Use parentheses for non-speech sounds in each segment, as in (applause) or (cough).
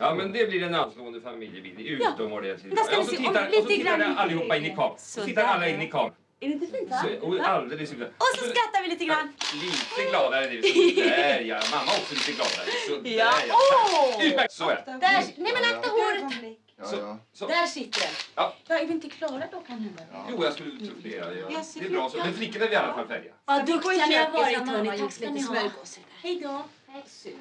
Ja, men det blir en anslående familjebild. Utomordentligt bra. vi Och så tittar, Och så tittar allihopa in i kameran. Så tittar alla in i kameran. Är det inte fint va? Så, och alldeles. Och så skrattar vi lite grann. Lite gladare nu. Sådär ja. Mamma också lite gladare. Sådär Ja. ja. Åh! Utmärkt. Så ja. Där, nej men akta håret. Ja, Så, ja. Där sitter den. Ja. Ja, är vi inte klara då kan hända? Jo, jag skulle trucklera. Ja. Det är bra så. Men flickorna är vi i alla fall färdiga. Vad duktiga ni har varit hörni. Tack ska ni ha. Hej då.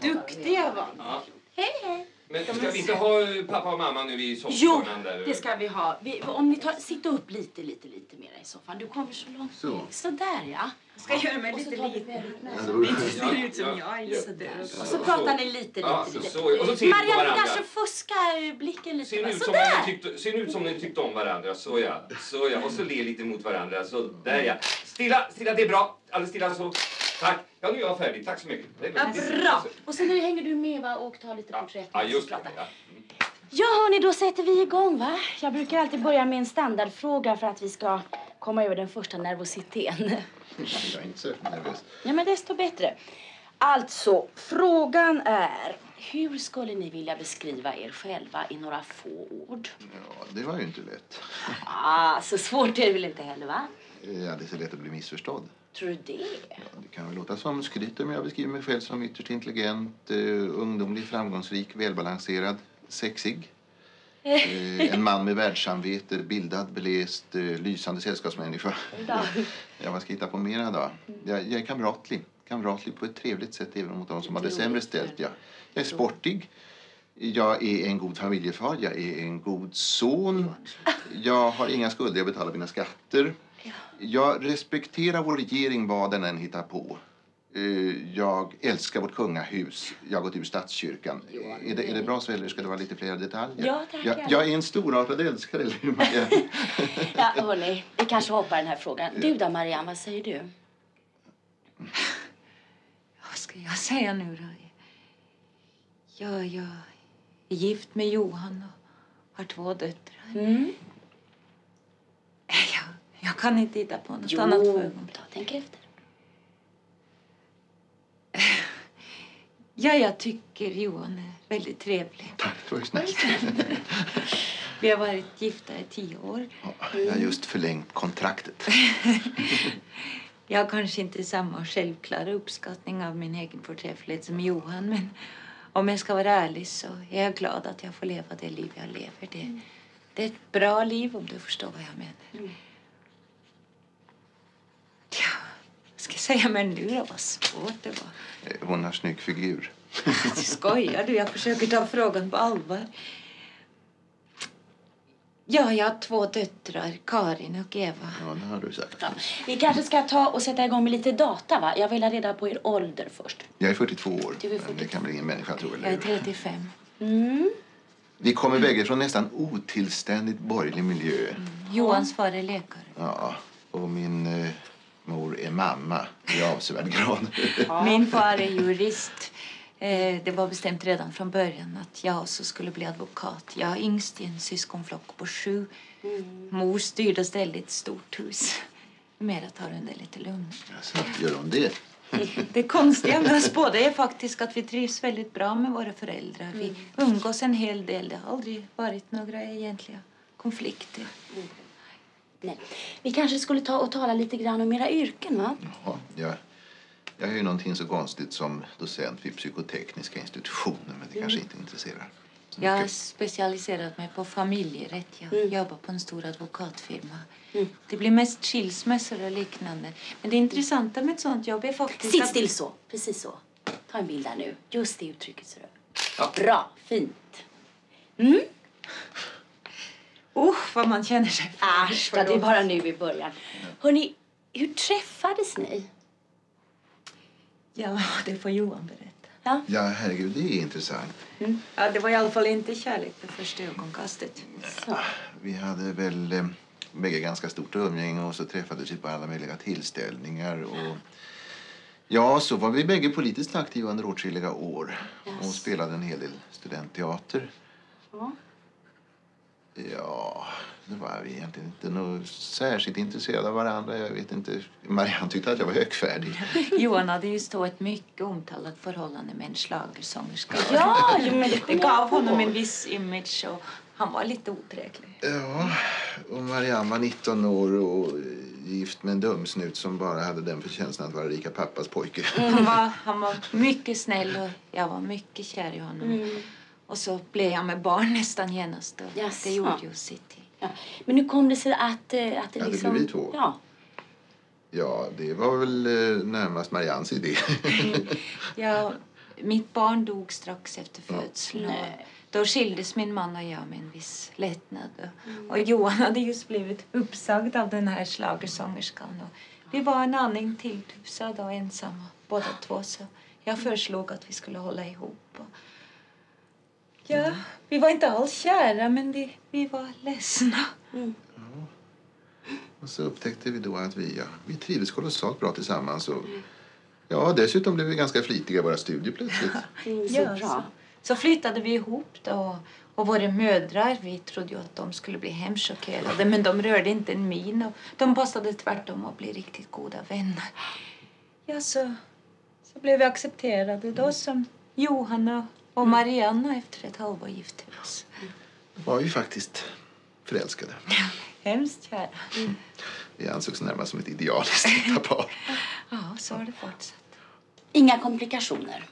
Duktiga var Ja. Hej hej. Men ska vi inte ha eh, pappa och mamma nu i Jo, soffhörnan där? det ska vi ha. Vi, om ni tar, sitter upp lite, lite, lite mer i soffan. Du kommer så långt Så. Sådär ja. Ska jag göra mig lite liten? Ja, Inte ser ut som Ja. jag. Och så pratar ni lite, Ja, lite, så, lite. så, och så Marianne, kanske fuskar blicken lite. Ser ni, ut som om ni tyckte, ser ni ut som ni tyckte om varandra? Så ja. Så ja. Och så le lite mot varandra. Så där ja. Stilla, stilla, det är bra. Alldeles stilla så. Tack. Ja, nu är jag färdig. Tack så mycket. Ja, bra. Och sen nu hänger du med va, och tar lite Ja, porträtt. ja just det. Ja. Ja hörni, då sätter vi igång va. Jag brukar alltid börja med en standardfråga för att vi ska komma över den första nervositeten. (laughs) Jag är inte särskilt nervös. Ja men desto bättre. Alltså, frågan är hur skulle ni vilja beskriva er själva i några få ord? Ja, det var ju inte lätt. Ah, så svårt är det väl inte heller va? Ja, det är så lätt att bli missförstådd. Tror du det? Ja, det kan väl låta som skryt om jag beskriver mig själv som ytterst intelligent, eh, ungdomlig, framgångsrik, välbalanserad, sexig. (laughs) Eh, en man med världssamvete, bildad, beläst, eh, lysande sällskapsmänniska. Ja. Ja, vad ska jag hitta på mera då? Jag, jag är kamratlig. Kamratlig på ett trevligt sätt även mot de som har det sämre ställt. Jag, jag är sportig. Jag är en god familjefar. Jag är en god son. Jag har inga skulder. Jag betalar mina skatter. Jag respekterar vår regering vad den än hittar på. Eh, Jag älskar vårt kungahus. Jag har gått ur statskyrkan. Är det, är det bra så eller ska det vara lite fler detaljer? Ja, tack, jag, jag är en storartad älskare? (laughs) Ja, hörni, vi kanske hoppar den här frågan. Du då Marianne, vad säger du? (laughs) Vad ska jag säga nu då? Ja, jag är gift med Johan och har två döttrar. Mm. Jag, kan inte hitta på något Jo, annat för ögonblick. ta, tänk efter. (laughs) Ja, jag tycker Johan är väldigt trevlig. Tack, det var ju snällt. (laughs) Vi har varit gifta i tio år. Ja, Jag har just förlängt kontraktet. (laughs) Jag har kanske inte samma självklara uppskattning av min egen förträfflighet som Johan, men om jag ska vara ärlig så är jag glad att jag får leva det liv jag lever. Det, det är ett bra liv om du förstår vad jag menar. Ja, vad ska jag säga mer nu då? Vad svårt det var. Hon har snygg figur. (laughs) Skojar du? Jag försöker ta frågan på allvar. Ja, jag har två döttrar, Karin och Eva. Ja, det har du sagt. Vi kanske ska ta och sätta igång med lite data va? Jag vill ha reda på er ålder först. Jag är 42 år. Du är men 42. Det kan väl ingen människa tro, Jag eller är hur? 35. Mm. Vi kommer bägge från nästan otillständigt borgerlig miljö. Johans far är läkare. Ja, och min eh, mor är mamma i avsevärd grad. Min far är jurist. Eh, det var bestämt redan från början att jag också skulle bli advokat. Jag är yngst i en syskonflock på sju. Mor styrde och ställde ett stort hus. Mera tar hon det lite lugnt. Alltså, gör hon det? (laughs) Det konstiga med oss båda är faktiskt att vi trivs väldigt bra med våra föräldrar. Vi umgås en hel del. Det har aldrig varit några egentliga konflikter. Nej. Vi kanske skulle ta och tala lite grann om era yrken va? Ja, jag, jag är ju någonting så konstigt som docent vid psykotekniska institutionen, men det kanske inte intresserar. så Jag har specialiserat mig på familjerätt. Jag Mm. jobbar på en stor advokatfirma. Det blir mest skilsmässor och liknande. Men det intressanta med ett sånt jobb är faktiskt Sitt att- still så, precis så. Ta en bild där nu. Just det uttrycket ser du. Ja. Bra, fint. Mm. Usch, vad man känner sig Äsch, det är bara nu i början. Hörni, hur träffades ni? Ja, det får Johan berätta. Ja. Ja, herregud, det är intressant. Ja, det var i alla fall inte kärlek på första ögonkastet. Så. Vi hade väl eh, bägge ganska stort umgänge och så träffades vi på alla möjliga tillställningar. Och... Ja, så var vi bägge politiskt aktiva under åtskilliga år och Yes. spelade en hel del studentteater. Ja. Ja, det var vi egentligen inte något särskilt intresserade av varandra. Jag vet inte. Marianne tyckte att jag var högfärdig. (laughs) Johan hade just då ett mycket omtalat förhållande med en schlagersångerska. Ja, jo, men det gav honom en viss image och han var lite odräglig. Ja, och Marianne var 19 år och eh, gift med en dumsnut som bara hade den förtjänsten att vara rika pappas pojke. Han var, (laughs) han var mycket snäll och jag var mycket kär i honom. Och så blev jag med barn (laughs) nästan genast och Jaså. det gjorde ju sitt till. Ja. Men nu kom det sig att, eh, att det Ja, det liksom... blev vi två. Ja. Ja, det var väl eh, närmast Mariannes idé. (laughs) Ja, mitt barn dog strax efter födseln. Nej. Då skildes min man och jag med en viss lättnad. Och, och Johan hade just blivit uppsagd av den här schlagersångerskan. Och vi var en aning tilltufsade och ensamma båda två. Så jag föreslog att vi skulle hålla ihop. Och, ja, vi var inte alls kära men vi, vi var ledsna. Och så upptäckte vi då att vi, ja, vi trivdes kolossalt bra tillsammans. Och, ja, dessutom blev vi ganska flitiga i våra studier plötsligt. Mm, så Ja, så, så flyttade vi ihop då. Och våra mödrar, vi trodde ju att de skulle bli hemskt chockerade men de rörde inte en min och de passade tvärtom att bli riktigt goda vänner. Ja, så, så blev vi accepterade då som Johanna och Marianna efter ett halvår gifte vi oss. var vi faktiskt förälskade. Hemskt kära. Vi ansågs närmast som ett idealiskt par. (laughs) Ja, så har det fortsatt. Inga komplikationer.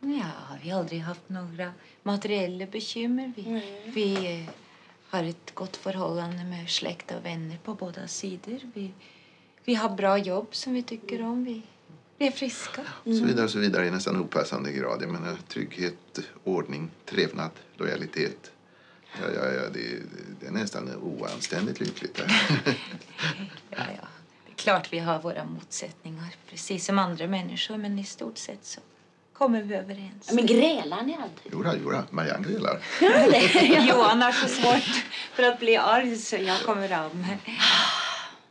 Ja, vi har aldrig haft några materiella bekymmer. Vi, vi eh, har ett gott förhållande med släkt och vänner på båda sidor. Vi, vi har bra jobb som vi tycker om. Vi, är friska. Så vidare och så vidare i nästan opassande grad. Jag menar trygghet, ordning, trevnad, lojalitet. Ja, ja, ja, det, det är nästan oanständigt lyckligt. (laughs) Ja, ja. Det är klart vi har våra motsättningar, precis som andra människor. Men i stort sett så kommer vi överens. Men grälar ni aldrig? Jodå, jodå, Marianne grillar. (laughs) Johan har så svårt (laughs) för att bli arg så jag kommer av mig.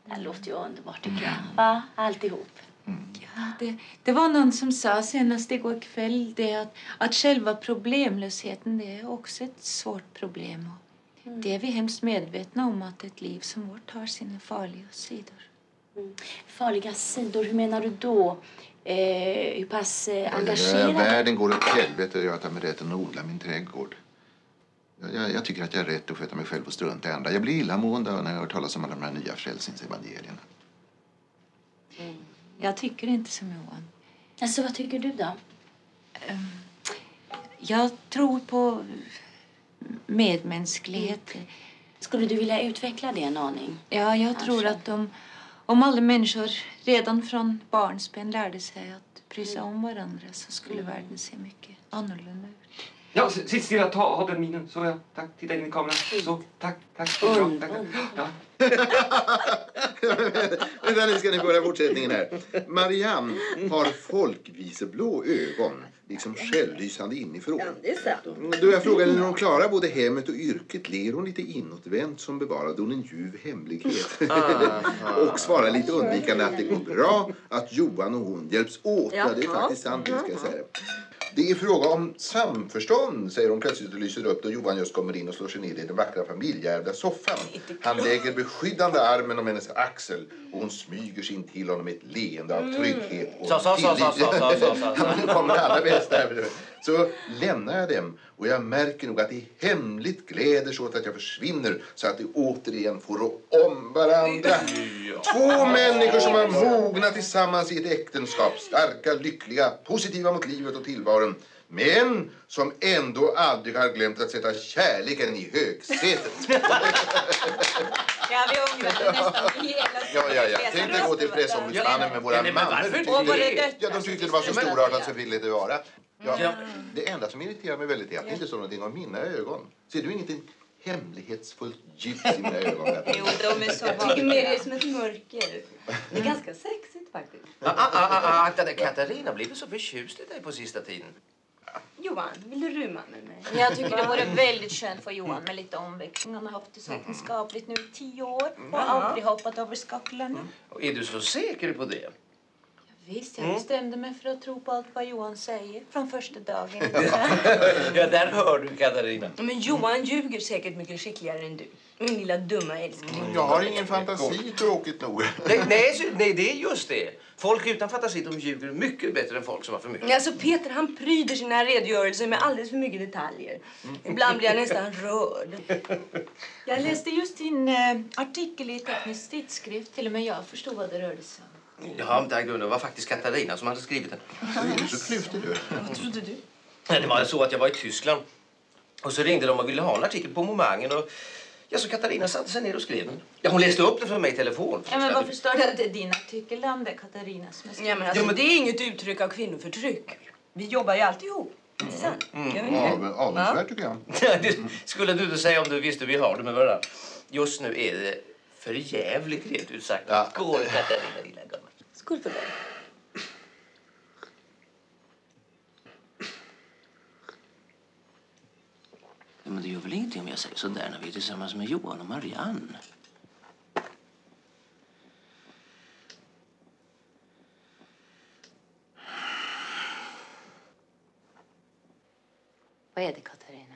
Det här låter ju underbart tycker jag. Va? Alltihop. Det, det var någon som sa senast igår kväll det att, att själva problemlösheten det är också ett svårt problem. Och Det är vi hemskt medvetna om att ett liv som vårt har sina farliga sidor. Farliga sidor, hur menar du då? Eh, hur pass eh, engagerad? världen går åt helvete och jag tar mig rätten att odla min trädgård. Jag, jag, jag tycker att jag har rätt att sköta mig själv och strunta i andra. Jag blir illamående när jag hör talas om alla de här nya frälsningsevangelierna. Jag tycker inte som Johan. Alltså, vad tycker du då? Jag tror på medmänsklighet. Skulle du vilja utveckla det en aning? Ja, jag tror att om, om alla människor redan från barnsben lärde sig att bry sig om varandra så skulle världen se mycket annorlunda ut. Ja, sitt stilla. Ta, ha den minen. Så ja. Tack. Titta in i kameran. Så. Tack. Tack. Bra. Tack. tack. Ja. Nu ska ni höra fortsättningen här. Marianne har folkviseblå ögon, liksom självlysande inifrån. Det är sant. Då jag frågade hur hon klarar både hemmet och yrket ler hon lite inåtvänt som bevarade hon en ljuv hemlighet. och svarar lite undvikande att det går bra, att Johan och hon hjälps åt. Ja, det är faktiskt sant, ska jag säga. Det är fråga om samförstånd, säger hon plötsligt och lyser upp då Johan just kommer in och slår sig ner i den vackra familjeärvda soffan. Han lägger beskyddande armen om hennes axel hon smyger sig in till honom med ett leende av trygghet och Så, så, så, så, så, så, så, så. Ja, men nu kommer det allra bästa här. Så lämnar jag dem och jag märker nog att de hemligt gläder sig åt att jag försvinner så att de återigen får rå om varandra. Två människor som har mognat tillsammans i ett äktenskap. Starka, lyckliga, positiva mot livet och tillvaron. Men som ändå aldrig har glömt att sätta kärleken i högsätet. (laughs) Ja, vi ångrade nästan hela Ja, ja, ja. Tänk dig gå till pressombudsmannen med våra Ja, mammor. Ja, de tyckte det var så storartat så ville det vara. Ja, Ja. Det enda som irriterar mig väldigt är att det inte står någonting om mina ögon. Ser du ingenting hemlighetsfullt ljus i mina ögon? (laughs) Jo, de är så Jag tycker mer det är som ett mörker. Det är ganska sexigt faktiskt. Ah, ah, ah, ah, akta dig, Katarina har blivit så förtjust i dig på sista tiden. Johan, vill du rymma med mig? Jag tycker det vore väldigt skönt för Johan med lite omväxling. Han har haft det så äktenskapligt nu i tio år och aldrig hoppat över skaklarna. Och är du så säker på det? Visst, jag bestämde mig för att tro på allt vad Johan säger från första dagen. (laughs) Ja, där hör du Katarina. Men Johan ljuger säkert mycket skickligare än du. Min lilla dumma älskling. Jag har ingen fantasi, tråkigt nog. Nej, nej, nej, det är just det. Folk utan fantasi de ljuger mycket bättre än folk som har för mycket. Alltså Peter han pryder sina redogörelser med alldeles för mycket detaljer. Ibland blir jag nästan rörd. (laughs) Jag läste just din eh, artikel i Teknisk tidskrift. Till och med jag förstod vad det rörde sig om. Ja, men Daggrund, det var faktiskt Katarina som hade skrivit den. Så klyftig du. Vad trodde du? Nej, Det var så att jag var i Tyskland och så ringde de och ville ha en artikel på momangen och ja, så Katarina satte sig ner och skrev den. Ja, hon läste upp den för mig i telefon. Ja, men varför står det din artikel om det, Katarina, som är skriven? Ja, men alltså, Ja, men- Det är inget uttryck av kvinnoförtryck. Vi jobbar ju alltid ihop. Inte sant? Gör vi inte det? Av, avundsvärt tycker jag. (laughs) Ja, det skulle du inte säga om du visste hur vi har det med varandra. Just nu är det för jävligt rent ut sagt. Ja. Skål Katarina lilla gumman. Skål för dig. Men det gör väl ingenting om jag säger sådär när vi är tillsammans med Johan och Marianne. Vad är det, Katarina?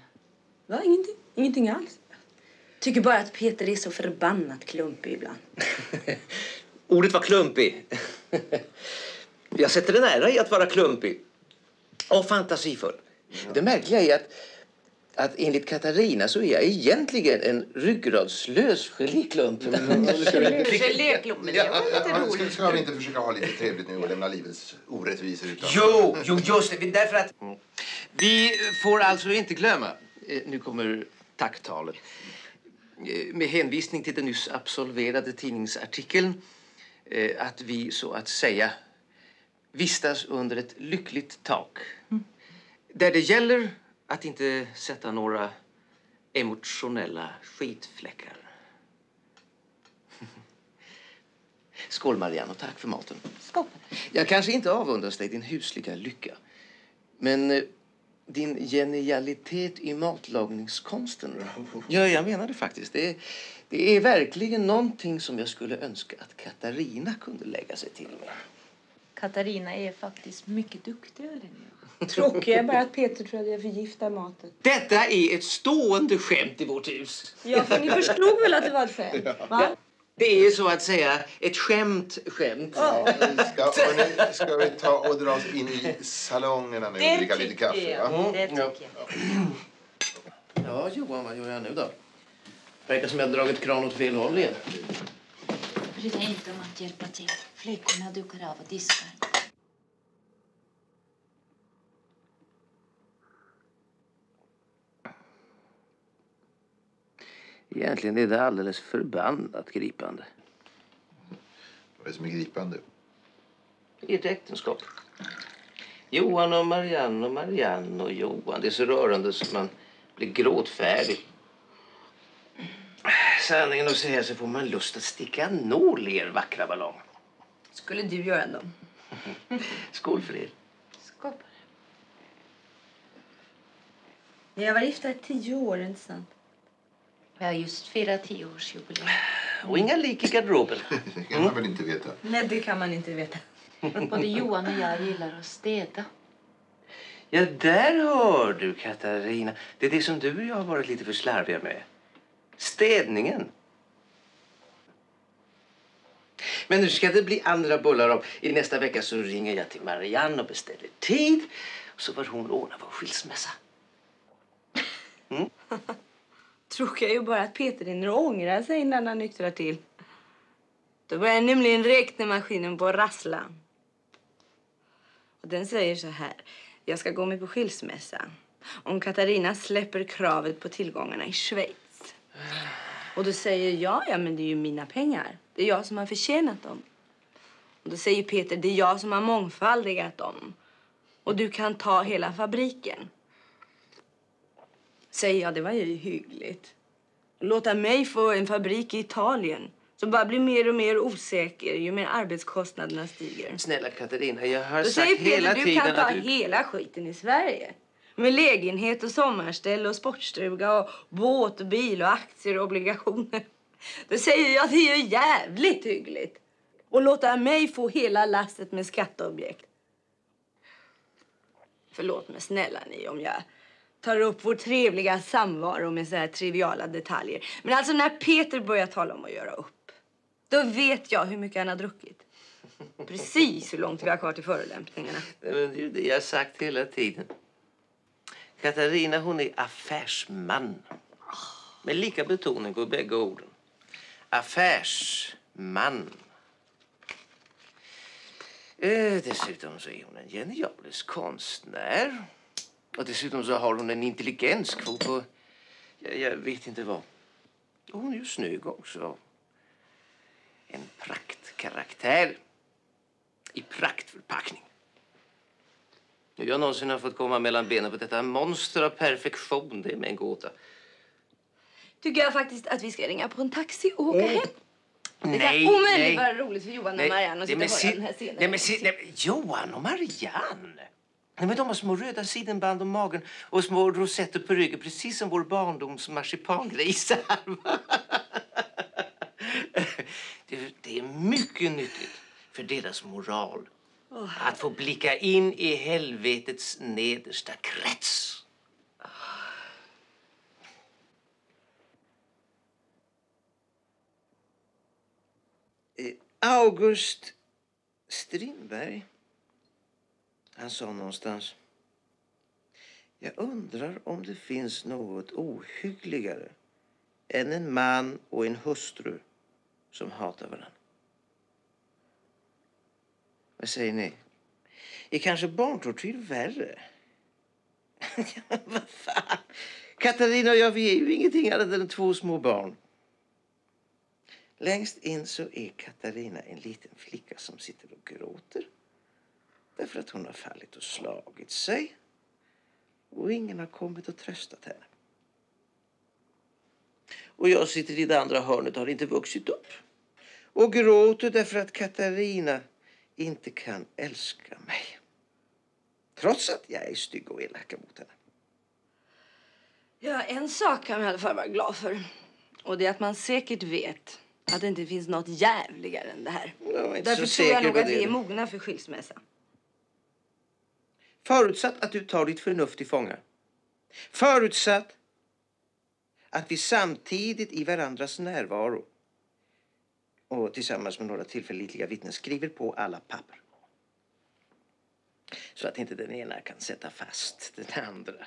Va? Ingenting? Ingenting alls? Tycker bara att Peter är så förbannat klumpig ibland. (laughs) Ordet var klumpig. (laughs) Jag sätter en ära i att vara klumpig. Och fantasifull. Det märkliga är att, att enligt Katarina så är jag egentligen en ryggradslös geléklump. Geléklump, men det var lite Ja, roligt. ska, ska vi inte försöka ha lite trevligt nu och lämna livets orättvisor utanför? Jo, jo, just det. Därför att... Vi får alltså inte glömma, eh, nu kommer tacktalet, Eh, med hänvisning till den nyss absolverade tidningsartikeln, eh, att vi så att säga vistas under ett lyckligt tak. Där det gäller att inte sätta några emotionella skitfläckar. (laughs) Skål Marianne och tack för maten. Skål. Jag kanske inte avundas dig din husliga lycka. Men eh, din genialitet i matlagningskonsten. (laughs) Ja, jag menar det faktiskt. Det är, det är verkligen någonting som jag skulle önska att Katarina kunde lägga sig till med. Katarina är faktiskt mycket duktigare än jag. (laughs) Tråkiga är bara att Peter tror att jag förgiftar maten. Detta är ett stående skämt i vårt hus. Ja, för ni förstod väl att det var ett skämt? Va? Det är så att säga ett skämt skämt. Ska, hörni, ska vi ta och dra oss in i salongerna nu och dricka lite kaffe? jag. va? Det tycker jag. Ja, Johan, vad gör jag nu då? Verkar som jag dragit kran åt fel håll igen. Bry dig inte om att hjälpa till. Flickorna dukar av och diskar. Egentligen är det alldeles förbannat gripande. Vad är det som är gripande? I ett äktenskap. Johan och Marianne och Marianne och Johan. Det är så rörande så man blir gråtfärdig. Sanningen att säga så får man lust att sticka en nål i er vackra ballong. Skulle du göra dem? Skål för er. Skål på. Vi har varit gifta i tio år, inte sant? Vi har just firat tioårsjubileum. Och inga lik i garderoben. (laughs) Det kan man väl inte veta. Nej, det kan man inte veta. Både Johan och jag gillar att städa. Ja, där hör du, Katarina. Det är det som du och jag har varit lite för slarviga med. Städningen. Men nu ska det bli andra bullar av. I nästa vecka så ringer jag till Marianne och beställer tid. Så får hon ordna vår skilsmässa. Mm. (laughs) Tråkiga är ju bara att Peter hinner ångra sig innan han nyktrar till. Då börjar nämligen räknemaskinen på att rassla. Och den säger så här. Jag ska gå med på skilsmässa om Katarina släpper kravet på tillgångarna i Schweiz. Och då säger jag, ja men det är ju mina pengar. Det är jag som har förtjänat dem. Och då säger Peter, det är jag som har mångfaldigat dem. Och du kan ta hela fabriken. Säger jag, det var ju hyggligt. Låta mig få en fabrik i Italien som bara blir mer och mer osäker ju mer arbetskostnaderna stiger. Snälla Katarina, jag har Då sagt säger hela Peter, du tiden kan ta att du... hela skiten i Sverige. Med lägenhet och sommarställe och sportstuga och båt och bil och aktier och obligationer. Då säger jag, det är ju jävligt hyggligt. och låta mig få hela lasset med skatteobjekt. Förlåt mig snälla ni om jag tar upp vår trevliga samvaro med så här triviala detaljer. Men alltså när Peter börjar tala om att göra upp, då vet jag hur mycket han har druckit. Precis hur långt vi har kvar till förolämpningarna. Men det är ju det jag har sagt hela tiden. Katarina hon är affärsman. Med lika betoning på bägge orden. Affärsman. Eh, dessutom så är hon en genialisk konstnär. Och dessutom så har hon en intelligenskvot på... Jag, jag vet inte vad. Och hon är ju snygg också. En praktkaraktär. I praktförpackning. Hur jag någonsin har fått komma mellan benen på detta monster av perfektion, det är mig en gåta. Tycker jag faktiskt att vi ska ringa på en taxi och åka hem. Det Nej, kan omöjligt nej. vara roligt för Johan och Marianne att sitta och höra den här scenen. Nej, men si- nej, Johan och Marianne. Nej, men de har små röda sidenband om magen och små rosetter på ryggen precis som vår barndoms marsipangrisar. (laughs) det, det är mycket nyttigt för deras moral att få blicka in i helvetets nedersta krets. August Strindberg, han sa någonstans Jag undrar om det finns något ohyggligare än en man och en hustru som hatar varandra. Vad säger ni? Är kanske barntortyr värre? Ja, (laughs) Vad fan? Katarina och jag, vi är ju ingenting annat än två små barn. Längst in så är Katarina en liten flicka som sitter och gråter därför att hon har fallit och slagit sig och ingen har kommit och tröstat henne. Och jag sitter i det andra hörnet och har inte vuxit upp och gråter därför att Katarina inte kan älska mig. Trots att jag är stygg och elak mot henne. Ja, en sak kan man i alla fall vara glad för. Och det är att man säkert vet att det inte finns något jävligare än det här. Jag Därför tror jag nog att vi är mogna för skilsmässa. Förutsatt att du tar ditt förnuft till fånga. Förutsatt att vi samtidigt i varandras närvaro och tillsammans med några tillförlitliga vittnen skriver på alla papper. Så att inte den ena kan sätta fast den andra.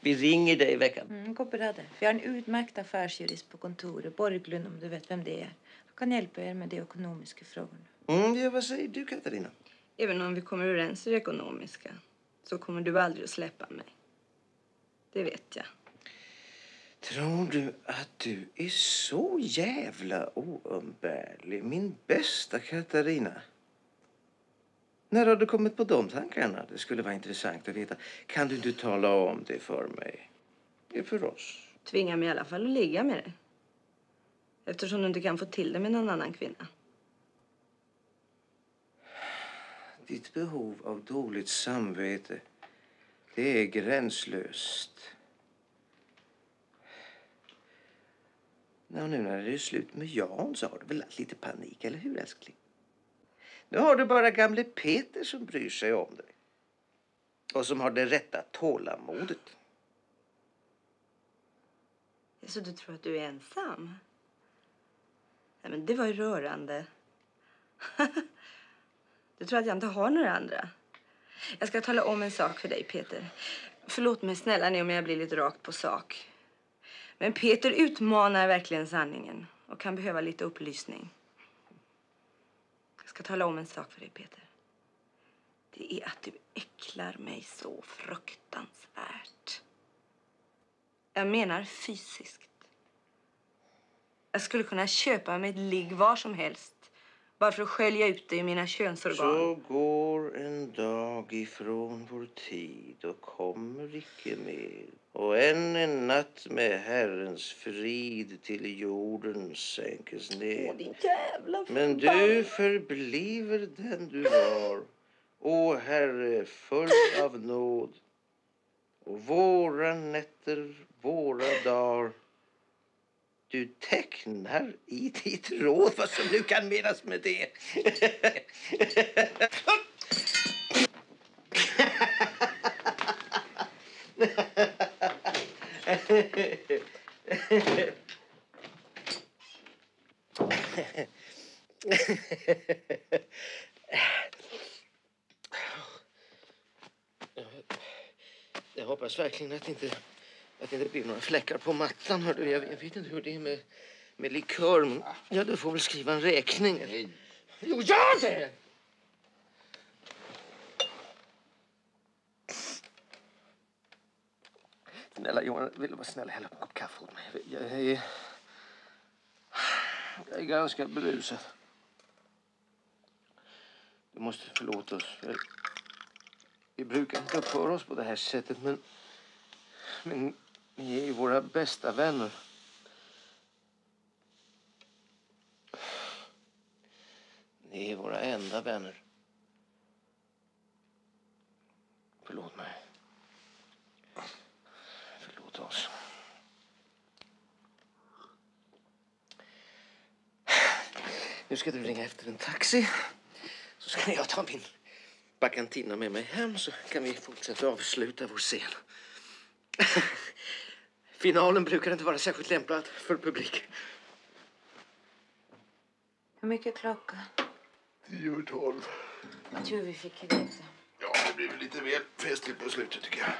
Vi ringer dig i veckan. Mm, det. Vi har en utmärkt affärsjurist på kontoret, Borglund om du vet vem det är. Han kan hjälpa er med de ekonomiska frågorna. Mm, ja, vad säger du, Katarina? Även om vi kommer överens i det ekonomiska så kommer du aldrig att släppa mig. Det vet jag. Tror du att du är så jävla oumbärlig, min bästa Katarina? När har du kommit på de tankarna? Det skulle vara intressant att veta. Kan du inte tala om det för mig? Det är för oss. Tvinga mig i alla fall att ligga med dig. Eftersom du inte kan få till det med någon annan kvinna. Ditt behov av dåligt samvete, det är gränslöst. Men nu när det är slut med Jan så har du väl haft lite panik, eller hur älskling? Nu har du bara gamle Peter som bryr sig om dig. Och som har det rätta tålamodet. Så du tror att du är ensam? Nej, men det var ju rörande. (laughs) du tror att jag inte har några andra? Jag ska tala om en sak för dig, Peter. Förlåt mig snälla ni om jag blir lite rakt på sak. Men Peter utmanar verkligen sanningen och kan behöva lite upplysning. Jag ska tala om en sak för dig, Peter. Det är att du äcklar mig så fruktansvärt. Jag menar fysiskt. Jag skulle kunna köpa mig ett ligg var som helst bara för att skölja ut det i mina könsorgan. Så går en dag ifrån vår tid och kommer icke mer. Och än en natt med Herrens frid till jorden sänkes ner. din jävla Men du förbliver den du var, o Herre, full av nåd. Och våra nätter, våra dagar, du tecknar i ditt råd, vad som nu kan menas med det. Jag hoppas verkligen att inte, att det inte blir några fläckar på mattan. Hör du. Jag, jag vet inte hur det är med, med likör. Men, ja, du får väl skriva en räkning. Nej. Jo, gör det! Snälla Johan, vill du vara snäll hälla upp en kopp kaffe åt mig? Jag är, jag är ganska berusad. Du måste förlåta oss. Vi brukar inte uppföra oss på det här sättet, men, men ni är ju våra bästa vänner. Ni är våra enda vänner. Förlåt mig. Förlåt oss. Nu ska du ringa efter en taxi. Så ska jag ta min bakantina med mig hem så kan vi fortsätta avsluta vår scen. Finalen brukar inte vara särskilt lämpad för publik. Hur mycket klockan? Tio över tolv. Tur vi fick veta. Ja, det blir lite väl festligt på slutet tycker jag.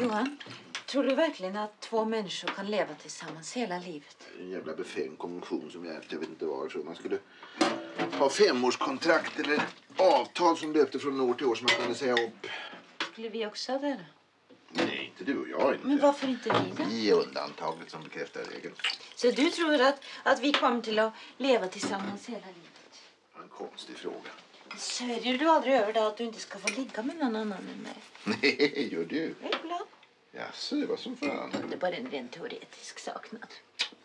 Johan, tror du verkligen att två människor kan leva tillsammans hela livet? En jävla befängd konvention som jag ärvt. Jag vet inte varifrån. Man skulle ha femårskontrakt eller avtal som löpte från år till år som man kunde säga upp. Skulle vi också ha det då? Inte du och jag inte. Men varför inte vi då? Vi är undantaget som bekräftar regeln. Så du tror att, att vi kommer till att leva tillsammans hela livet? En konstig fråga. Sörjer du aldrig över det att du inte ska få ligga med någon annan än mig? Nej, gör du? Ibland. Jaså, det var som fan. Det är bara en rent teoretisk saknad.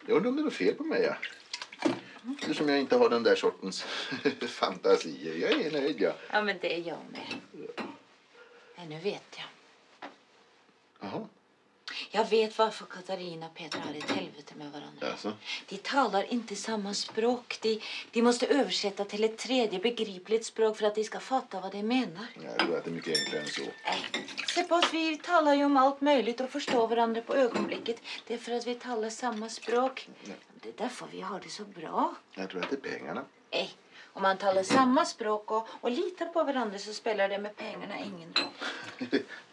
Jag undrar om det är något fel på mig. Ja. Eftersom jag inte har den där sortens (laughs) fantasier. Jag är nöjd, ja. Ja, men det är jag med. Men nu vet jag. Jaha, Jag vet varför Katarina och Peter har ett helvete med varandra. jaså. De talar inte samma språk. De, de måste översätta till ett tredje begripligt språk för att de ska fatta vad de menar. Jag tror att det är mycket enklare än så. Nej, se på oss, vi talar ju om allt möjligt och förstår varandra på ögonblicket. Det är för att vi talar samma språk. Det är därför vi har det så bra. Jag tror att det är pengarna. Nej, om man talar samma språk och, och litar på varandra så spelar det med pengarna ingen roll.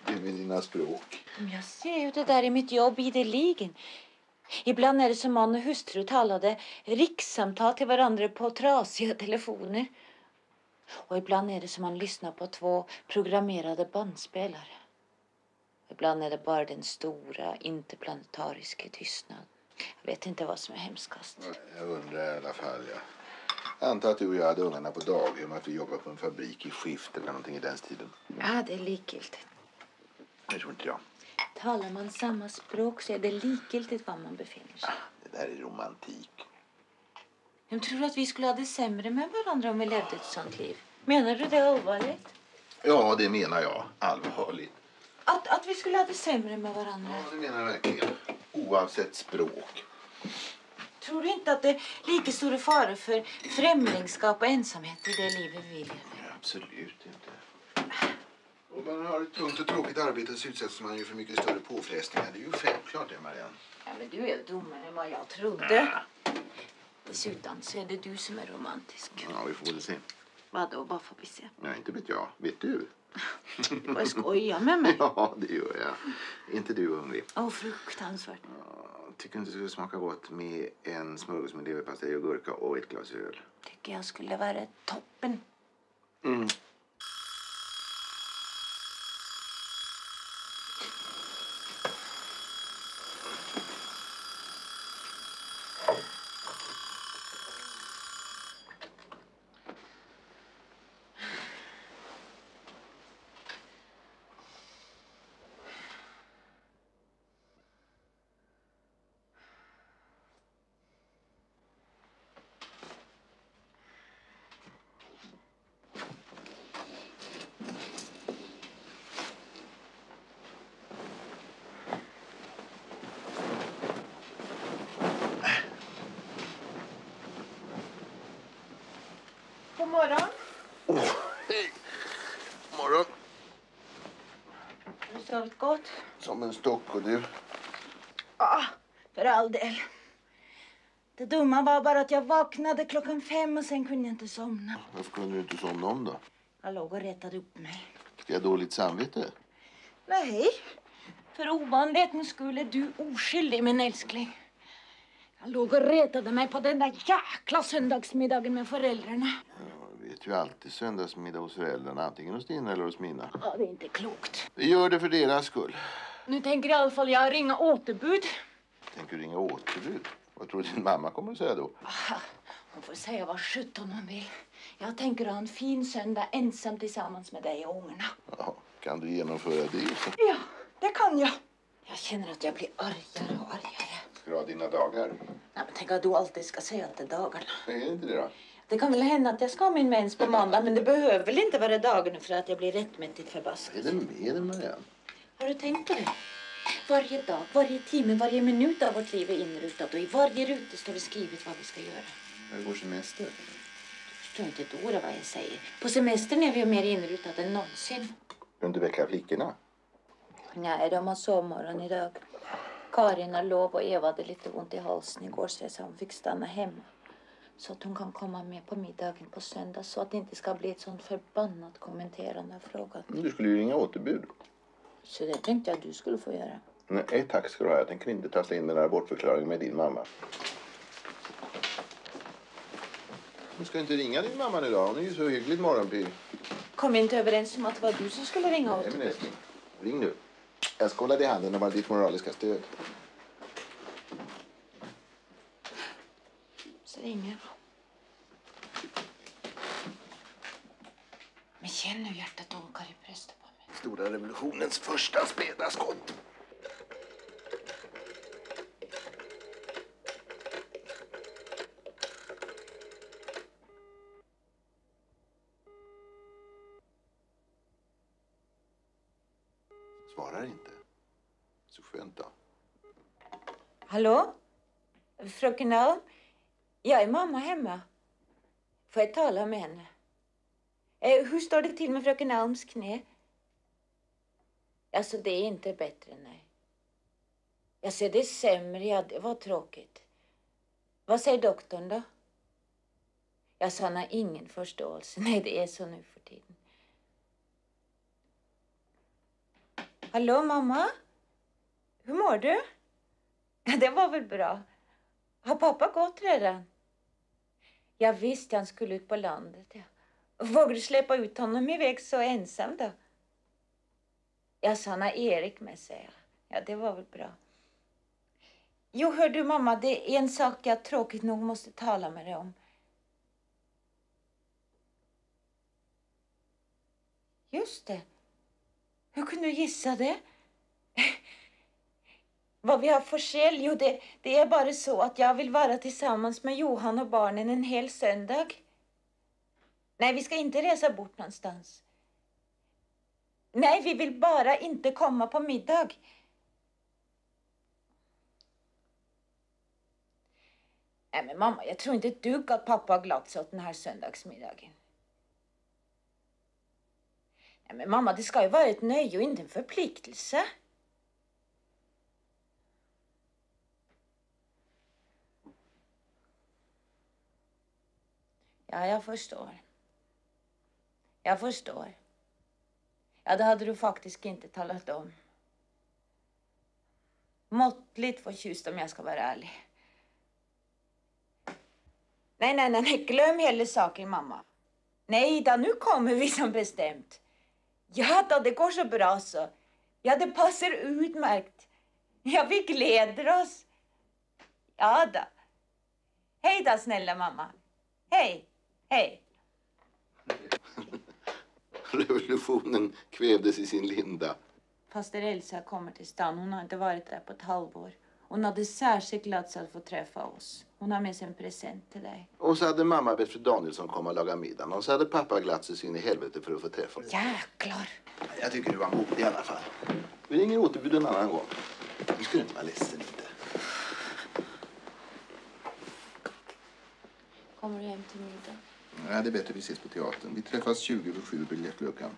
Det är med dina språk. Jag ser ju det där i mitt jobb ideligen. Ibland är det som man och hustru talade rikssamtal till varandra på trasiga telefoner. Och ibland är det som man lyssnar på två programmerade bandspelare. Ibland är det bara den stora interplanetariska tystnaden. Jag vet inte vad som är hemskast. Jag undrar i alla fall. Ja. Jag antar att du och jag hade ungarna på daghem att vi jobbar på en fabrik i skift eller någonting i den stilen. Ja, det är likgiltigt. Det tror inte jag. Talar man samma språk så är det likgiltigt var man befinner sig. Det där är romantik. Jag tror att vi skulle ha det sämre med varandra om vi levde ett sånt liv. Menar du det allvarligt? Ja, det menar jag. Allvarligt. Att, att vi skulle ha det sämre med varandra? Ja, det menar jag verkligen. Oavsett språk. Tror du inte att det är lika stor fara för främlingskap och ensamhet i det livet vi lever? Absolut inte. Om man har ett tungt och tråkigt arbete så utsätts man ju för mycket större påfrestningar. Det är ju självklart det, Marianne. Ja, men du är dummare än vad jag trodde. Dessutom så är det du som är romantisk. Ja, vi får väl se. Vadå, vad får vi se? Nej, inte vet jag. Vet du? (laughs) Du bara skojar med mig. (laughs) Ja, det gör jag. Inte du hungrig? Åh, fruktansvärt. Ja, Tycker inte det skulle smaka gott med en smörgås med leverpastej och gurka och ett glas öl? Tycker jag skulle vara toppen. Mm. Som en stock och du. Ja, för all del. Det dumma var bara att jag vaknade klockan fem och sen kunde jag inte somna. Varför kunde du inte somna om då? Jag låg och rättade upp mig. Ska jag dåligt samvete? Nej, för ovanlighetens skull är du oskyldig min älskling. Jag låg och retade mig på den där jäkla söndagsmiddagen med föräldrarna. Jag vet ju alltid söndagsmiddag hos föräldrarna, antingen hos dina eller hos mina. Ja, det är inte klokt. Vi gör det för deras skull. Nu tänker i alla fall jag ringa återbud. Tänker du ringa återbud? Vad tror du din mamma kommer att säga då? Hon får säga vad sjutton hon vill. Jag tänker ha en fin söndag ensam tillsammans med dig och ungarna. Ja, kan du genomföra det? Så Ja, det kan jag. Jag känner att jag blir argare och argare. ska du ha dina dagar. Nej, men tänk att du alltid ska säga att det är dagarna. Är det inte det då? Det kan väl hända att jag ska ha min mens på måndag, men det behöver väl inte vara dagarna för att jag blir rättmätigt Vad förbaskad. är det med dig Marianne? Har du tänkt på det? Varje dag, varje timme, varje minut av vårt liv är inrutat och i varje ruta står det skrivet vad vi ska göra. När går semester? Jag förstår inte ett ord av vad jag säger. På semestern är vi mer inrutade än någonsin. Du inte väcka flickorna? Nej, de har sovmorgon idag. Karin har lov och Eva hade lite ont i halsen igår så jag sa hon fick stanna hemma. Så att hon kan komma med på middagen på söndag så att det inte ska bli ett sånt förbannat kommenterande av frågan. Du skulle ju ringa återbud. Så det tänkte jag att du skulle få göra. Nej tack ska du ha. Jag tänker inte trassla in den här bortförklaringen med din mamma. Du ska inte ringa din mamma nu då? Hon är ju så hyggligt morgonpigg. Kom inte överens om att det var du som skulle ringa Nej men älskling, ring nu. Jag ska hålla dig i handen och vara ditt moraliska stöd. Så ringer jag. Men känn hur hjärtat åkar i bröstet. Stora revolutionens första späda skott. Svarar inte. Så skönt då. Hallå? Fröken Alm? Jag är mamma hemma. Får jag tala med henne? Eh, hur står det till med fröken Alms knä? Alltså, det är inte bättre, nej. Jag ser det är sämre, ja, det var tråkigt. Vad säger doktorn då? Jag sa, han har ingen förståelse. (laughs) Nej, det är så nu för tiden. Hallå, mamma? Hur mår du? (laughs) Ja, det var väl bra. Har pappa gått redan? Jag visste han skulle ut på landet. Ja. Vågar du släppa ut honom iväg så ensam då? Jag sa han har Erik med sig. Ja, det var väl bra. Jo, hör du mamma, det är en sak jag tråkigt nog måste tala med dig om. Just det. Hur kunde du gissa det? (laughs) Vad vi har för skäl? Jo, det, det är bara så att jag vill vara tillsammans med Johan och barnen en hel söndag. Nej, vi ska inte resa bort någonstans. Nej, vi vill bara inte komma på middag. Nej, men mamma, jag tror inte ett dugg att pappa har glatt sig åt den här söndagsmiddagen. Nej, men mamma, det ska ju vara ett nöje och inte en förpliktelse. Ja, jag förstår. Jag förstår. Ja, det hade du faktiskt inte talat om. Måttligt förtjust om jag ska vara ärlig. Nej, nej, nej, glöm hela saken, mamma. Nej då, nu kommer vi som bestämt. Ja då, det går så bra så. Ja, det passar utmärkt. Ja, vi gläder oss. Ja då. Hej då, snälla mamma. Hej, hej. Revolutionen kvävdes i sin linda. Faster Elsa kommer till stan. Hon har inte varit där på ett halvår. Hon hade särskilt glatt sig att få träffa oss. Hon har med sig en present till dig. Och så hade mamma bett fru Danielsson komma och laga middagen. Och så hade pappa glatt sig in i helvete för att få träffa dig. Jäklar! Jag tycker du var modig i alla fall. Vi ringer återbud en annan gång. Nu ska du inte vara ledsen inte. Kommer du hem till middag? Nej, det är bättre vi ses på teatern. Vi träffas 20 över 7 biljettluckan.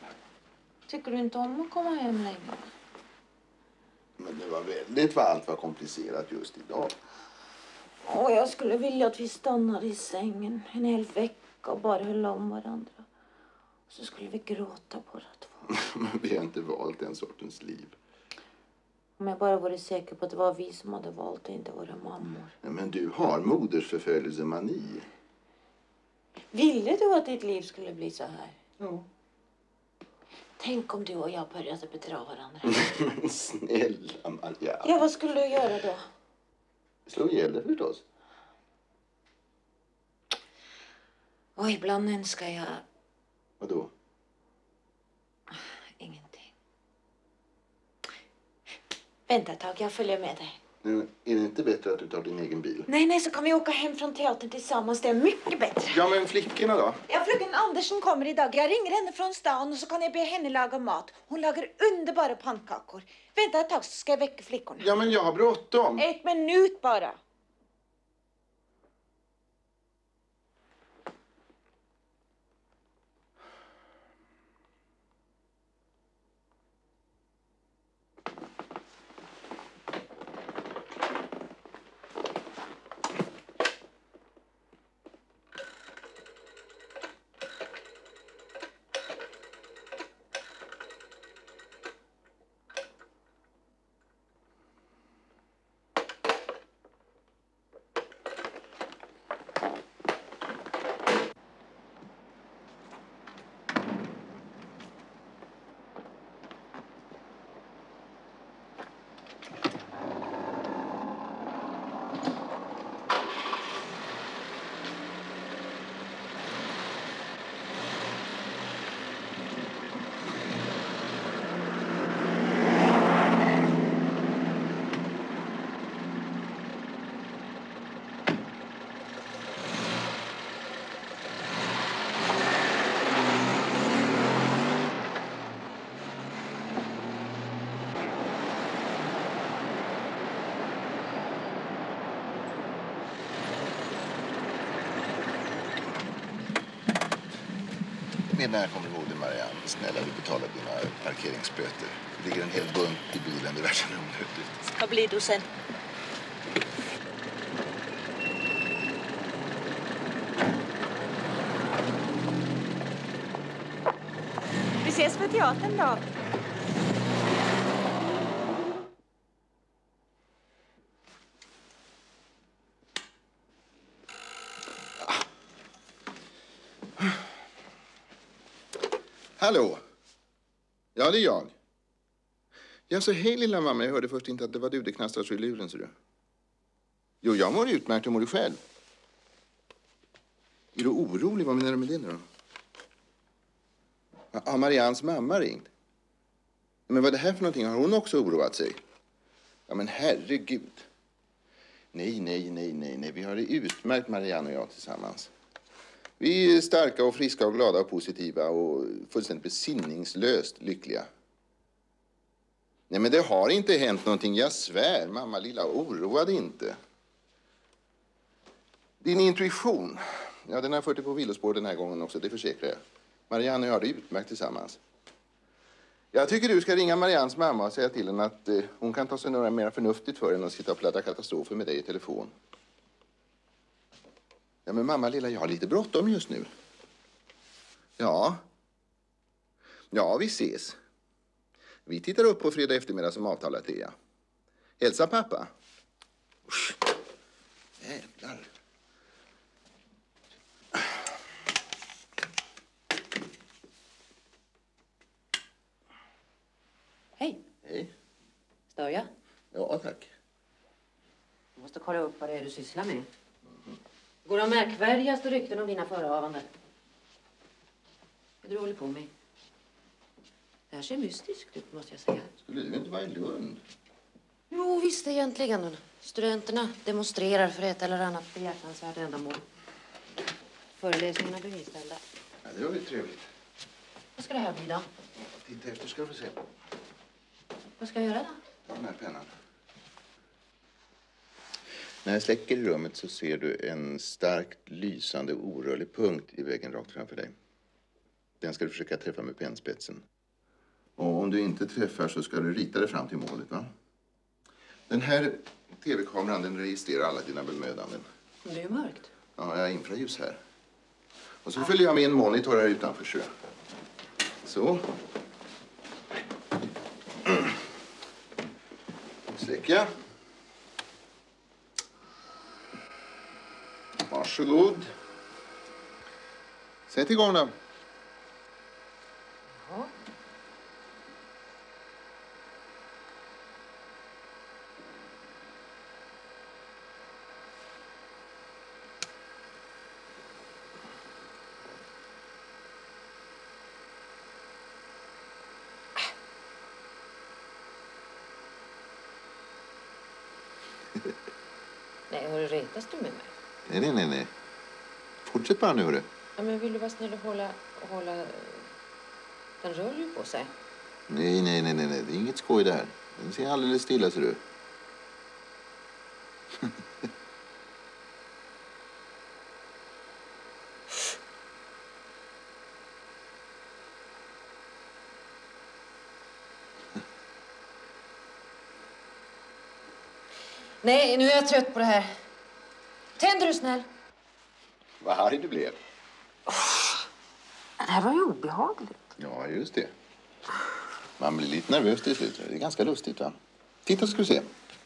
Tycker du inte om att komma hem längre? Men det var väldigt vad allt var komplicerat just idag. Åh, jag skulle vilja att vi stannade i sängen en hel vecka och bara höll om varandra. Och så skulle vi gråta båda två. (laughs) Men vi har inte valt den sortens liv. Om jag bara vore säker på att det var vi som hade valt och inte våra mammor. Nej, Men du har modersförföljelsemani. Ville du att ditt liv skulle bli så här? Ja. Tänk om du och jag började bedra varandra. Men (laughs) snälla Marianne. Ja, vad skulle du göra då? Slå ihjäl dig förstås. Och ibland önskar jag Vadå? ingenting. Vänta ett tag, jag följer med dig. Nu, är det inte bättre att du tar din egen bil? Nej, nej, så kan vi åka hem från teatern tillsammans. Det är mycket bättre. Ja, men flickorna då? Ja, fröken Andersson kommer idag. Jag ringer henne från stan och så kan jag be henne laga mat. Hon lagar underbara pannkakor. Vänta ett tag så ska jag väcka flickorna. Ja, men jag har bråttom. Ett minut bara. Med när kommer du ihåg det, Marianne? Snälla, du betalar dina parkeringsböter. Det ligger en hel bunt i bilen. Det är verkligen onödigt. Vad blir du sen? Vi ses på teatern då. Hallå? Ja, det är jag. Ja, så hej lilla mamma. Jag hörde först inte att det var du. Det knastrar så i luren, ser du. Jo, jag mår utmärkt. Hur mår du själv? Är du orolig? Vad menar du med det nu då? Har Marians mamma ringt? Men vad är det här för någonting? Har hon också oroat sig? Ja, men herregud. Nej, nej, nej, nej, nej. Vi har det utmärkt, Marianne och jag tillsammans. Vi är starka och friska och glada och positiva och fullständigt besinningslöst lyckliga. Nej, men det har inte hänt någonting. Jag svär, mamma lilla, oroa dig inte. Din intuition, ja, den har fört dig på villospår den här gången också, det försäkrar jag. Marianne och jag har det utmärkt tillsammans. Jag tycker du ska ringa Marians mamma och säga till henne att eh, hon kan ta sig några mer förnuftigt för än att sitta och pladdra katastrofer med dig i telefon. Ja, men mamma lilla, jag har lite bråttom just nu. Ja. Ja, vi ses. Vi tittar upp på fredag eftermiddag som avtalat är, ja. Hälsa pappa. Usch. Jävlar. Hej, Hej. stör jag? Ja, tack. Jag måste kolla upp vad det är du sysslar med. Går de märkvärdigaste rykten om dina förehavanden? Vad du håller på med? Det här ser mystiskt ut, måste jag säga. Skulle du inte vara i Lund? Jo, visst egentligen. Studenterna demonstrerar för ett eller annat behjärtansvärt ändamål. Föreläsningarna blir inställda. Ja, det var ju trevligt. Vad ska det här bli då? Titta efter ska du få se. Vad ska jag göra då? Den här pennan. När jag släcker i rummet så ser du en starkt lysande orörlig punkt i väggen rakt framför dig. Den ska du försöka träffa med pennspetsen. Och om du inte träffar så ska du rita dig fram till målet. Va? Den här tv-kameran den registrerar alla dina bemödanden. Det är ju mörkt. Ja, jag har infraljus här. Och så följer jag med en monitor här utanför. Så. så. (clears throat) Nu släcker jag. Varsågod. Sätt igång då. Nej, hörru, retas du med mig? Nej, nej, nej, nej. Fortsätt bara nu, hörru. Ja, men vill du vara snäll och hålla... hålla... Den rör ju på sig. Nej, nej, nej, nej, nej. Det är inget skoj det här. Den ser alldeles stilla, ser du. (laughs) Nej, nu är jag trött på det här. Tänder du snäll? Vad arg du blev. Det här var ju obehagligt. Ja, just det. Man blir lite nervös till slut. Det är ganska lustigt, va? Titta ska du se.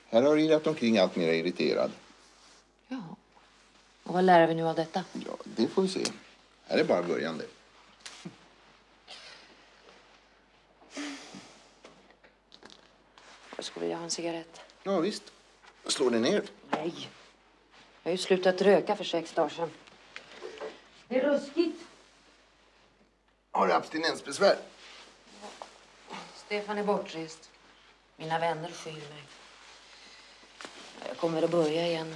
Här har du irrat omkring allt mer irriterad. Ja. Och vad lär vi nu av detta? Ja, det får vi se. Här är bara början det. Jag skulle vilja ha en cigarett. Ja, visst. Slå dig ner. Nej. Jag har ju slutat röka för sex dagar sedan. Det är ruskigt. Har du abstinensbesvär? Stefan är bortrest. Mina vänner skyr mig. Jag kommer att börja igen.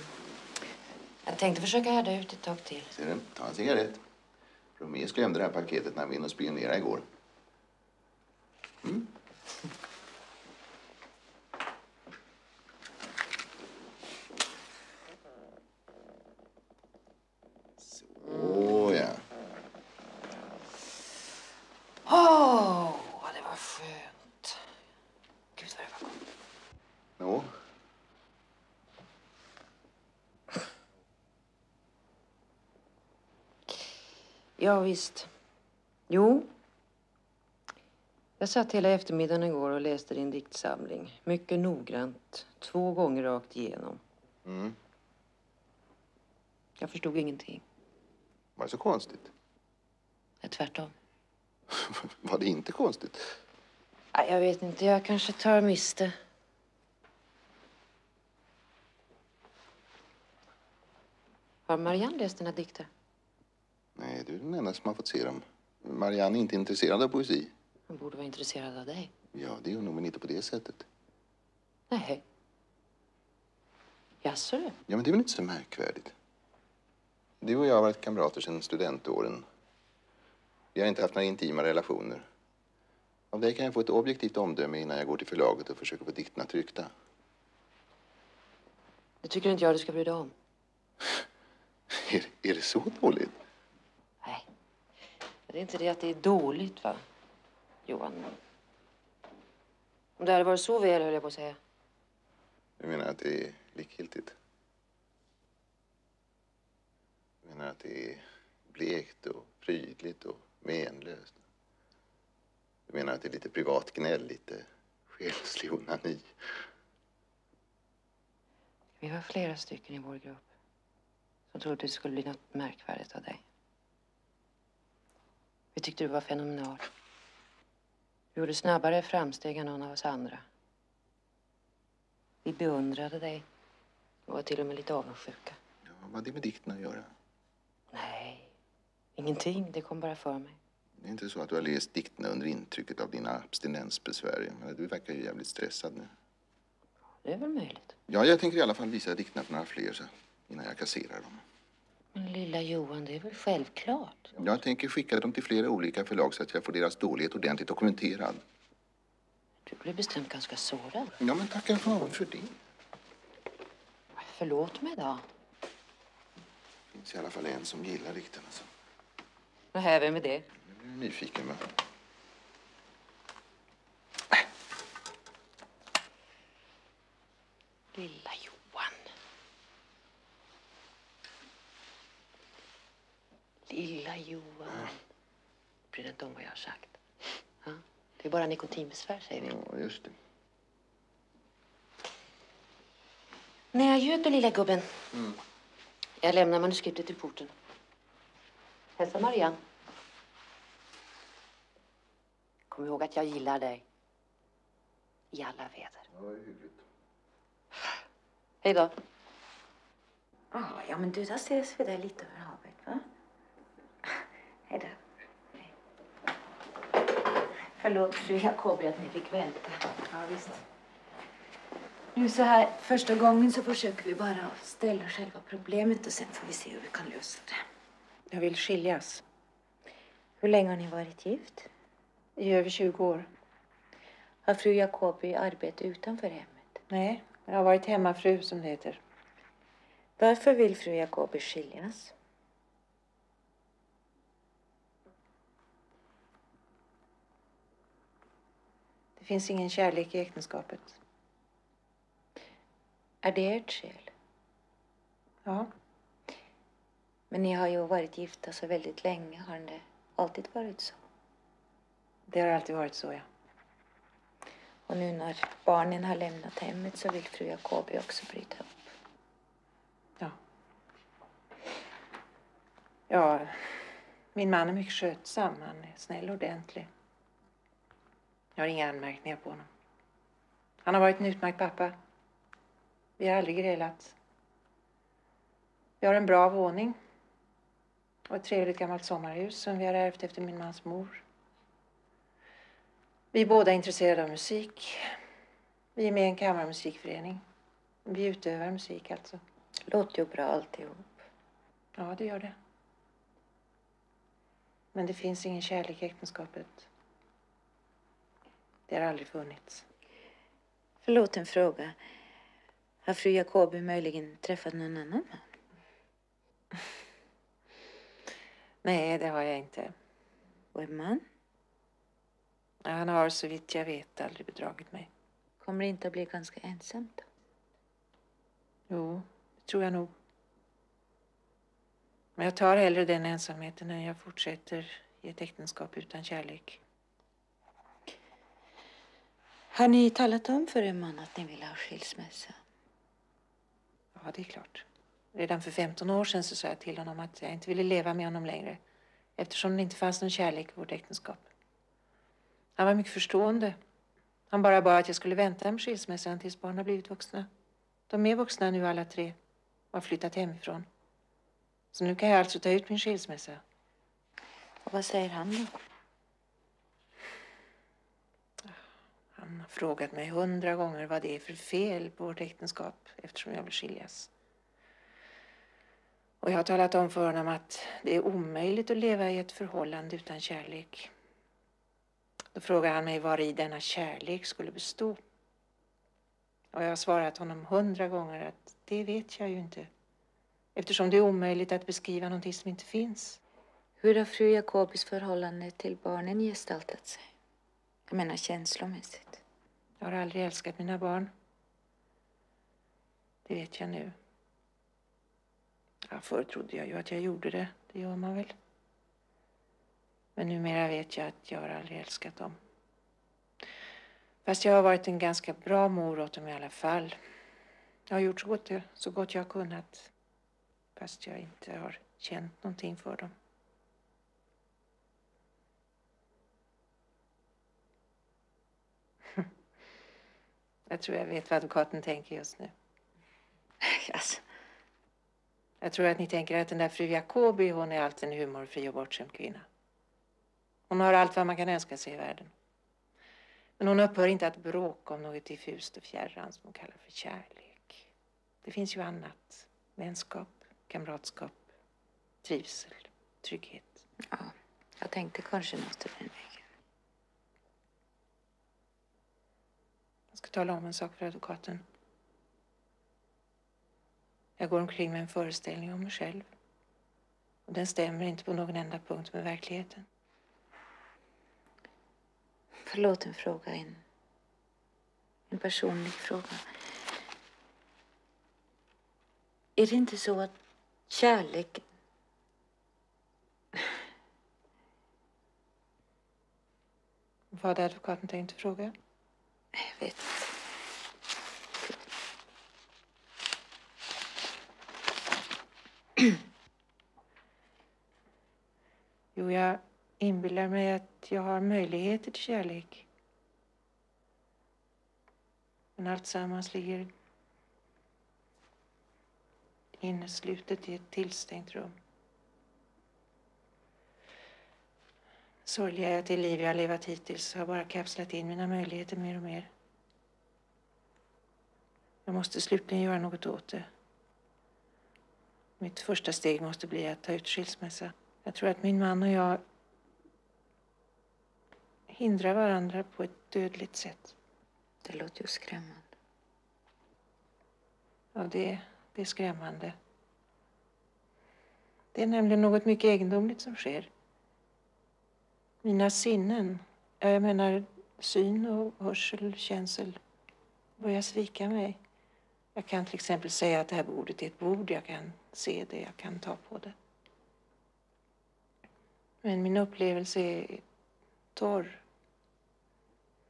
Jag tänkte försöka härda ut ett tag till. Ser du? Ta en cigarett. Romeus glömde det här paketet när vi var inne och spionerade igår. Mm. Så, ja. Åh, det var skönt. Gud, vad det var gott. Nå. Ja, visst. Jo. Jag satt hela eftermiddagen igår och läste din diktsamling. Mycket noggrant. Två gånger rakt igenom. Mm. Jag förstod ingenting. Var det så konstigt? Nej, tvärtom. (laughs) Var det inte konstigt? Nej, Jag vet inte, jag kanske tar miste. Har Marianne läst dina dikter? Nej, du är den enda som har fått se dem. Marianne är inte intresserad av poesi. Hon borde vara intresserad av dig. Ja, det är hon nog, men inte på det sättet. Nej. Jaså du? Ja, men det är väl inte så märkvärdigt. Du och jag har varit kamrater sedan studentåren. Vi har inte haft några intima relationer. Av dig kan jag få ett objektivt omdöme innan jag går till förlaget och försöker få dikterna tryckta. Det tycker inte jag du ska bry dig om. (laughs) Är, är det så dåligt? Det är inte det att det är dåligt, va? Johan. Om det hade varit så väl, höll jag på att säga. Du menar att det är likgiltigt? Du menar att det är blekt och prydligt och menlöst? Du menar att det är lite privat gnäll, lite själslig onani? Vi var flera stycken i vår grupp som trodde det skulle bli något märkvärdigt av dig. Vi tyckte du var fenomenal. Du gjorde snabbare framsteg än någon av oss andra. Vi beundrade dig och var till och med lite avundsjuka. Ja, vad har det med dikten att göra? Nej, ingenting. Det kom bara för mig. Det är inte så att du har läst dikterna under intrycket av dina abstinensbesvär. Men Du verkar ju jävligt stressad nu. Det är väl möjligt. Ja, jag tänker i alla fall visa dikterna för några fler så, innan jag kasserar dem. Men lilla Johan, det är väl självklart? Jag tänker skicka dem till flera olika förlag så att jag får deras dålighet ordentligt dokumenterad. Du blev bestämt ganska sårad. Ja, men tacka fan för det. Förlåt mig då. Det finns i alla fall en som gillar dikterna. Så. Nähä, vem är det? Jag är nyfiken. Va? Lilla Johan. Lilla Johan. Bryr dig inte om vad jag har sagt. Ja? Det är bara nikotinbesvär, säger vi. Ja, just det. Nej, adjö då, lilla gubben. Jag lämnar manuskriptet till porten. Hälsa Marianne. Kom ihåg att jag gillar dig. I alla väder. Ja, det är hyggligt. Hej då. Ah, ja, men du, då ses vi där lite över havet, va? Hej då. Hej. Förlåt, fru Jacobi, att ni fick vänta. Ja, visst. Nu så här, första gången så försöker vi bara ställa själva problemet och sen får vi se hur vi kan lösa det. Jag vill skiljas. Hur länge har ni varit gift? I över 20 år. Har fru Jacobi arbete utanför hemmet? Nej, jag har varit hemmafru som det heter. Varför vill fru Jacobi skiljas? Finns ingen kärlek i äktenskapet. Är det ert skäl? Ja, Men ni har ju varit gifta så väldigt länge. Har det alltid varit så? det har alltid varit så, ja. Och nu när barnen har lämnat hemmet så vill fru Jacobi också bryta upp. Ja. Ja, min man är mycket skötsam. Han är snäll och ordentlig. Jag har inga anmärkningar på honom. Han har varit en utmärkt pappa. Vi har aldrig grälat. Vi har en bra våning och ett trevligt gammalt sommarhus som vi har ärvt efter min mans mor. Vi är båda intresserade av musik. Vi är med i en kammarmusikförening. Vi utövar musik alltså. Låter ju bra alltihop. Ja, det gör det. Men det finns ingen kärlek i äktenskapet. Det har aldrig funnits. Förlåt en fråga. Har fru Jacobi möjligen träffat någon annan man? (laughs) Nej, det har jag inte. Och en man? Han har så vitt jag vet aldrig bedragit mig. Kommer det inte att bli ganska ensamt då? Jo, det tror jag nog. Men jag tar hellre den ensamheten än jag fortsätter i ett äktenskap utan kärlek. Har ni talat om för en man att ni vill ha skilsmässa? Ja, det är klart. Redan för 15 år sedan så sa jag till honom att jag inte ville leva med honom längre eftersom det inte fanns någon kärlek i vårt äktenskap. Han var mycket förstående. Han bara bad att jag skulle vänta med skilsmässan tills barnen har blivit vuxna. De är vuxna nu alla tre och har flyttat hemifrån. Så nu kan jag alltså ta ut min skilsmässa. Och vad säger han då? Han har frågat mig hundra gånger vad det är för fel på vårt äktenskap eftersom jag vill skiljas. Och jag har talat om för honom att det är omöjligt att leva i ett förhållande utan kärlek. Då frågar han mig var i denna kärlek skulle bestå. Och jag har svarat honom hundra gånger att det vet jag ju inte. Eftersom det är omöjligt att beskriva någonting som inte finns. Hur har fru Jakobis förhållande till barnen gestaltat sig? Jag menar känslomässigt. Jag har aldrig älskat mina barn. Det vet jag nu. Ja, förr trodde jag ju att jag gjorde det. Det gör man väl. Men numera vet jag att jag har aldrig älskat dem. Fast jag har varit en ganska bra mor åt dem i alla fall. Jag har gjort så gott, så gott jag har kunnat. Fast jag inte har känt någonting för dem. Jag tror jag vet vad advokaten tänker just nu. (laughs) Alltså, Jag tror att ni tänker att den där fru Jacobi, hon är allt en humorfri och bortskämd kvinna. Hon har allt vad man kan önska sig i världen. Men hon upphör inte att bråka om något diffust och fjärran som hon kallar för kärlek. Det finns ju annat. Vänskap, kamratskap, trivsel, trygghet. ja, jag tänkte kanske något i den vägen. Ska tala om en sak för advokaten. Jag går omkring med en föreställning om mig själv. Och den stämmer inte på någon enda punkt med verkligheten. Förlåt en fråga, en, en personlig fråga. Är det inte så att kärlek... Vad advokaten tänkt fråga? Jag vet inte. Jo, jag inbillar mig att jag har möjligheter till kärlek. Men allt sammans ligger inneslutet i ett tillstängt rum. Sorgliga är att det liv jag har levat hittills har bara kapslat in mina möjligheter mer och mer. Jag måste slutligen göra något åt det. Mitt första steg måste bli att ta ut skilsmässa. Jag tror att min man och jag hindrar varandra på ett dödligt sätt. Det låter ju skrämmande. Ja, det, det är skrämmande. Det är nämligen något mycket egendomligt som sker. Mina sinnen, ja, jag menar syn och hörsel, känsel, börjar svika mig. Jag kan till exempel säga att det här bordet är ett bord. Jag kan se det, jag kan ta på det. Men min upplevelse är torr,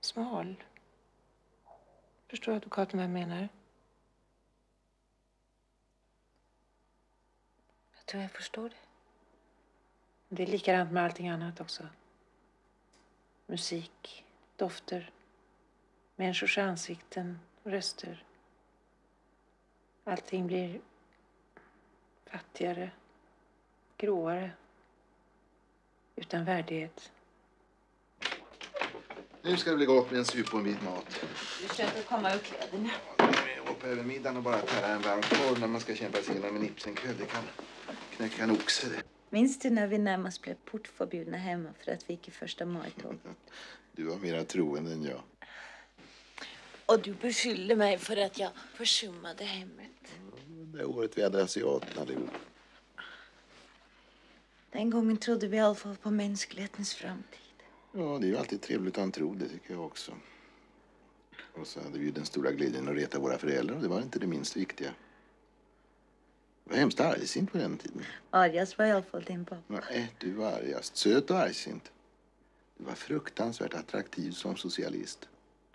smal. Förstår advokaten vad jag menar? Jag tror jag förstår det. Det är likadant med allting annat också. Musik, dofter, människors ansikten och röster. Allting blir fattigare, gråare, utan värdighet. Nu ska det bli gott med en sup och en bit mat. Försök att komma ur kläderna. Och på över middagen och bara tära en varm korv när man ska kämpa sig igenom en Ibsenkväll. Det kan knäcka en oxe det. Minns du när vi närmast blev portförbjudna hemma för att vi gick i första maj-tåg? (laughs) Du var mera troende än jag. Och du beskyllde mig för att jag försummade hemmet. Det året vi hade asiaterna allihop. Den gången trodde vi i alla fall på mänsklighetens framtid. Ja, det är ju alltid trevligt att ha en tro, det tycker jag också. Och så hade vi ju den stora glädjen att reta våra föräldrar och det var inte det minst viktiga. Var hemskt argsint på den tiden. Argas var i alla fall din pappa. Nej, du var argast. Söt och argsint. Du var fruktansvärt attraktiv som socialist.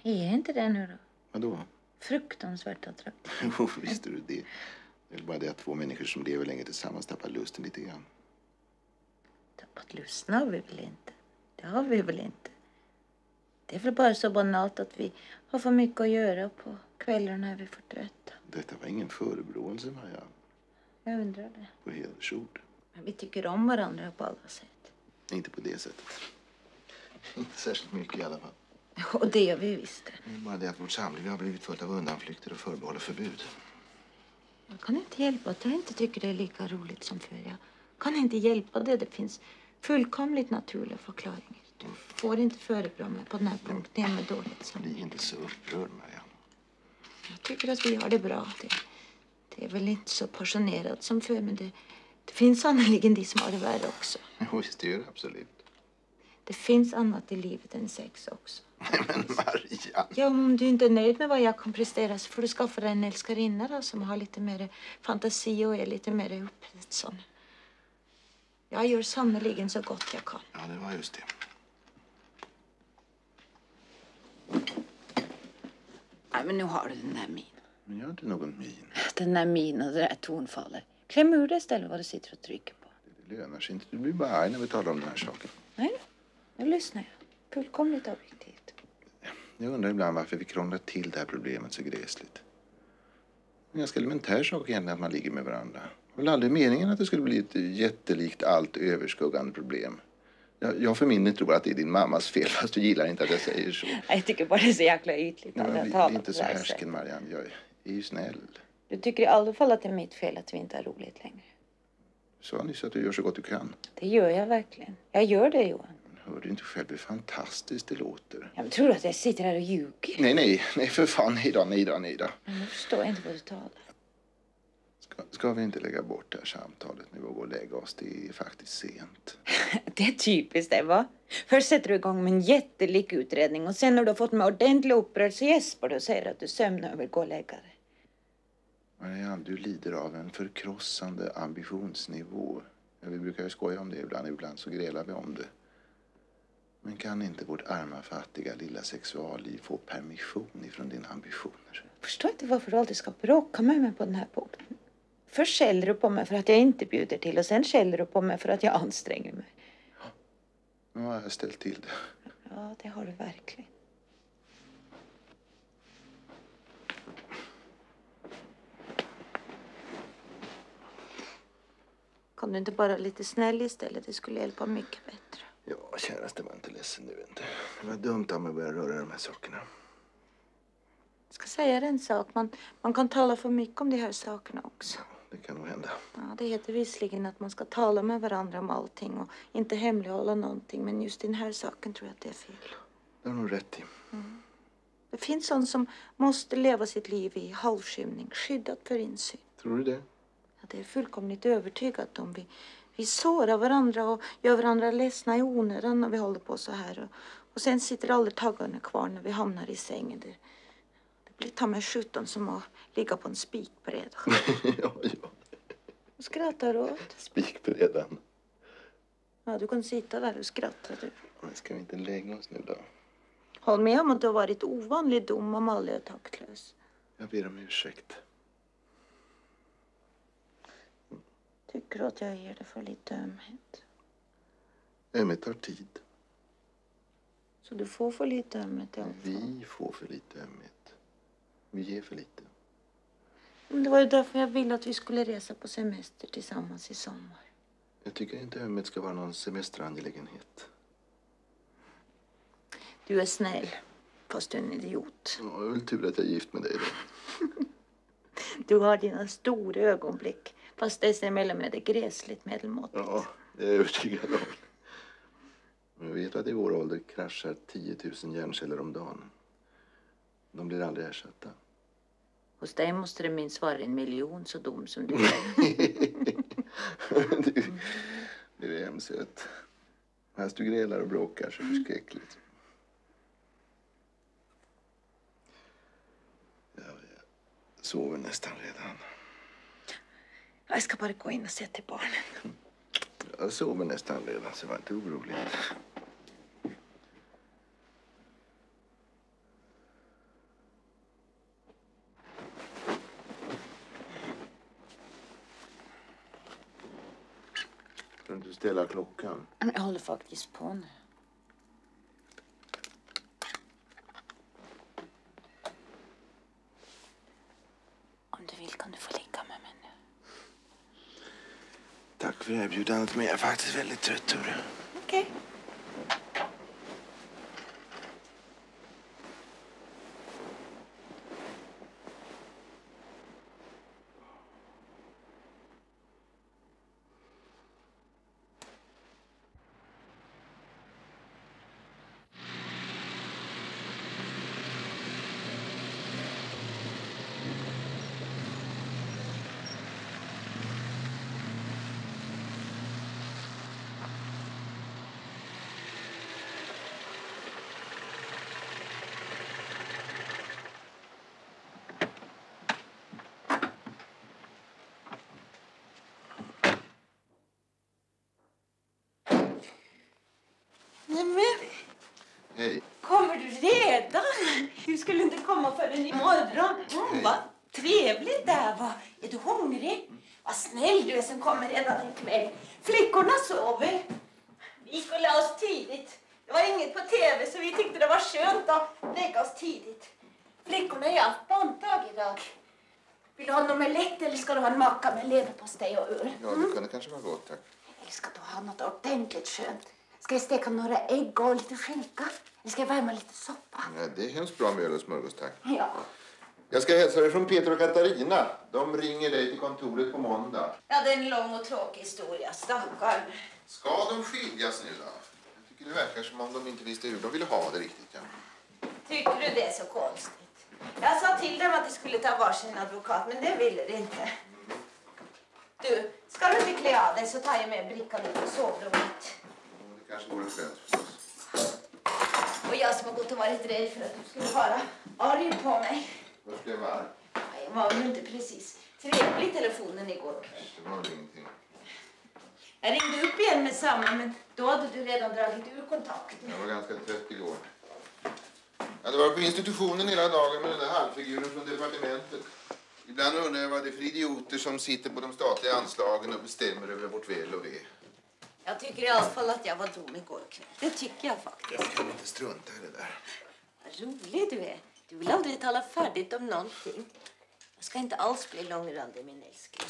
Är inte det nu då? Vadå? Fruktansvärt attraktiv. (laughs) Jo, visste du det. Det är bara det att två människor som lever länge tillsammans tappar lusten lite grann. Tappat lusten har vi väl inte? Det har vi väl inte? Det är väl bara så banalt att vi har för mycket att göra på kvällarna är vi för trötta. Detta var ingen förebråelse, Maja. Jag undrar det. På hedersord. Men vi tycker om varandra på alla sätt. Inte på det sättet. Inte särskilt mycket i alla fall. (laughs) Och det gör vi visst. Det är bara det att vårt samliv har blivit fullt av undanflykter och förbehåll och förbud. Jag kan inte hjälpa att jag inte tycker det är lika roligt som förr. Jag kan inte hjälpa det. Det finns fullkomligt naturliga förklaringar. Du får inte förebrå mig på den här punkten. Jag mår dåligt som Bli inte så upprörd, Maja. Jag tycker att vi har det bra. Det, det är väl inte så passionerat som förr, men det, det finns sannoliken de som har det värre också. (laughs) Jo, visst det gör det absolut. Det finns annat i livet än sex också. (laughs) Men Maria. Ja, om du inte är nöjd med vad jag kan prestera så får du skaffa dig en älskarinna då, som har lite mer fantasi och är lite mer upphetsad. Jag gör sannerligen så gott jag kan. Ja, det var just det. Nej, men nu har du den där minen. Men jag har inte någon min. Den där minen och det där tonfallet. Kläm ur det istället vad du sitter och trycker på. Det lönar sig inte. Du blir bara arg när vi talar om den här saken. Nej, nu lyssnar jag. Fullkomligt objektivt. Jag undrar ibland varför vi krånglar till det här problemet så gräsligt. En ganska elementär sak egentligen att man ligger med varandra. Det var väl aldrig meningen att det skulle bli ett jättelikt allt överskuggande problem. Jag, jag för min tror att det är din mammas fel fast du gillar inte att jag säger så. Jag tycker bara det är så jäkla ytligt bli, talar bli på inte så här härsken. Marianne. Jag är ju snäll. Du tycker i alla fall att det är mitt fel att vi inte har roligt längre. Sa nyss att du gör så gott du kan. Det gör jag verkligen. Jag gör det Johan. Hör du inte själv hur fantastiskt det låter? Jag tror att jag sitter här och ljuger. Nej, nej, nej för fan. Nej då, nej då, nej då. Jag förstår inte vad du talar. Ska Ska, vi inte lägga bort det här samtalet nu och gå och lägga oss? Det är faktiskt sent. (laughs) Det är typiskt det, va? Först sätter du igång med en jättelik utredning och sen när du har fått mig ordentligt upprörd så gäspar du och säger att du sömnar och vill gå och lägga dig. Marianne, du lider av en förkrossande ambitionsnivå. Ja, vi brukar ju skoja om det ibland, ibland så grälar vi om det. Men kan inte vårt arma, fattiga lilla sexualliv få permission ifrån dina ambitioner? Förstår inte varför du alltid ska bråka med mig på den här punkten. Först skäller du på mig för att jag inte bjuder till och sen skäller du på mig för att jag anstränger mig. Nu har jag ställt till det. Ja, det har du verkligen. Kan du inte bara lite snäll istället? Det skulle hjälpa mycket bättre. Ja, käraste, var inte ledsen nu inte. Det var dumt av mig att börja röra de här sakerna. Jag ska säga dig en sak. Man, man kan tala för mycket om de här sakerna också. Det kan nog hända. Ja, det heter visserligen att man ska tala med varandra om allting och inte hemlighålla någonting. Men just den här saken tror jag att det är fel. Det har du nog rätt i. Det finns sådana som måste leva sitt liv i halvskymning, skyddat för insyn. Tror du det? Ja, det är fullkomligt övertygat om. Vi, vi sårar varandra och gör varandra ledsna i onödan när vi håller på så här. Och, och sen sitter aldrig taggarna kvar när vi hamnar i sängen. Det, det blir ta mig sjutton som att ligga på en spikbräda. (laughs) ja, ja. Vad skrattar åt? Spikbrädan. Ja, du kan sitta där och skratta du. Men ska vi inte lägga oss nu då? Håll med om att du har varit ovanligt dum och mallig och taktlös. Jag ber om ursäkt. Tycker du att jag ger dig för lite ömhet? Ömhet tar tid. Så du får för lite ömhet i alla fall. Vi får för lite ömhet. Vi ger för lite. Men det var ju därför jag ville att vi skulle resa på semester tillsammans i sommar. Jag tycker inte ömhet ska vara någon semesterangelägenhet. Du är snäll, fast du är en idiot. Ja, det är väl tur att jag är gift med dig då. (laughs) Du har dina stora ögonblick, fast dessemellan är det gräsligt medelmåttigt. Ja, det är jag övertygad om. Men vet att i vår ålder kraschar 10 000 hjärnceller om dagen. De blir aldrig ersatta. Hos dig måste det minst vara en miljon så dum som du är. (laughs) du, du är hemskt söt. Fast du grälar och bråkar så förskräckligt. Ja, jag sover nästan redan. Jag ska bara gå in och se till barnen. Jag sover nästan redan, så var inte orolig. Kan du ställa klockan? Jag håller faktiskt på nu. Om du vill kan du få ligga med mig nu. Tack för erbjudandet, men jag är faktiskt väldigt trött. Hörru. Okej. Nämen, Hej. kommer du redan? Du skulle inte komma förrän imorgon. Mm, vad trevligt det här var. Är du hungrig? Vad snäll du är som kommer redan ikväll. Flickorna sover. Vi gick och la oss tidigt. Det var inget på tv så vi tyckte det var skönt att lägga oss tidigt. Flickorna ju haft barntag idag. Vill du ha en omelett eller ska du ha en macka med leverpastej och ur? Ja, det kunde kanske vara gott, tack. Eller ska du ha något ordentligt skönt? Ska jag steka några ägg och lite skinka? Eller ska värma lite soppa? Ja, det är hemskt bra mjöl och smörgås, tack. Ja. Jag ska hälsa dig från Peter och Katarina. De ringer dig till kontoret på måndag. Ja, det är en lång och tråkig historia. Stackarn. Ska de skiljas nu då? Jag tycker det verkar som om de inte visste hur de ville ha det riktigt. Ja. Tycker du det är så konstigt? Jag sa till dem att de skulle ta varsin advokat, men det ville de inte. Du, ska du inte klä av dig så tar jag med brickan ut i sovrummet. Det kanske vore skönt förstås. Och jag som har gått och varit rädd för att du skulle vara arg på mig. Vad ska jag vara? Jag var väl inte precis trevlig i telefonen igår. Det var väl ingenting. Jag ringde upp igen med samma men då hade du redan dragit ur kontakten. Jag var ganska trött igår. Jag hade varit på institutionen hela dagen med den där halvfiguren från departementet. Ibland undrar jag vad det är för idioter som sitter på de statliga anslagen och bestämmer över vårt väl och ve. Jag tycker i alla fall att jag var dum igår kväll. Det tycker jag faktiskt. Jag kan inte strunta i det där. Vad rolig du är. Du vill aldrig tala färdigt om någonting. Jag ska inte alls bli långrandig, min älskling.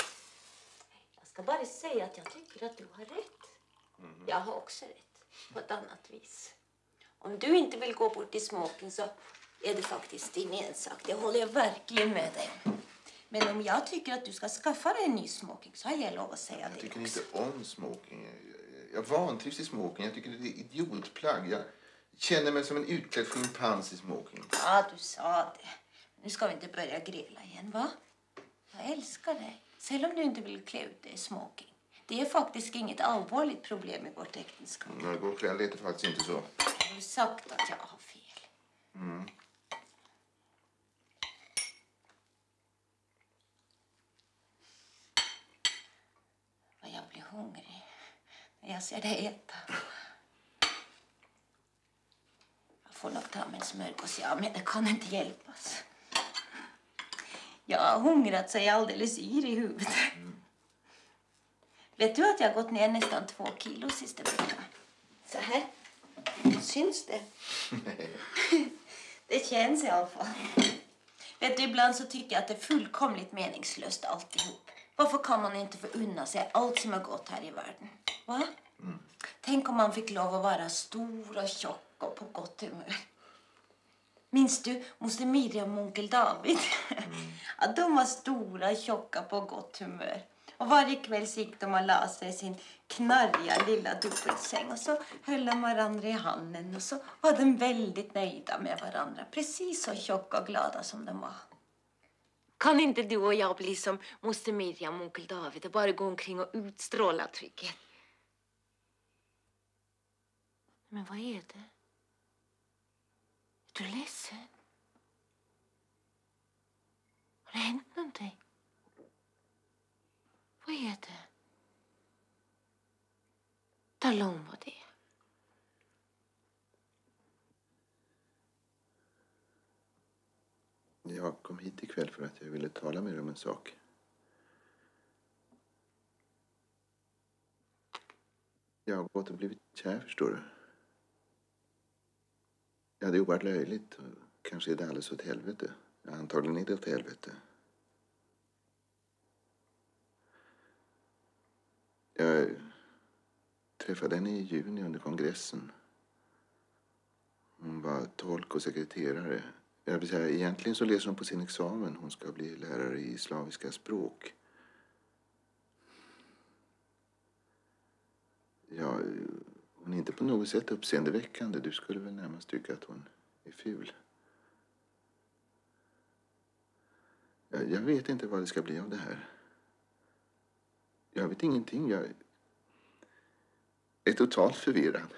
Jag ska bara säga att jag tycker att du har rätt. Jag har också rätt, på ett annat vis. Om du inte vill gå bort i smoking så är det faktiskt din ensak. Det håller jag verkligen med dig. Men om jag tycker att du ska skaffa dig en ny smoking så har jag lov att säga Jag det tycker också. inte om smoking. Jag- vantrivs i smoking. Jag tycker det är idiotplagg. Jag känner mig som en utklädd schimpans i smoking. Ja, du sa det. Nu ska vi inte börja gräla igen, va? Jag älskar dig. Säg om du inte vill klä ut dig i smoking. Det är faktiskt inget allvarligt problem i vårt äktenskap. Mm, Igår kväll lät det faktiskt inte så. Jag har sagt att jag har fel. Mm. Vad jag blir hungrig jag ser dig äta. Jag får nog ta mig en smörgås, ja, men det kan inte hjälpas. Jag har hungrat så jag är alldeles yr i huvudet. Vet du att jag har gått ner nästan två kilo sista veckan? Så här. Syns det? (laughs) Det känns i alla fall. Vet du, ibland så tycker jag att det är fullkomligt meningslöst alltihop. Varför kan man inte få unna sig allt som är gott här i världen? Va? Tänk om man fick lov att vara stor och tjock och på gott humör. Minns du moster Miriam och onkel David? (laughs) ja, de var stora, tjocka på gott humör. Och varje kväll så gick de och la sig i sin knarriga lilla dubbelsäng och så höll de varandra i handen och så var de väldigt nöjda med varandra. Precis så tjocka och glada som de var. Kan inte du och jag bli som moster Miriam och onkel David och bara gå omkring och utstråla trygghet? Men vad är det? Är du ledsen? Har det hänt någonting? Vad är det? Tala om vad det är. Jag kom hit ikväll för att jag ville tala med dig om en sak. Jag har gått och blivit kär, förstår du. Ja, det är oerhört löjligt. Kanske är det alldeles åt helvete. Ja, antagligen är det åt helvete. Jag träffade henne i juni under kongressen. Hon var tolk och sekreterare. Jag vill säga, egentligen så läser hon på sin examen. Hon ska bli lärare i slaviska språk. Ja, hon är inte på något sätt uppseendeväckande. Du skulle väl närmast tycka att hon är ful. Jag, jag vet inte vad det ska bli av det här. Jag vet ingenting. Jag är totalt förvirrad.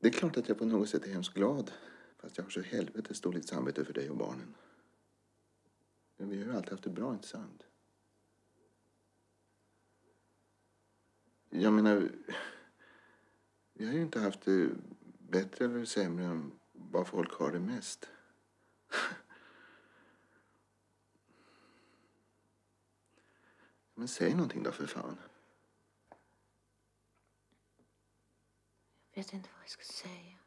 Det är klart att jag på något sätt är hemskt glad. Fast jag har så helvetes dåligt samvete för dig och barnen. Men vi har ju alltid haft det bra, inte sant? Jag menar, vi har ju inte haft det bättre eller sämre än vad folk har det mest. (laughs) Men säg någonting då för fan. Vet inte vad jag ska säga.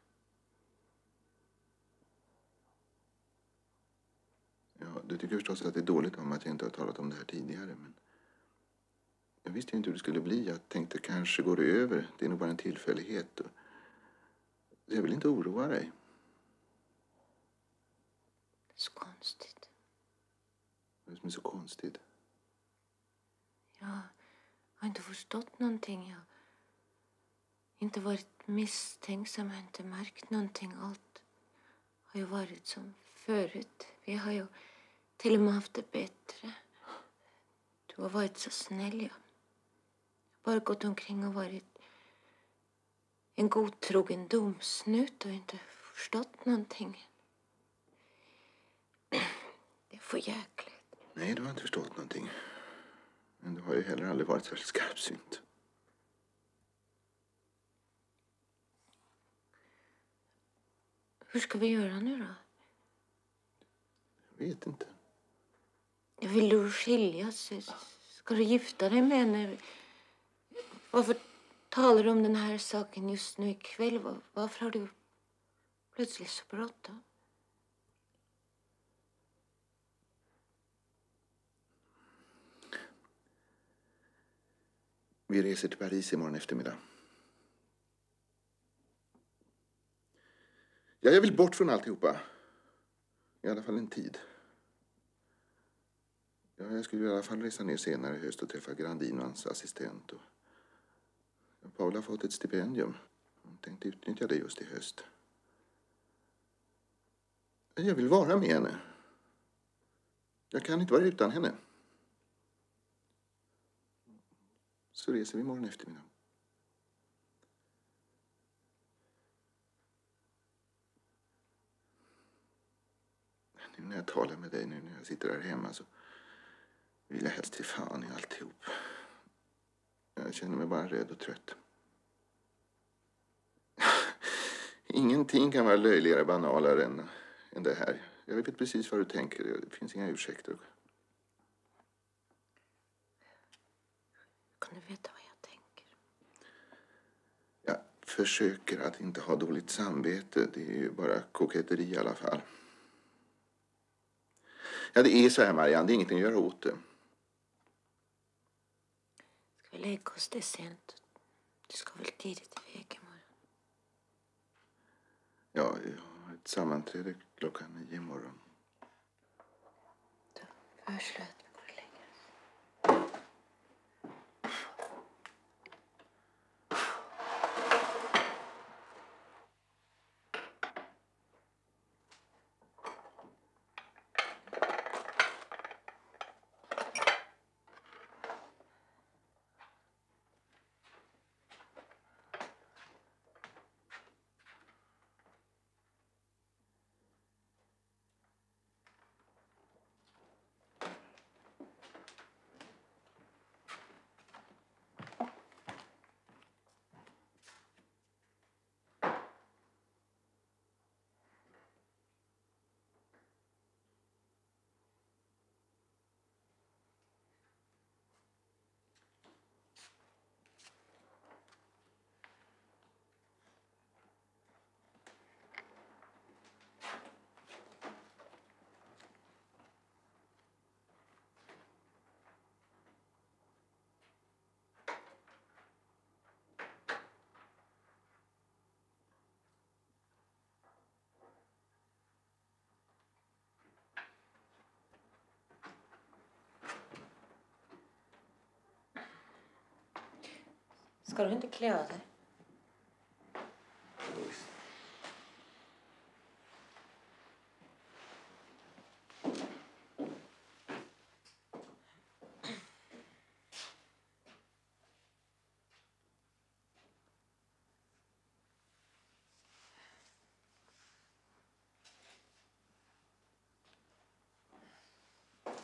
Ja, du tycker förstås att det är dåligt om att jag inte har talat om det här tidigare, men jag visste inte hur det skulle bli. Jag tänkte kanske går det över. Det är nog bara en tillfällighet. Och... Jag vill inte oroa dig. Det är så konstigt. Vad är det som är så konstigt? Jag har inte förstått någonting. Jag inte varit misstänksam, jag har inte märkt någonting. Allt har ju varit som förut. Vi har ju till och med haft det bättre. Du har varit så snäll. Jag har bara gått omkring och varit en godtrogen domsnut och inte förstått någonting. Det är för jäkligt. Nej, du har inte förstått någonting. Men du har ju heller aldrig varit särskilt skarpsynt. Hur ska vi göra nu då? Jag vet inte. Vill du skiljas? Ska du gifta dig med henne? Varför talar du om den här saken just nu ikväll? Var- Varför har du plötsligt så bråttom? Vi reser till Paris imorgon eftermiddag. Ja, jag vill bort från alltihopa. I alla fall en tid. Ja, jag skulle i alla fall resa ner senare i höst och träffa Grandin och hans assistent. Och... Ja, Paula har fått ett stipendium. Hon tänkte utnyttja det just i höst. Jag vill vara med henne. Jag kan inte vara utan henne. Så reser vi imorgon eftermiddag. Nu när jag talar med dig, nu när jag sitter här hemma så vill jag helst till fan i alltihop. Jag känner mig bara rädd och trött. (laughs) Ingenting kan vara löjligare banalare än, än det här. Jag vet precis vad du tänker. Det finns inga ursäkter. Kan du veta vad jag tänker? Jag försöker att inte ha dåligt samvete. Det är ju bara koketteri i alla fall. Ja, det är så här, Marianne. Det är ingenting att göra åt det. Ska vi lägga oss det sent? Du ska väl tidigt iväg imorgon? Ja, jag har ett sammanträde klockan nio imorgon. Vi går Ska du inte klä av dig?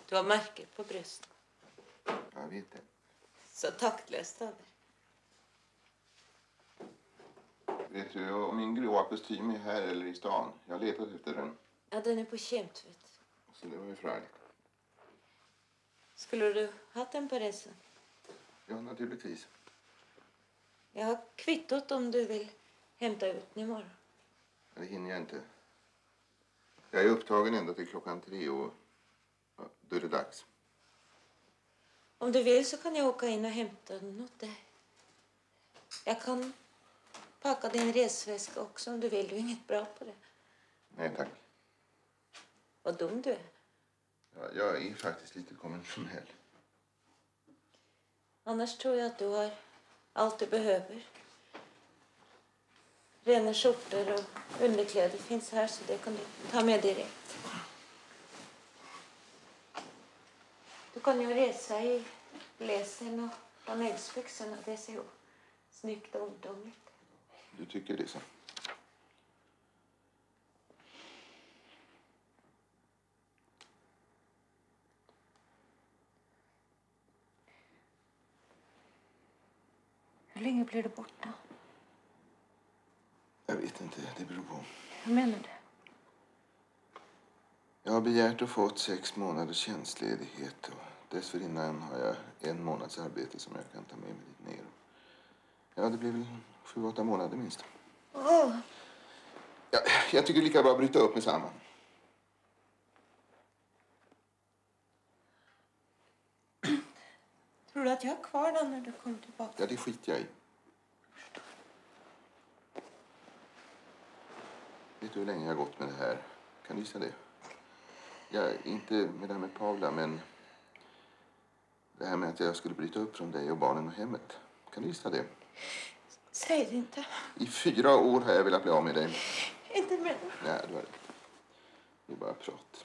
Du har märken på bröstet. Jag vet det. Så taktlöst av dig. Vet du om min gråa kostym är här eller i stan? Jag har letat efter den. Ja, den är på kemtvätt. Så det var ju förargligt. Skulle du haft den på resan? Ja, naturligtvis. Jag har kvittot om du vill hämta ut den imorgon. Det hinner jag inte. Jag är upptagen ända till klockan tre och ja, då är det dags. Om du vill så kan jag åka in och hämta åt dig. Jag kan packa din resväska också om du vill. Du är inget bra på det. Nej, tack. Vad dum du är. Ja, jag är faktiskt lite konventionell. Annars tror jag att du har allt du behöver. Rena skjortor och underkläder finns här så det kan du ta med direkt. Då kan jag resa i läsen och flanellsbyxorna. Det ser ju snyggt och ungdomligt. Du tycker det så? Hur länge blir du borta? Jag vet inte, det beror på. Hur menar du? Jag har begärt och fått sex månaders tjänstledighet. Och dessförinnan har jag en månads arbete som jag kan ta med mig dit ner. Ja, det blir väl sju, åtta månader minst. Åh, Ja, jag tycker lika bra att bryta upp med samma. tror du att jag är kvar då när du kommer tillbaka? Ja, det skiter jag i. Vet du hur länge jag har gått med det här? Kan du gissa det? Ja, inte med det här med Paula, men det här med att jag skulle bryta upp från dig och barnen och hemmet. Kan du gissa det? Säg det inte. I fyra år har jag velat bli av med dig. Inte mer. Nej, du har rätt. Det är bara prat.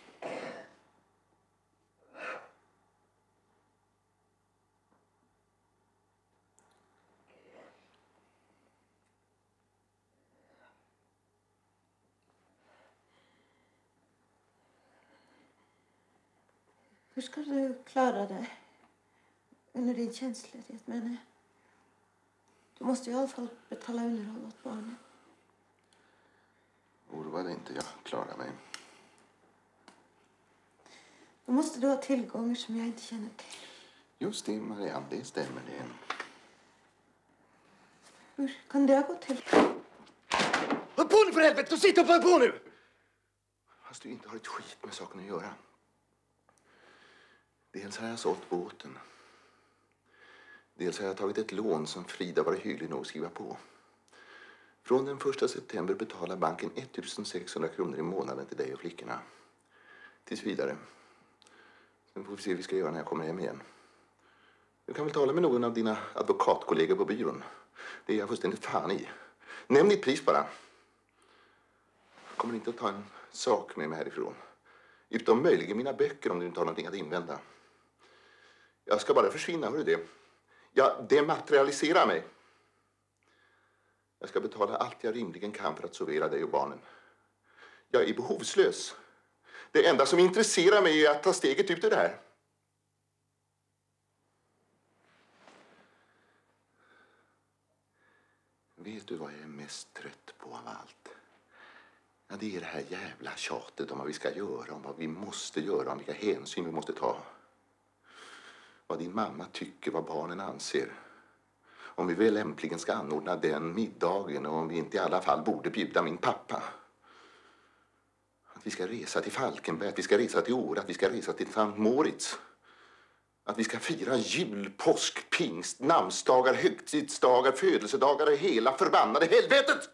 Hur ska du klara dig under din tjänstledighet, menar jag? Du måste i alla fall betala underhåll åt barnen. Oroa dig inte, jag klarar mig. Då måste du ha tillgångar som jag inte känner till. Just det, Marianne, det stämmer det. Hur kan det ha gått till? Hör på nu för helvete! Sitt upp och hör på nu! Fast du inte har ett skit med saken att göra. Dels har jag sålt båten. Dels har jag tagit ett lån som Frida var hygglig nog att skriva på. Från den första september betalar banken 1600 kronor i månaden till dig och flickorna. Tills vidare. Sen får vi se hur vi ska göra när jag kommer hem igen. Du kan väl tala med någon av dina advokatkollegor på byrån. Det är jag fullständigt fan i. Nämn ditt pris bara. Jag kommer inte att ta en sak med mig härifrån. Utom möjligen mina böcker om du inte har någonting att invända. Jag ska bara försvinna, hör du det? Jag dematerialiserar mig. Jag ska betala allt jag rimligen kan för att servera dig och barnen. Jag är behovslös. Det enda som intresserar mig är att ta steget ut ur det här. Vet du vad jag är mest trött på av allt? Ja, det är det här jävla tjatet om vad vi ska göra, om vad vi måste göra, om vilka hänsyn vi måste ta. Vad din mamma tycker, vad barnen anser. Om vi väl lämpligen ska anordna den middagen och om vi inte i alla fall borde bjuda min pappa. Att vi ska resa till Falkenberg, att vi ska resa till Åre, att vi ska resa till Sankt Moritz. Att vi ska fira jul, påsk, pingst, namnsdagar, högtidsdagar, födelsedagar och hela förbannade helvetet!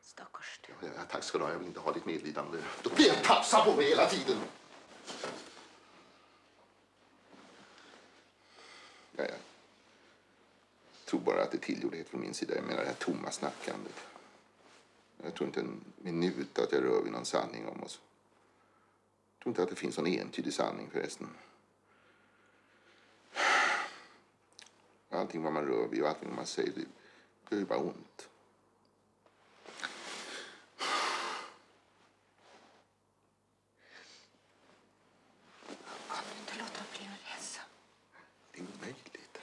Stackars du. Ja, tack ska du ha. Jag vill inte ha ditt medlidande. Då blir jag på mig hela tiden. Ja, jag tror bara att det är tillgjordhet från min sida. Jag menar det här tomma snackandet. Jag tror inte en minut att jag rör vid någon sanning om oss. Jag tror inte att det finns någon entydig sanning förresten. Allting vad man rör vid och allting vad man säger, det gör ju bara ont. Kan du inte låta bli att resa? Det är omöjligt.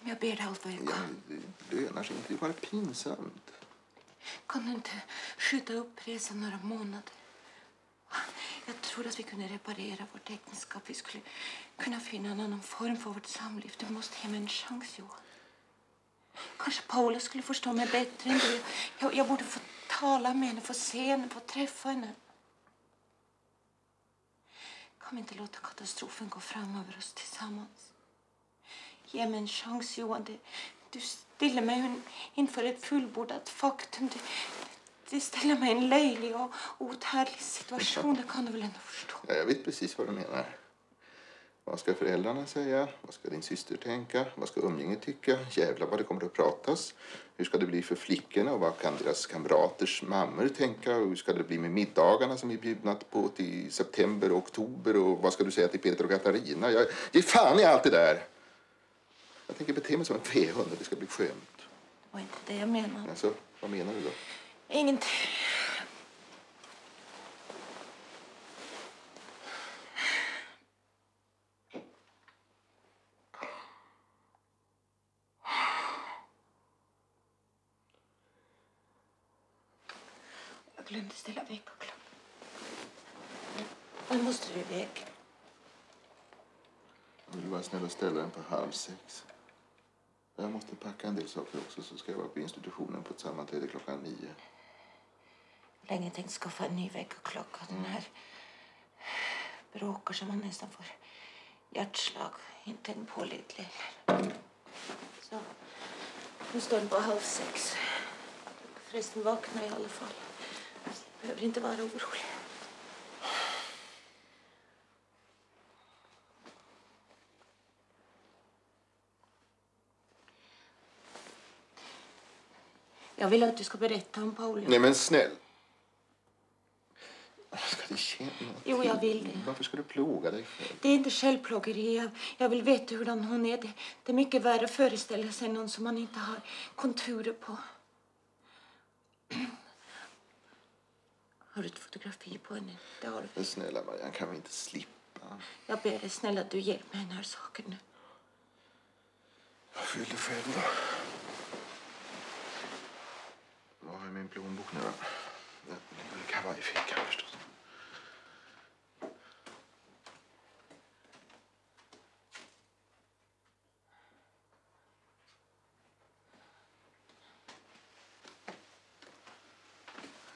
Men jag ber dig allt vad jag Ja, kan. det lönar sig inte. Det är bara pinsamt. Kan du inte skjuta upp resan några månader? Jag tror att vi kunde reparera vårt äktenskap. Vi skulle kunna finna en annan form för vårt samliv. Du måste ge mig en chans, Johan. Kanske Paula skulle förstå mig bättre än du. Jag, jag borde få tala med henne, få se henne, få träffa henne. Kan vi inte låta katastrofen gå fram över oss tillsammans? Ge mig en chans, Johan. Det, du ställer mig inför ett fullbordat faktum. Det, det ställer mig i en löjlig och outhärdlig situation. Det kan du väl ändå förstå? Ja, jag vet precis vad du menar. Vad ska föräldrarna säga? Vad ska din syster tänka? Vad ska umgänget tycka? Jävlar vad det kommer att pratas. Hur ska det bli för flickorna och vad kan deras kamraters mammor tänka? Och hur ska det bli med middagarna som vi bjudnat på till september och oktober? Och vad ska du säga till Peter och Katarina? Jag ger fan i allt det där! Jag tänker bete mig som en vedhund det ska bli skönt. Det var inte det jag menade. Alltså, vad menar du då? Ingenting. Jag glömde ställa väckarklockan. Nu måste du iväg. Vill du vara snäll och ställa den på halv sex? Jag måste packa en del saker också så ska jag vara på institutionen på ett sammanträde klockan nio. länge tänkt skaffa en ny väckarklocka. Den här bråkar så man nästan får hjärtslag. Inte en pålitlig heller. Så, nu står den på halv sex. Förresten vaknar i alla fall. Behöver inte vara orolig. Jag vill att du ska berätta om Paula. Nej men snäll! Ska det känna Jo, jag vill det. Varför ska du plåga dig själv? Det är inte självplågeri. Jag, jag vill veta hur hon är. Det, det är mycket värre att föreställa sig någon som man inte har konturer på. Har du ett fotografi på henne? Det har du. Men snälla Marianne, kan vi inte slippa? Jag ber dig snälla att du hjälper mig den här saken nu. Jag fyller själv då. Var har jag min plånbok nu då? Den ligger i kavajfickan förstås.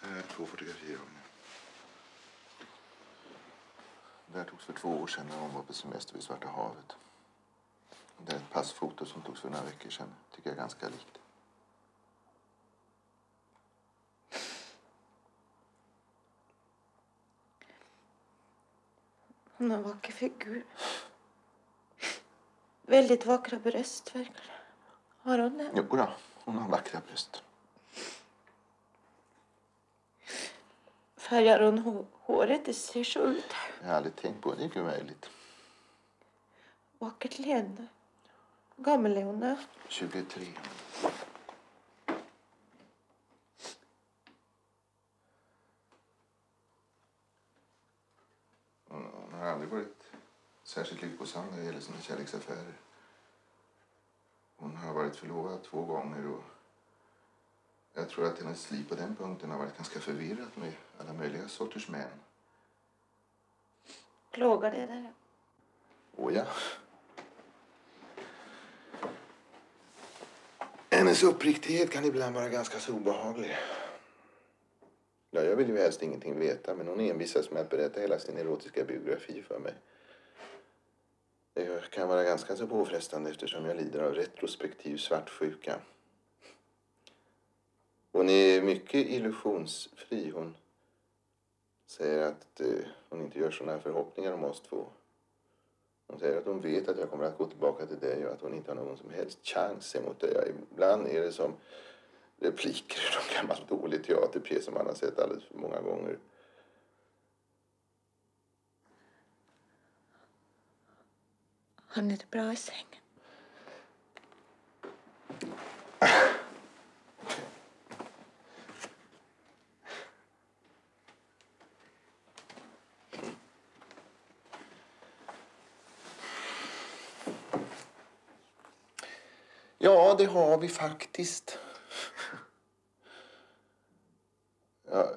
Här är två fotografier av henne. Det här togs för två år sedan när hon var på semester vid Svarta havet. Det är ett passfoto som togs för några veckor sedan. Tycker jag är ganska likt. Hon har vacker figur. Väldigt vackra bröst, verkar det. Har hon det? Jo då, hon har vackra bröst. Färgar hon hå- håret? Det ser så ut. Jag har aldrig tänkt på det. Det är möjligt. Vackert leende. Gammal är hon då? 23. Hon har aldrig varit särskilt lyckosam när det gäller sina kärleksaffärer. Hon har varit förlovad två gånger och jag tror att hennes liv på den punkten har varit ganska förvirrat med alla möjliga sorters män. Plågar det där? Åh ja. Hennes uppriktighet kan ibland vara ganska så obehaglig. Ja, jag vill ju helst ingenting veta, men hon envisas med att berätta hela sin erotiska biografi för mig. Det kan vara ganska så påfrestande eftersom jag lider av retrospektiv svartsjuka. Hon är mycket illusionsfri. Hon säger att eh, hon inte gör sådana här förhoppningar om oss två. Hon säger att hon vet att jag kommer att gå tillbaka till dig och att hon inte har någon som helst chans emot dig. Ibland är det som repliker i någon gammal dålig teaterpjäs som man har sett alldeles för många gånger. Har ni det bra i sängen. Ja, det har vi faktiskt. Ja,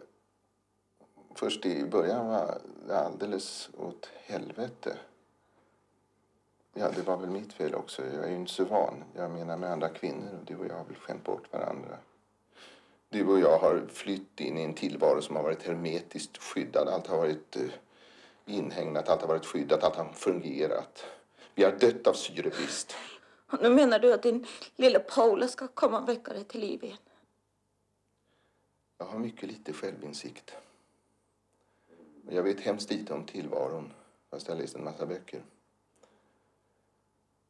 först i början var det alldeles åt helvete. Ja, det var väl mitt fel också. Jag är ju inte så van. Jag menar med andra kvinnor. och Du och jag har väl skämt bort varandra. Du och jag har flytt in i en tillvaro som har varit hermetiskt skyddad. Allt har varit eh, inhägnat, allt har varit skyddat, allt har fungerat. Vi har dött av syrebrist. Och nu menar du att din lilla Paula ska komma och väcka dig till liv igen? Jag har mycket lite självinsikt. Jag vet hemskt lite om tillvaron, fast jag har läst en massa böcker.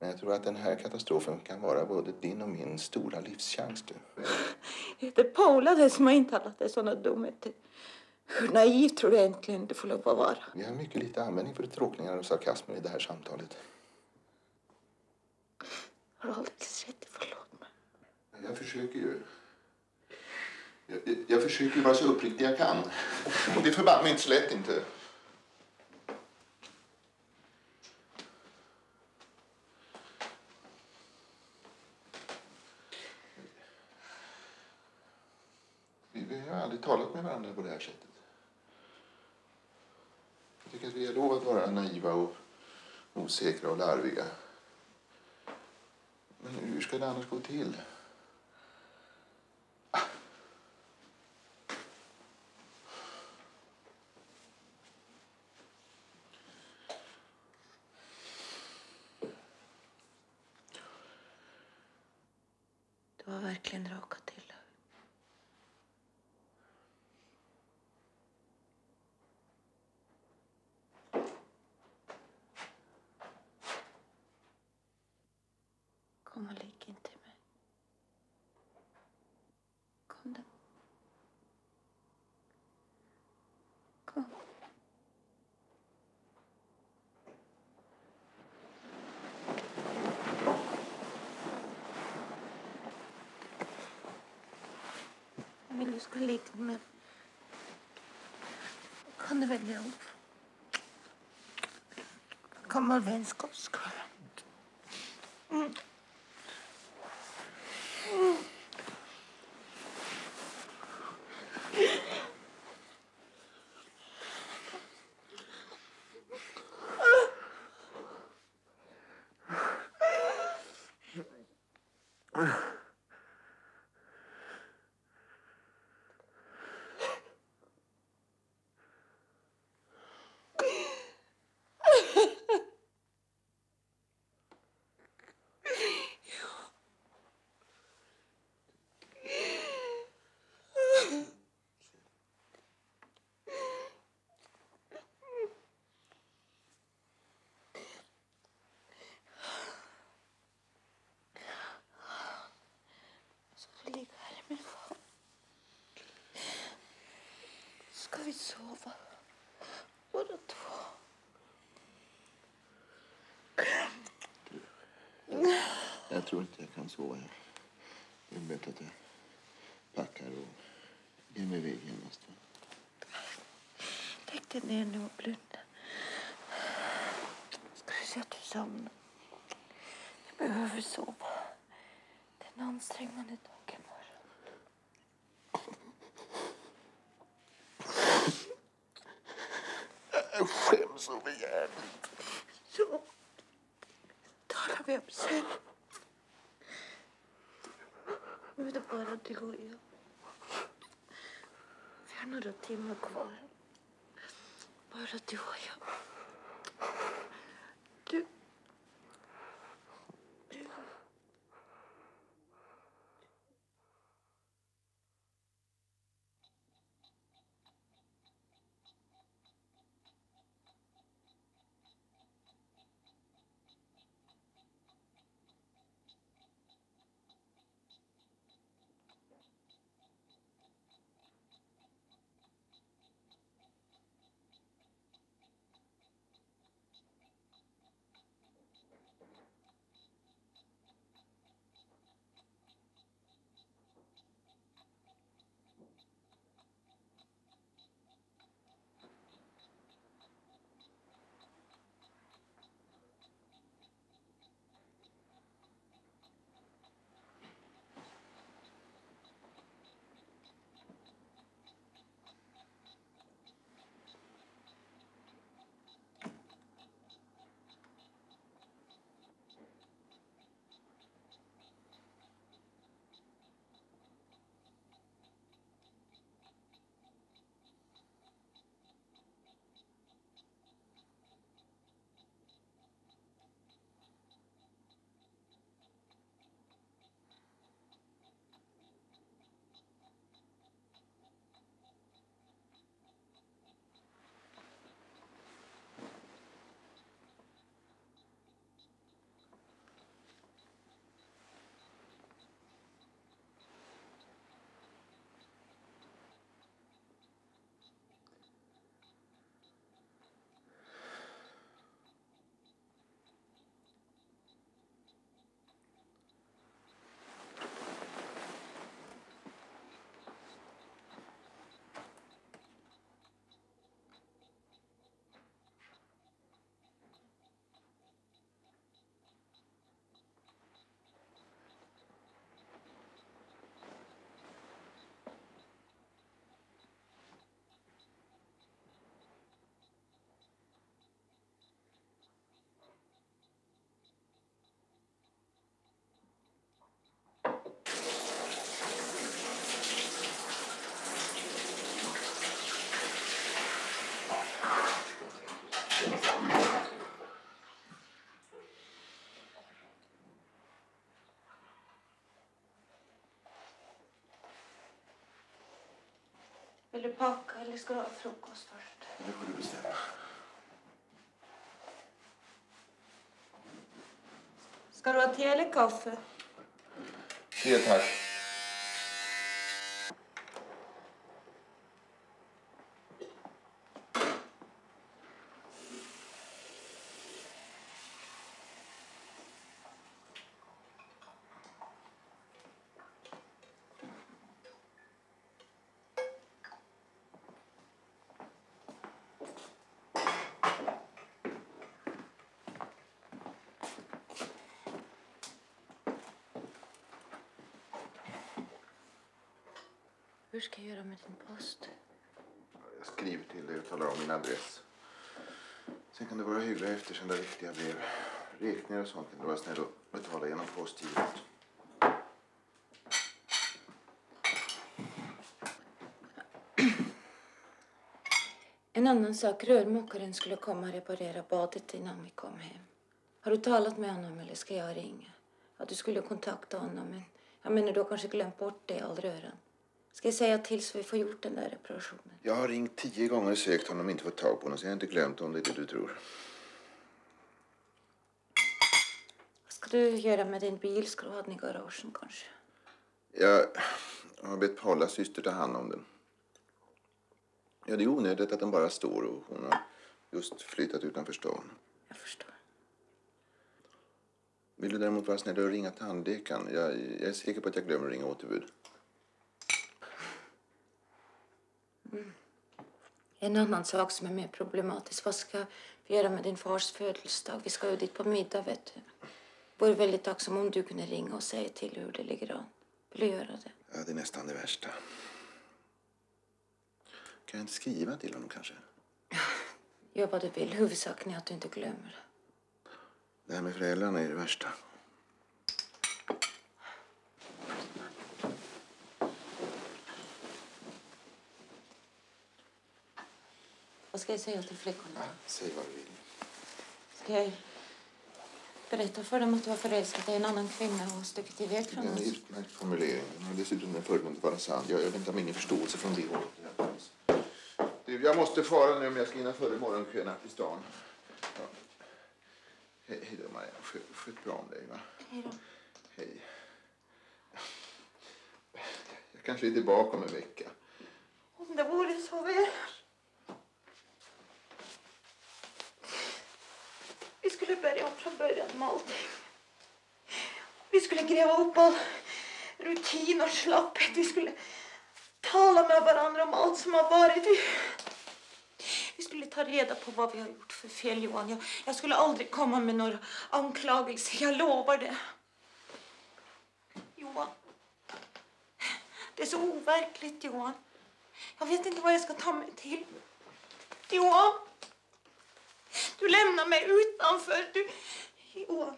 Men jag tror att den här katastrofen kan vara både din och min stora livschans. Du. Är det Paula det som har intalat dig sådana dumheter? Hur naiv tror du egentligen det får lov att vara? Vi har mycket lite användning för tråkningar och sarkasmer i det här samtalet. Har du alltid rätt? Förlåt mig. Jag försöker ju. Jag, jag, jag försöker ju vara så uppriktig jag kan. Och det är förbanne inte så lätt inte. Vi, vi har aldrig talat med varandra på det här sättet. Jag tycker att vi har lov att vara naiva och osäkra och larviga. Men hur ska det annars gå till? Du har verkligen rakat till dig. Kom och ligg intill mig. Kom då. Kom. Jag vill du ska ligga med Kan du välja upp? Gammal vänskapskväll. Mm. Ska du ligga här i min famn? Ska sova? Båda två. Jag tror inte jag kan sova här. Det är bättre att jag packar och ger mig iväg genast. Lägg dig ner nu och blunda. Ska du se att du somnar? Jag behöver sova. Det är en ansträngande dag Vill du packa eller ska du ha frukost först? Det får du bestämma. Ska du ha te eller kaffe? Te, tack. Ska jag göra med din post? Jag skriver till dig och talar om min adress. Sen kan du vara hygglig och eftersända riktiga brev. Räkningar och sånt kan du vara snäll och betala genom postgirot. En annan sak, rörmokaren skulle komma och reparera badet innan vi kom hem. Har du talat med honom eller ska jag ringa? Ja, du skulle kontakta honom men jag menar du har kanske glömt bort det all röran. Ska jag säga till så vi får gjort den där reparationen? Jag har ringt tio gånger och sökt honom och inte fått tag på honom så jag har inte glömt om det är det du tror. Vad ska du göra med din bil? Ska du ha den i garagen kanske? Jag har bett Paulas syster ta hand om den. Ja, det är onödigt att den bara står och hon har just flyttat utanför stan. Jag förstår. Vill du däremot vara snäll och ringa tandläkaren? Jag, jag är säker på att jag glömmer att ringa återbud. En annan sak som är mer problematisk. Vad ska vi göra med din fars födelsedag? Vi ska ju dit på middag, vet du. Vore väldigt tacksam om du kunde ringa och säga till hur det ligger an. Vill du göra det? Ja, det är nästan det värsta. Kan jag inte skriva till honom kanske? (laughs) Gör vad du vill. Huvudsaken är att du inte glömmer. Det här med föräldrarna är det värsta. Vad ska jag säga till flickorna? Säg vad du vill. Ska jag berätta för dem att du har förälskat dig i en annan kvinna och stuckit iväg Det från är en oss? utmärkt formulering. Har dessutom den förmånen att vara sann. Jag, jag väntar mig ingen förståelse från det hållet. Du, jag måste fara nu om jag ska hinna före morgonköerna till stan. Ja. Hej, hej då, Maria. Sköt, sköt bra om dig, va? Hej då. Hej. Jag kanske är tillbaka om en vecka. Om det vore så väl. Vi skulle börja om från början med allting. Vi skulle gräva upp all rutin och slapphet. Vi skulle tala med varandra om allt som har varit. Vi, vi skulle ta reda på vad vi har gjort för fel, Johan. Jag, jag skulle aldrig komma med några anklagelser, jag lovar det. Johan. Det är så overkligt, Johan. Jag vet inte vad jag ska ta mig till. Johan! Du lämnar mig utanför. Du... Johan,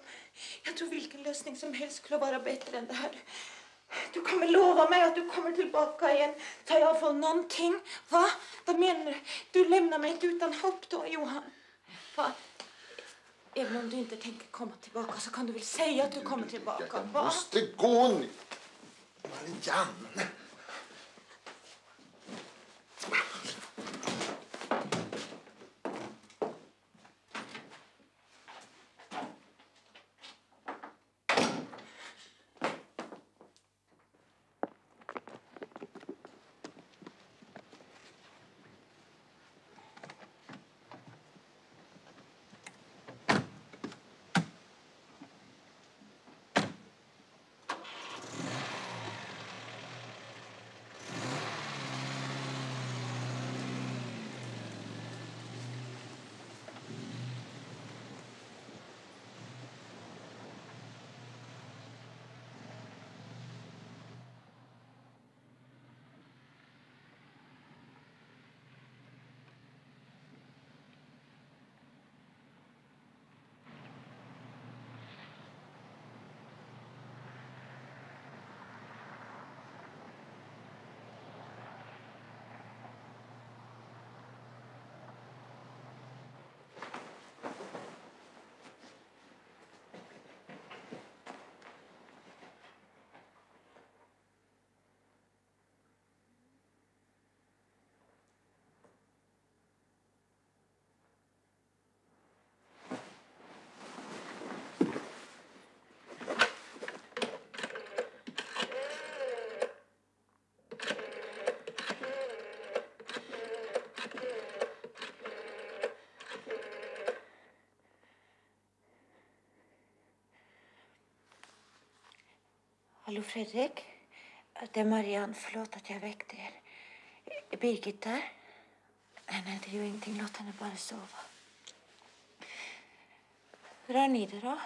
jag tror vilken lösning som helst skulle vara bättre än det här. Du kommer lova mig att du kommer tillbaka igen. Tar jag för någonting? Va? Vad menar du? Du lämnar mig inte utan hopp då, Johan. Va? Även om du inte tänker komma tillbaka så kan du väl säga att du kommer tillbaka? Jag Va? måste gå nu. Marianne! Hallå Fredrik. Det är Marianne. Förlåt att jag väckte er. Är Birgit där? Nej, nej, det är ju ingenting. Låt henne bara sova. Hur har ni det då?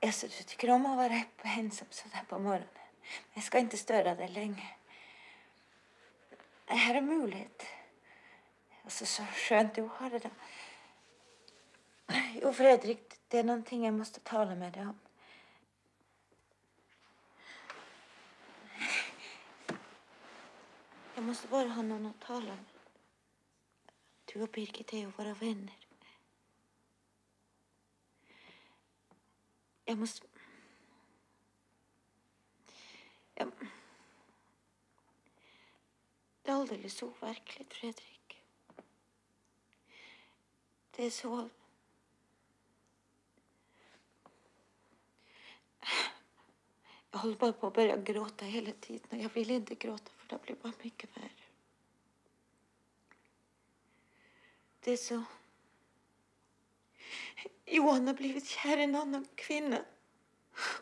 Alltså, du tycker om att vara ensam sådär på morgonen. Men jag ska inte störa dig länge. Det här är möjligt. Alltså, så skönt du har det då. Jo, Fredrik, det är någonting jag måste tala med dig om. Måste bara ha någon att tala med. Du och Birgit är ju våra vänner. Jag måste... Jag... Det är alldeles overkligt, Fredrik. Det är så... Jag håller bara på att börja gråta hela tiden och jag vill inte gråta smärta det blir bara mycket värre. Det är så... Johan har blivit kär i en annan kvinna.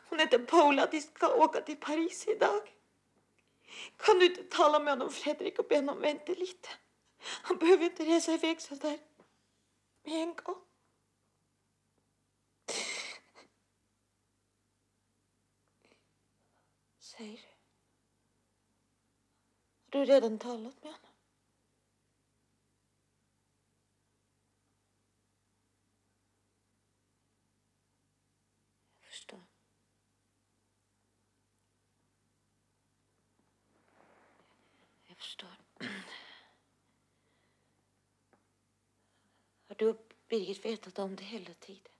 Hon heter Paula. De ska åka till Paris idag. Kan du inte tala med honom, Fredrik, och be honom vänta lite? Han behöver inte resa iväg så där med en gång. Säger. Har du redan talat med honom? Jag förstår. Jag förstår. Har du och Birgit vetat om det hela tiden?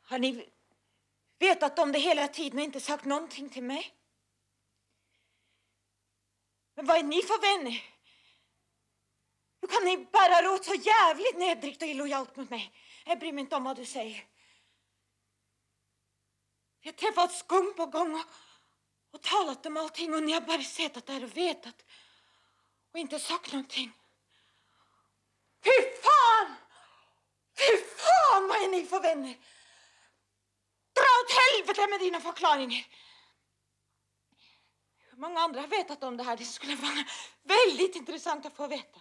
Har ni vetat om det hela tiden och inte sagt någonting till mig? Men vad är ni för vänner? Hur kan ni bära åt så jävligt nedrigt och illojalt mot mig? Jag bryr mig inte om vad du säger. Vi har träffats gång på gång och, och talat om allting och ni har bara suttit där och vetat och inte sagt någonting. Fy fan! Fy fan vad är ni för vänner? Åt helvete med dina förklaringar! Hur många andra har vetat om det här? Det skulle vara väldigt intressant att få veta.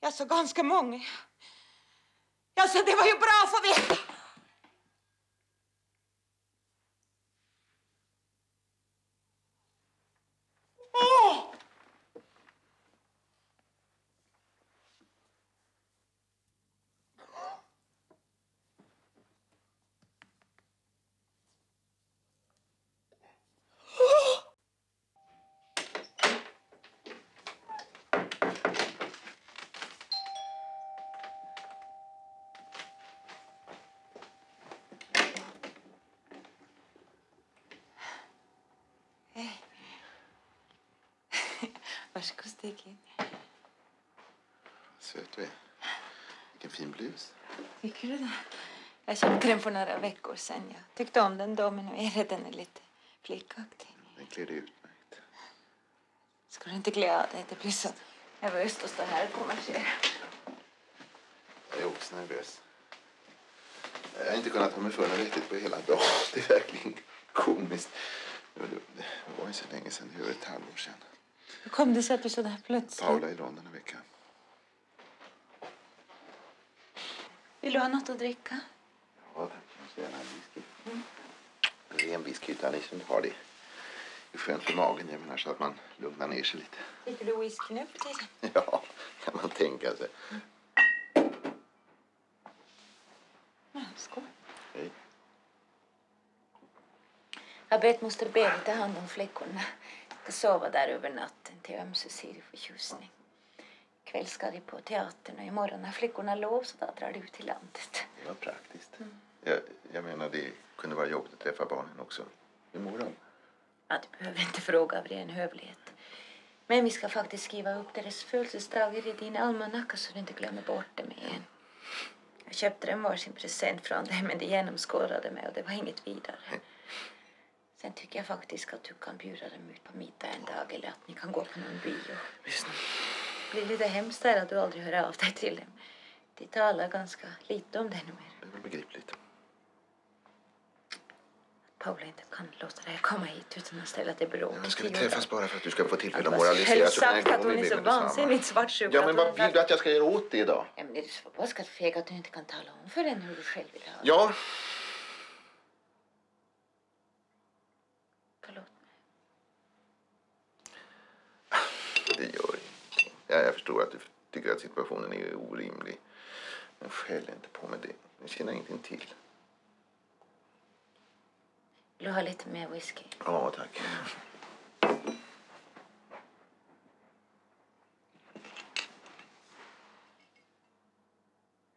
Jag sa ganska många. Jag sa det var ju bra att få veta. Åh! In. Söt du är. Vilken fin blus. Tycker du det? Jag köpte den för några veckor sedan. Jag tyckte om den då, men nu är den lite flickaktig. Den klär dig utmärkt. Ska du inte klä av dig? Det blir så nervöst att stå här och konversera. Jag är också nervös. Jag har inte kunnat ta mig för mig riktigt på hela dagen. (laughs) Det är verkligen komiskt. Det var- Det var ju så länge sedan, det var ett halvår sedan. Hur kom det sig att du så där plötsligt? Paula i London en vecka. Vill du ha något att dricka? Ja, tack. Jag gärna ha en whisky. Ren whisky utan liksom har det. Det är skönt för magen, jag menar, så att man lugnar ner sig lite. Dricker du whisky nu för tiden? (laughs) Ja, kan man tänka sig. Ja, skål. Hej. Jag har bett moster Berit ta hand om flickorna. Ska sova där över natten till ömsesidig förtjusning. Ikväll ska de på teatern och imorgon har flickorna lov så drar de ut till landet. Det var praktiskt. Jag, jag menar, det kunde vara jobbigt att träffa barnen också. Hur mår de? Ja, du behöver inte fråga av ren hövlighet. Men vi ska faktiskt skriva upp deras födelsedagar i din almanacka så du inte glömmer bort dem igen. Jag köpte dem varsin present från dig men de genomskådade mig och det var inget vidare. Sen tycker jag faktiskt att du kan bjuda dem ut på middag en dag eller att ni kan gå på någon bio. Visst. Det blir lite hemskt att du aldrig hör av dig till dem. De talar ganska lite om det numera. Det är väl begripligt. Paula inte kan låta dig komma hit utan att ställa till bråk. Men ska vi träffas bara för att du ska få tillfälle att Att moralisera så kan jag sagt att hon är så vansinnigt svartsjuk. Ja, att men vad vill du att jag ska göra åt det då? Ja, men är så förbaskat feg att du inte kan tala om för henne hur du själv vill ha det. Ja, Förlåt mig. Det gör ingenting. Ja, jag förstår att du tycker att situationen är orimlig. Men skäll inte på mig det. Jag känner ingenting till. Vill du ha lite mer whisky? Ja, tack.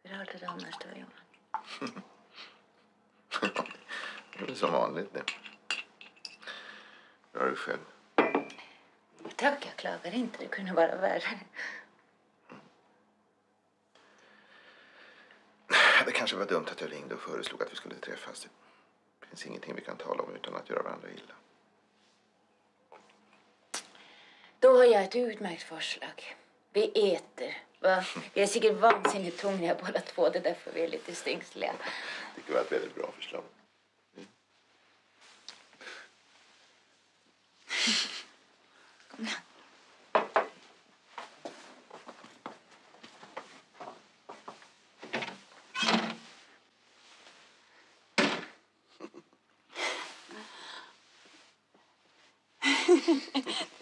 Hur har du det annars då, Johan? (laughs) Det är som vanligt det. Hur har du själv? Tack, jag klagar inte. Det kunde vara värre. Det kanske var dumt att jag ringde och föreslog att vi skulle träffas. Det finns ingenting vi kan tala om utan att göra varandra illa. Då har jag ett utmärkt förslag. Vi äter. Va? Vi är säkert vansinnigt hungriga båda två. Det är därför vi är lite stingsliga. Det var ett väldigt bra förslag. Du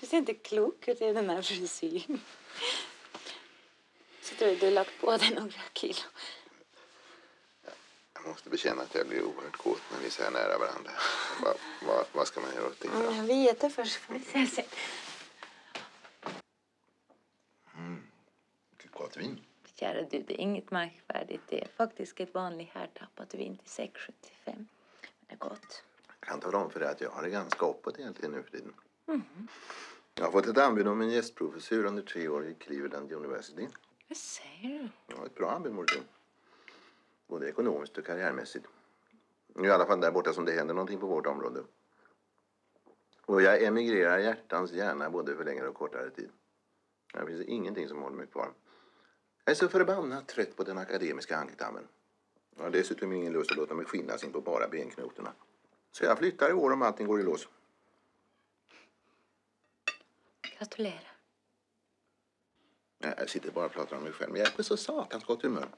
ser inte klok ut i den här frisyren. Så tror jag du har lagt på dig några kilo. Jag måste bekänna att jag blir oerhört kåt när vi är så här nära varandra. Vad, vad, vad ska man göra åt det? Ja, vi äter först, så får vi se sen. Vilket gott vin. Kära du, det är inget märkvärdigt. Det är faktiskt ett vanligt härtappat vin till 6,75. Men det är gott. Jag kan tala om för dig att jag har det ganska uppåt egentligen nu för tiden. Jag har fått ett anbud om en gästprofessur under tre år i Cleveland University. Vad säger du? Ja, ett bra anbud, Morten. Både ekonomiskt och karriärmässigt. I alla fall där borta som det händer någonting på vårt område. Och jag emigrerar hjärtans gärna både för längre och kortare tid. Det finns ingenting som håller mig kvar. Jag är så förbannat trött på den akademiska ankdammen. Jag har dessutom ingen lust att låta mig skinnas in på bara benknotorna. Så jag flyttar i år om allting går i lås. Gratulerar. Jag sitter bara och pratar om mig själv, men jag är på så satans gott humör.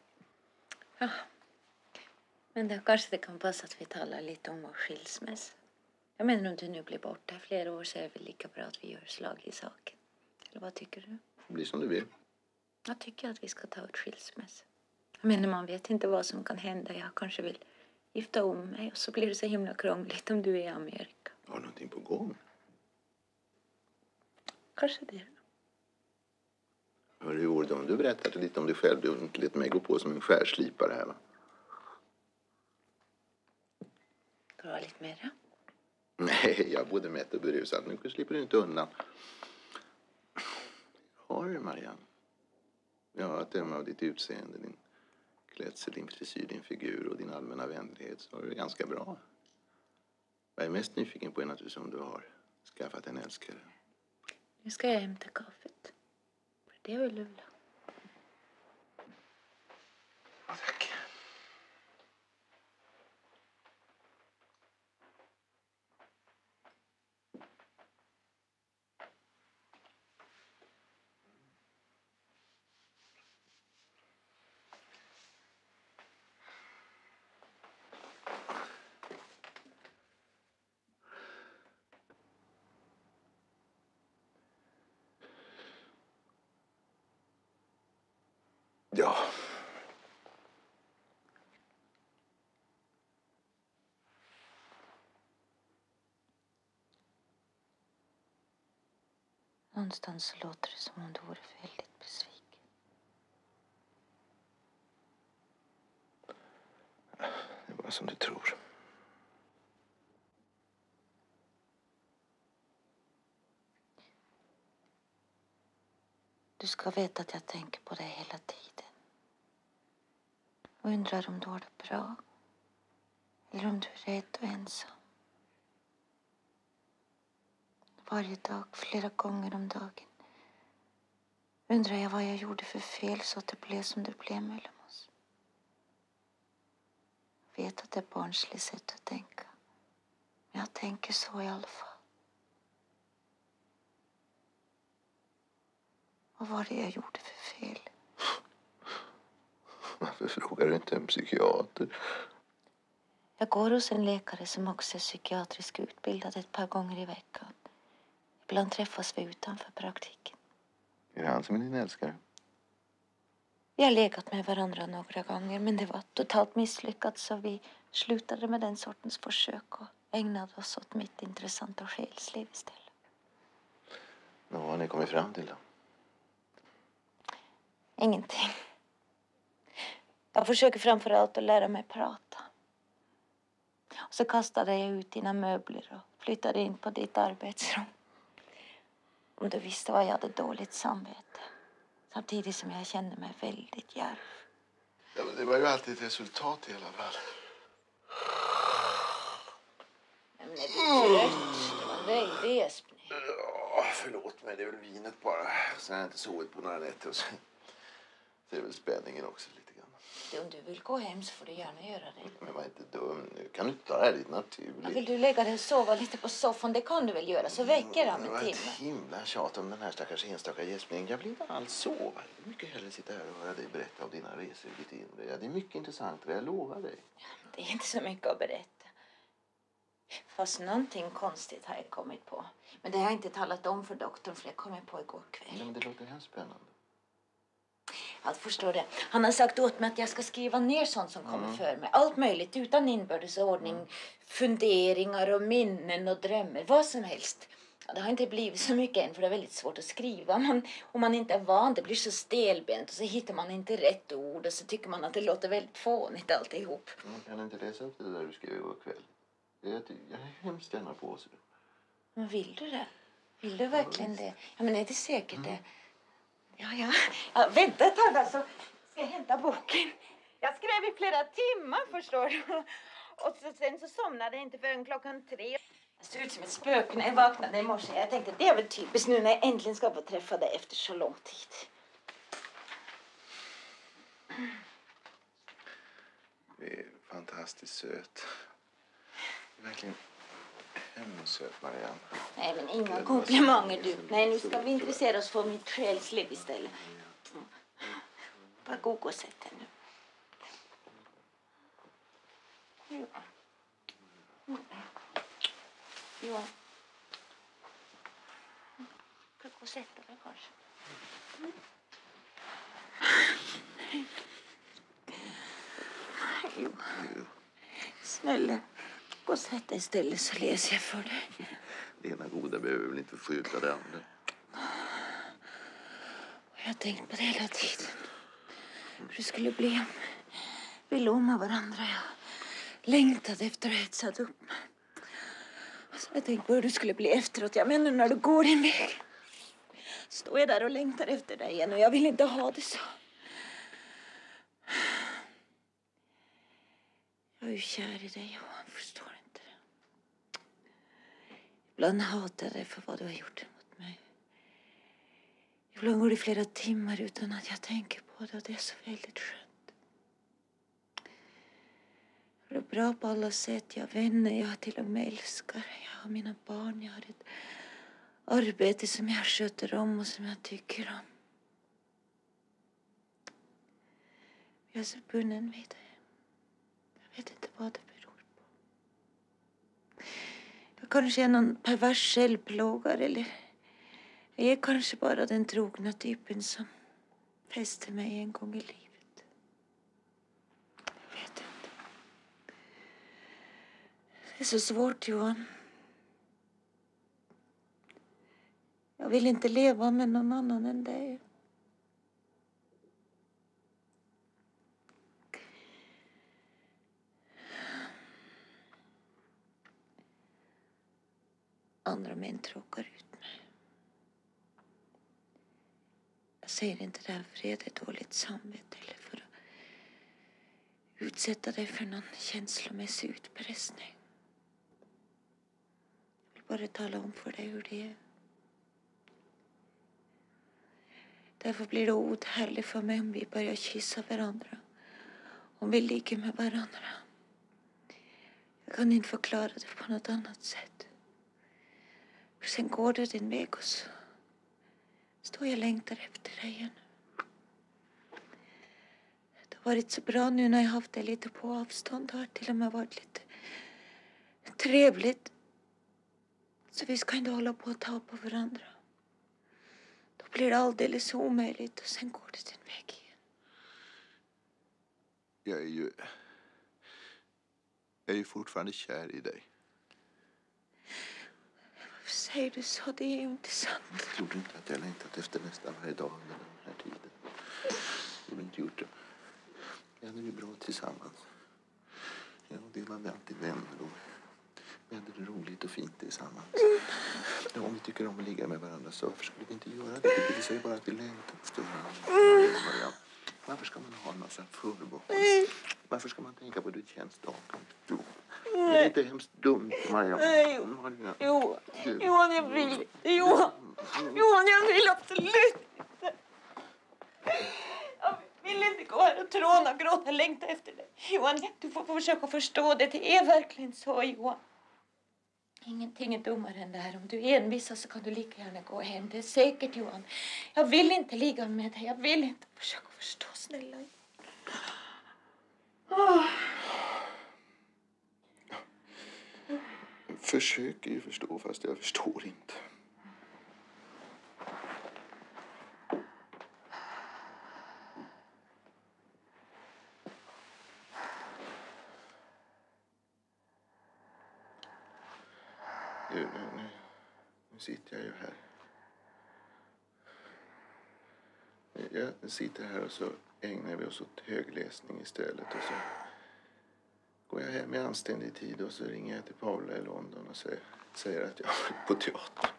Men då kanske det kan passa att vi talar lite om vår skilsmässa. Jag menar om du nu blir borta i flera år så är det väl lika bra att vi gör slag i saken. Eller vad tycker du? Det blir som du vill. Jag tycker att vi ska ta ett skilsmässa. Jag menar man vet inte vad som kan hända. Jag kanske vill gifta om mig och så blir det så himla krångligt om du är i Amerika. Har du någonting på gång? Kanske det. Hur vore det om du berättade lite om dig själv? Du inte lät mig gå på som en skärslipare här va? Ska du ha lite mera? Nej, jag är både mätt och berusad. Nu slipper du inte undan. Har du Marianne? Ja, att döma av ditt utseende, din klädsel, din frisyr, din figur och din allmänna vänlighet så har du det ganska bra. Vad jag är mest nyfiken på är naturligtvis om du har skaffat en älskare. Nu ska jag hämta kaffet. Det vill du väl ha? Tack. Ja. Någonstans så låter det som om du vore väldigt besviken. Det var som du tror. Du ska veta att jag tänker på dig hela tiden. Och undrar om du har det bra. Eller om du är rädd och ensam. Varje dag, flera gånger om dagen undrar jag vad jag gjorde för fel så att det blev som det blev mellan oss. Jag vet att det är barnsligt sätt att tänka. Men jag tänker så i alla fall. Vad var det jag gjorde för fel? (laughs) Varför frågar du inte en psykiater? Jag går hos en läkare som också är psykiatriskt utbildad ett par gånger i veckan. Ibland träffas vi utanför praktiken. Är det han som är din älskare? Vi har legat med varandra några gånger men det var totalt misslyckat så vi slutade med den sortens försök och ägnade oss åt mitt intressanta själsliv istället. Men vad har ni kommit fram till då? Ingenting. Jag försöker framför allt att lära mig prata. Och så kastade jag ut dina möbler och flyttade in på ditt arbetsrum. Om du visste vad jag hade dåligt samvete. Samtidigt som jag kände mig väldigt djärv. Ja, men det var ju alltid ett resultat i alla fall. Men är du trött? Det var en väldig gäspning. Ja, förlåt mig. Det är väl vinet bara. Sen har jag inte sovit på några nätter. Och så det är väl spänningen också lite Du, Om du vill gå hem så får du gärna göra det. Men var inte dum nu. Kan du inte ta det här lite naturligt? Vill du lägga dig och sova lite på soffan? Det kan du väl göra, så väcker han Det en var ett timme. himla tjat om den här stackars enstaka gäspningen. Jag vill inte alls sova. Jag vill mycket hellre sitta här och höra dig berätta om dina resor i ditt inre. Ja, det är mycket intressantare, jag lovar dig. Det är inte så mycket att berätta. Fast någonting konstigt har jag kommit på. Men det har jag inte talat om för doktorn för det kom jag på igår kväll. Ja, men det låter hemskt spännande. Att förstå det. Han har sagt åt mig att jag ska skriva ner sånt som kommer för mig. Allt möjligt utan inbördes ordning. Funderingar och minnen och drömmar. Vad som helst. Det har inte blivit så mycket än för det är väldigt svårt att skriva. Man, om man inte är van, det blir så stelbent och så hittar man inte rätt ord och så tycker man att det låter väldigt fånigt alltihop. Man kan inte läsa upp det där du skrev igår kväll. Jag, är hemskt gärna på så. Men vill du det? Vill du verkligen det? Ja, men är det säkert det? Ja, ja. ja vänta ett tag så ska jag hämta boken. Jag skrev i flera timmar, förstår du. Och så, sen så somnade jag inte förrän klockan tre. Jag ser ut som ett spöke när jag vaknade i morse. Jag tänkte det är väl typiskt nu när jag äntligen ska få träffa dig efter så lång tid. Du är fantastiskt söt. Verkligen söt, Marianne. Nej, men inga komplimanger du. Nej, nu ska vi intressera oss för mitt själsliv istället. Mm. Bara gå och sätt dig nu. Ja. Mm. Ja. Ska gå och sätta dig kanske. Jo. Snälla, och sätt dig istället så läser jag för dig. Det ena goda behöver väl inte skjuta det andra. Jag har tänkt på det hela tiden. Hur det skulle bli om vi låg med varandra. Jag längtade efter att hetsat upp mig. Så jag tänkte på hur det skulle bli efteråt. Jag menar när du går din väg. Står jag där och längtar efter dig igen och jag vill inte ha det så. Jag är ju kär i dig Johan, förstår det. Ibland hatar jag dig för vad du har gjort mot mig. Ibland går det flera timmar utan att jag tänker på det och det är så väldigt skönt. Jag är bra på alla sätt. Jag har vänner, jag har till och med älskare. Jag har mina barn, jag har ett arbete som jag sköter om och som jag tycker om. Jag är så bunden vid det. Jag vet inte vad det beror på. Jag kanske är någon pervers självplågare eller jag är kanske bara den trogna typen som fäste mig en gång i livet. Jag vet inte. Det är så svårt, Johan. Jag vill inte leva med någon annan än dig. Andra män ut mig. Jag säger inte det här för att ge dig dåligt samvete eller för att utsätta dig för någon känslomässig utpressning. Jag vill bara tala om för dig hur det är. Därför blir det outhärdligt för mig om vi börjar kyssa varandra. Om vi ligger med varandra. Jag kan inte förklara det på något annat sätt. Sen går du din väg och så står jag och längtar efter dig igen. Det har varit så bra nu när jag haft dig lite på avstånd. Det har till och med varit lite trevligt. Så vi ska inte hålla på att ta på varandra. Då blir det alldeles omöjligt och sen går det din väg igen. Jag är ju... Jag är ju fortfarande kär i dig. Säger du så? Det är ju inte sant. Tror du inte att jag längtat efter nästan varje dag under den här tiden? Jag har inte gjort det. Vi hade det bra tillsammans. Ja, det var vi alltid vänner och vi hade det roligt och fint tillsammans. Ja, om vi tycker om att ligga med varandra så varför skulle vi inte göra det? Det visar ju bara att vi längtar efter varandra. Marianne, Varför ska man ha en massa förbehåll? Varför ska man tänka på hur det känns dagen då? Är det inte hemskt dumt, Marianne? Nej. Johan, jag vill. Johan, Johan, jag vill absolut inte. Jag vill inte gå här och tråna och gråta och längta efter dig. Johan, du får försöka förstå det. Det är verkligen så, Johan. Ingenting är dummare än det här. Om du envisas så kan du lika gärna gå hem. Det är säkert, Johan. Jag vill inte ligga med dig. Jag vill inte. Försök att förstå, snälla. Åh. Försöker ju förstå fast jag förstår inte. Du, nu, nu, nu sitter jag ju här. Jag sitter här och så ägnar vi oss åt högläsning istället. Och så går jag hem i anständig tid och så ringer jag till Paula i London och säger, säger att jag (laughs) har varit på teater.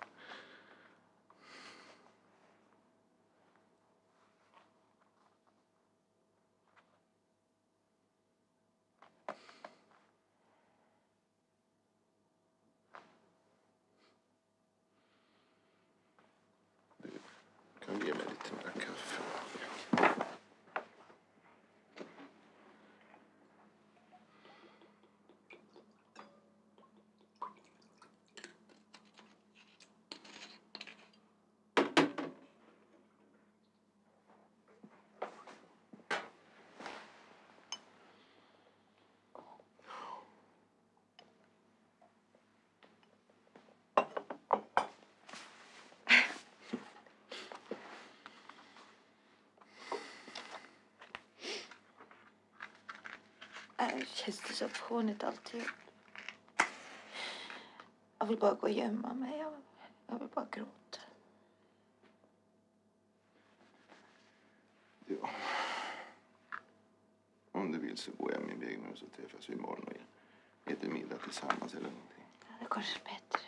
Du kan ge mig lite mer kaffe. Äh, fånigt alltid? Jag vill bara gå och gömma mig. Jag, jag vill bara gråta. Ja. Om du vill så går jag min väg nu så träffas vi imorgon och äter middag tillsammans eller någonting. Ja, det är kanske är bättre.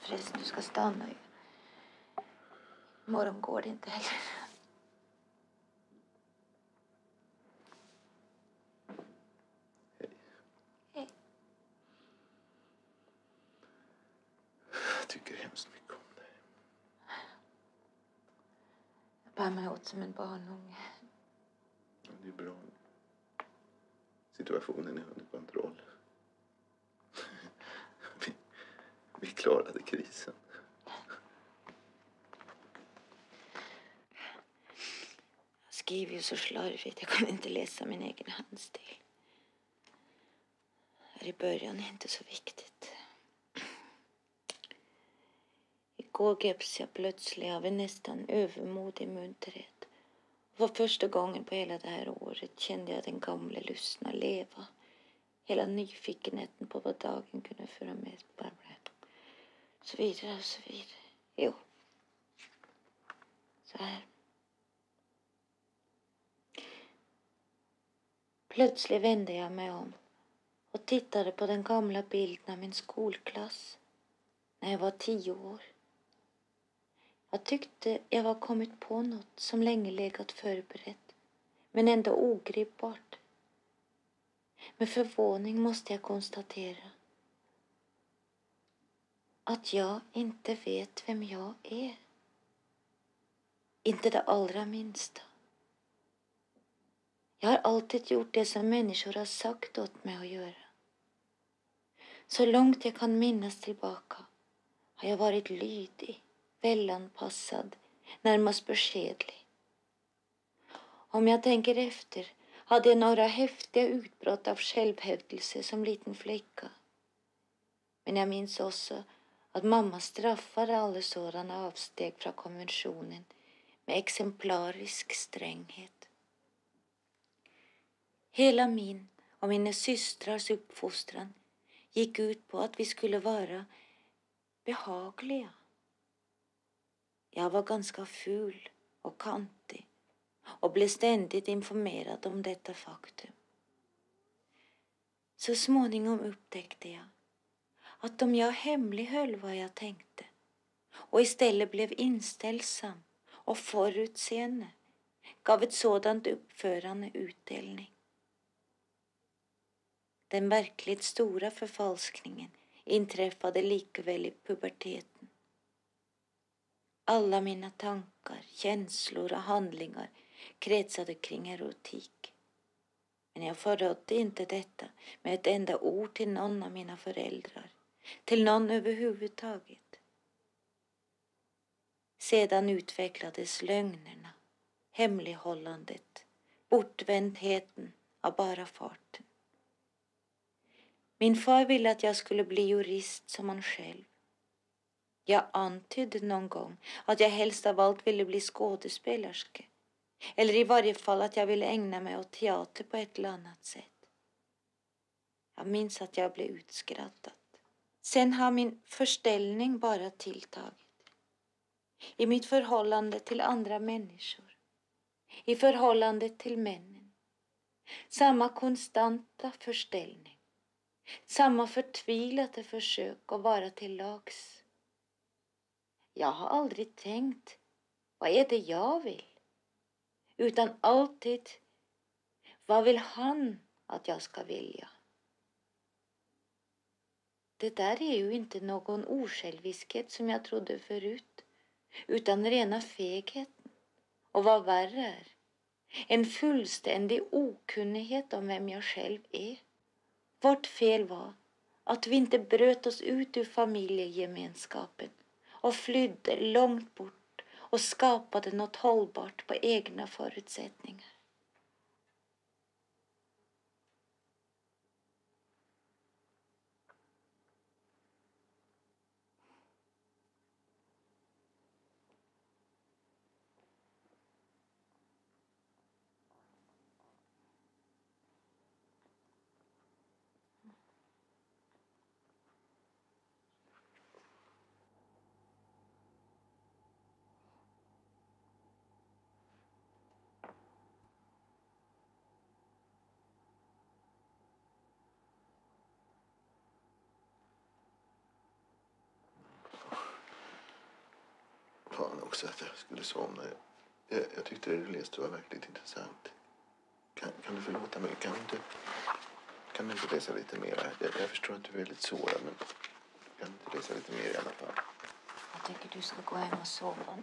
Förresten, du ska stanna ju. Imorgon går det inte heller. Hej. Jag tycker hemskt mycket om dig. Jag som en barnunge. Ja, det är bra. Situationen är under kontroll. Vi, vi klarade krisen. Jag skriver ju så slarvigt. Jag kan inte läsa min egen handstil. Här i början är inte så viktigt. Igår greps jag plötsligt av en nästan övermodig munterhet. För första gången på hela det här året kände jag den gamla lusten att leva. Hela nyfikenheten på vad dagen kunde föra med sig. Så vidare och så vidare. Jo. Så här. Plötsligt vände jag mig om och tittade på den gamla bilden av min skolklass när jag var tio år. Jag tyckte jag var kommit på något som länge legat förberett men ändå ogripbart. Med förvåning måste jag konstatera att jag inte vet vem jag är. Inte det allra minsta. Jag har alltid gjort det som människor har sagt åt mig att göra. Så långt jag kan minnas tillbaka har jag varit lydig, välanpassad, närmast beskedlig. Om jag tänker efter hade jag några häftiga utbrott av självhävdelse som liten flicka. Men jag minns också att mamma straffade alla sådana avsteg från konventionen med exemplarisk stränghet. Hela min och mina systrars uppfostran gick ut på att vi skulle vara behagliga. Jag var ganska ful och kantig och blev ständigt informerad om detta faktum. Så småningom upptäckte jag att om jag hemlighöll vad jag tänkte och istället blev inställsam och förutseende gav ett sådant uppförande utdelning. Den verkligt stora förfalskningen inträffade likväl i puberteten. Alla mina tankar, känslor och handlingar kretsade kring erotik. Men jag förrådde inte detta med ett enda ord till någon av mina föräldrar, till någon överhuvudtaget. Sedan utvecklades lögnerna, hemlighållandet, bortvändheten av bara farten. Min far ville att jag skulle bli jurist som han själv. Jag antydde någon gång att jag helst av allt ville bli skådespelerska. Eller i varje fall att jag ville ägna mig åt teater på ett eller annat sätt. Jag minns att jag blev utskrattad. Sen har min förställning bara tilltagit. I mitt förhållande till andra människor. I förhållande till männen. Samma konstanta förställning. Samma förtvivlade försök att vara till lags. Jag har aldrig tänkt, vad är det jag vill? Utan alltid, vad vill han att jag ska vilja? Det där är ju inte någon osjälviskhet som jag trodde förut, utan rena fegheten. Och vad värre är, en fullständig okunnighet om vem jag själv är. Vårt fel var att vi inte bröt oss ut ur familjegemenskapen och flydde långt bort och skapade något hållbart på egna förutsättningar. Fan också att jag skulle somna. Jag, jag tyckte det du läste var verkligt intressant. Kan, kan du förlåta mig? Kan du inte, kan du inte läsa lite mer? Jag, jag förstår att du är väldigt sårad, men kan du inte läsa lite mer i alla fall? Jag tycker du ska gå hem och sova nu.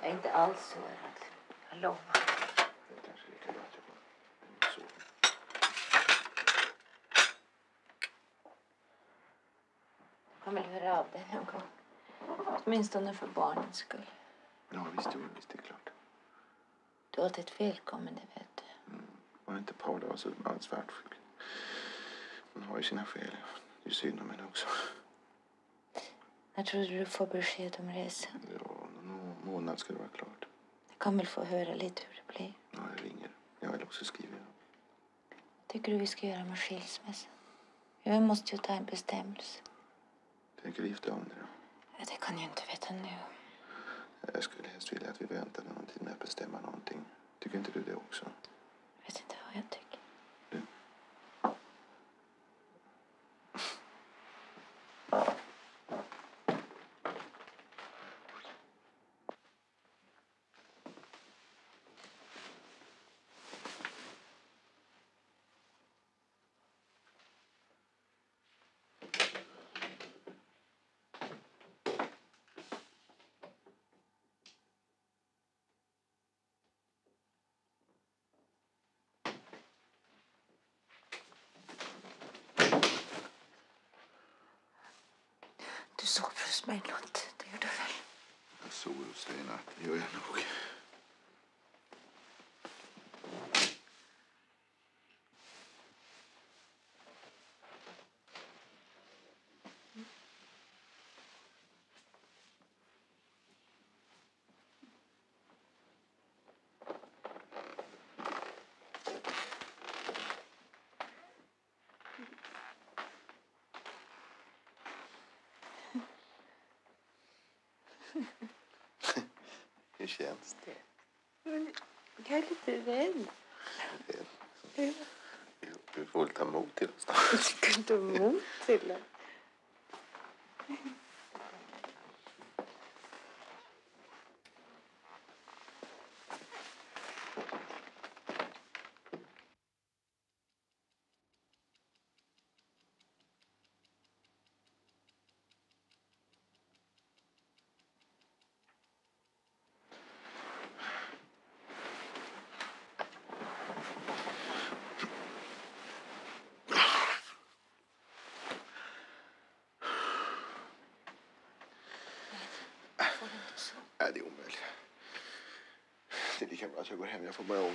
Jag är inte alls sårad. Jag lovar. Jag kan väl höra av dig någon gång. Åtminstone för barnens skull. Ja, visst, jo, visst, det är klart. Du är alltid välkommen, det vet du. Var inte Paula var så alls svartsjuk. Hon har ju sina skäl. Det är synd om henne också. När tror du du får besked om resan? Ja, någon månad ska det vara klart. Jag kan väl få höra lite hur det blir. Ja, jag ringer. Jag vill också skriva. tycker du vi ska göra med skilsmässan? Jag måste ju ta en bestämmelse. Tänker du gifta om dig då? Ja, Det kan jag inte veta nu. Jag skulle helst vilja att vi väntade någon tid med att bestämma någonting. Tycker inte du det också? Jag vet inte vad jag tycker. Hos mig något. Det gör du väl? Jag sover hos dig i natt. Det gör jag nog. Hur känns det? Jag är lite rädd. Du, får väl ta mod till oss då. du ska inte mod till det. Nej, det är omöjligt. Det är lika bra att jag går hem.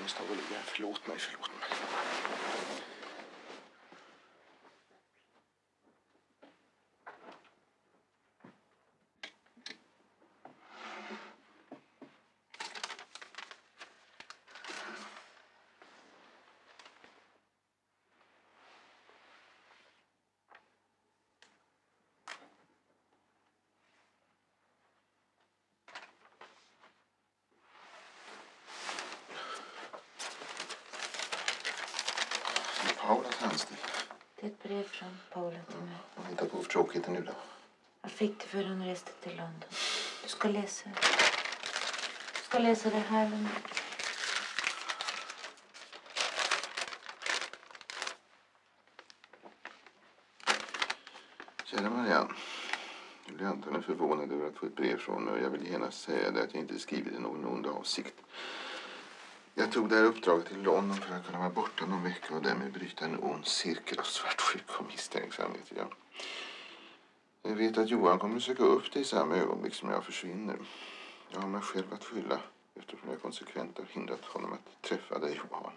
Jag att ligga här. Förlåt mig, förlåt mig. Paulas handstil. Det är ett brev från Paula till mig. Vad hittar på för tråkigheter nu då? Jag fick det för hon reste till London. Du ska läsa. Du ska läsa det här. med. Kära Marianne. Jag blir antagligen förvånad över att få ett brev från mig och jag vill genast säga det att jag inte skrivit i någon ond avsikt. Jag tog det här uppdraget till London för att kunna vara borta någon vecka och därmed bryta en ond cirkel av svartsjuka och misstänksamhet. Jag, jag vet att Johan kommer att söka upp dig i samma ögonblick som jag försvinner. Jag har mig själv att skylla eftersom jag konsekvent har hindrat honom att träffa dig, Johan.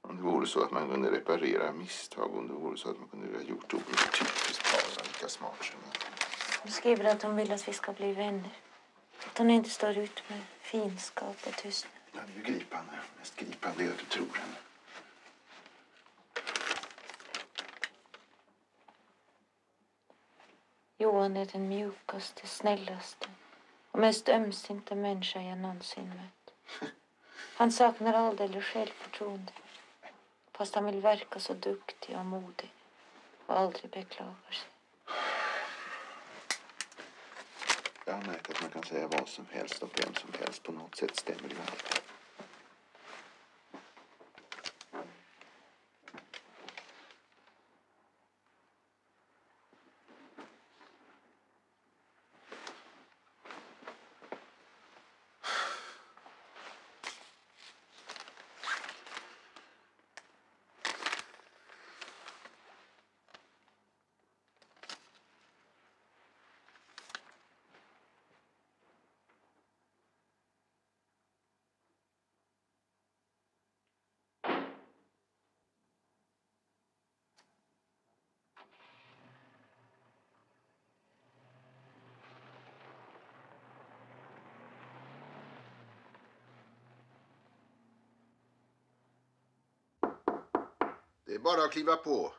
Om det vore så att man kunde reparera misstag, om det vore så att man kunde ha gjort olika typiskt Paula, lika smart som jag. Hon skriver att hon vill att vi ska bli vänner. Att hon inte står ut med finskap och tystnad. Ja, det är ju gripande. Mest gripande är att du tror henne. Johan är den mjukaste, snällaste och mest ömsinta människa jag någonsin mött. Han saknar alldeles självförtroende. Fast han vill verka så duktig och modig och aldrig beklagar sig. Jag har märkt att man kan säga vad som helst om vem som helst. På något sätt stämmer det ju alltid. Bara att kliva på.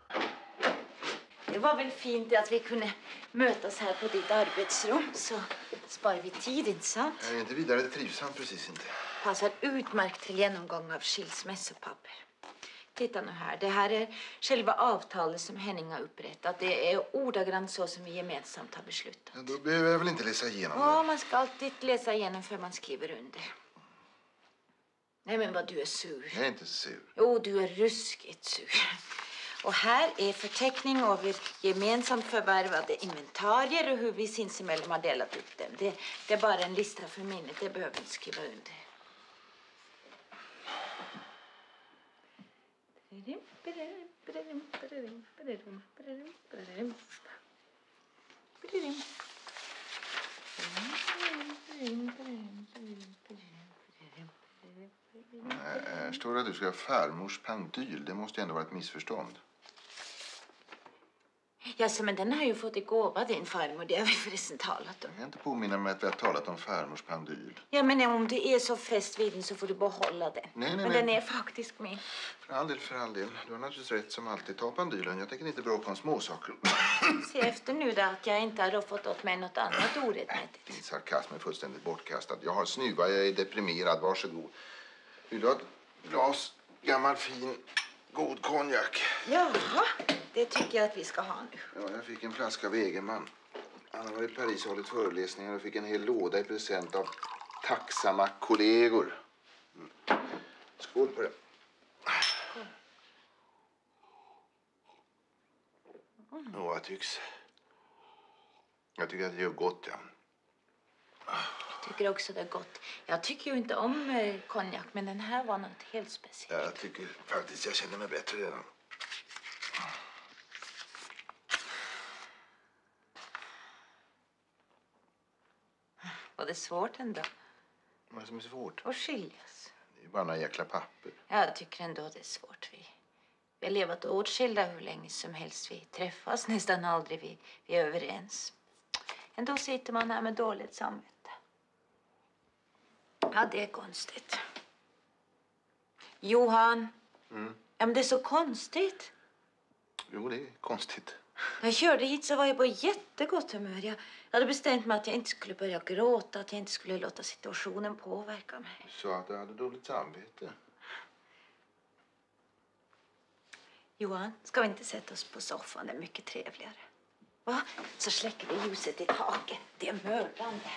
Det var väl fint att vi kunde mötas här på ditt arbetsrum så sparar vi tid, inte sant? Jag är inte vidare trivsamt precis inte. Passar utmärkt till genomgång av skilsmässopapper. Titta nu här, det här är själva avtalet som Henning har upprättat. Det är ordagrant så som vi gemensamt har beslutat. Ja, då behöver jag väl inte läsa igenom Ja, det. man ska alltid läsa igenom för man skriver under. Nej men vad du är sur. Jag är inte sur. Jo, du är ruskigt sur. Och här är förteckning över gemensamt förvärvade inventarier och hur vi sinsemellan har delat upp dem. Det, det är bara en lista för minnet, det behöver inte skriva under. Nej, Här står det att du ska ha farmors pendyl. Det måste ju ändå vara ett missförstånd. Jaså, men den har ju fått i gåva, din farmor. Det har vi förresten talat om. Jag kan inte påminna mig att vi har talat om farmors pendyl. Ja, men om du är så fäst vid den så får du behålla den. Nej, nej, men nej. den är faktiskt min. För all del, för all del. Du har naturligtvis rätt som alltid. Ta pendylen. Jag tänker inte bråka om småsaker. (coughs) Se efter nu då att jag inte har fått åt mig något annat orättmätigt. Din sarkasm är fullständigt bortkastad. Jag har snuva, jag är deprimerad. Varsågod. Vill du ha ett glas gammal fin god konjak? Jaha, det tycker jag att vi ska ha nu. Ja, jag fick en flaska av Egerman. Han har varit i Paris och hållit föreläsningar och fick en hel låda i present av tacksamma kollegor. Mm. Skål på det. Ja, jag tycks... Jag tycker att det gör gott, ja. Jag tycker också det är gott. Jag tycker ju inte om eh, konjak, men den här var något helt speciellt. Jag tycker faktiskt jag känner mig bättre redan. Var det svårt ändå Vad är det som är svårt? att skiljas? Det är ju bara några jäkla papper. Jag tycker ändå det är svårt. Vi, vi har levat åtskilda hur länge som helst. Vi träffas (laughs) nästan aldrig. Vi, vi är överens. Ändå sitter man här med dåligt samvete. Ja, det är konstigt. Johan. Mm. Ja, men det är så konstigt. Jo, det är konstigt. När jag körde hit så var jag på jättegott humör. Jag hade bestämt mig att jag inte skulle börja gråta, att jag inte skulle låta situationen påverka mig. Sa att du hade dåligt samvete. Johan, ska vi inte sätta oss på soffan? Det är mycket trevligare. Va? Så släcker vi ljuset i taket. Det är mördande.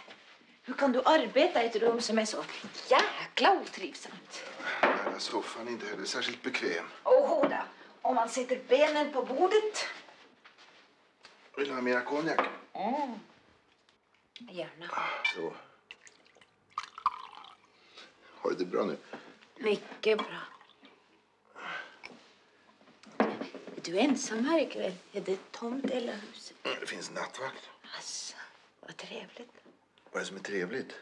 Hur kan du arbeta i ett rum som är så jäkla otrivsamt? Den här soffan är inte heller särskilt bekväm. Och då, om man sätter benen på bordet. Vill du ha mera konjak? Mm. Gärna. Så. Har du det bra nu? Mycket bra. Är du ensam här ikväll? Är det tomt hela huset? Det finns nattvakt. Alltså, vad trevligt. Vad är det som är trevligt?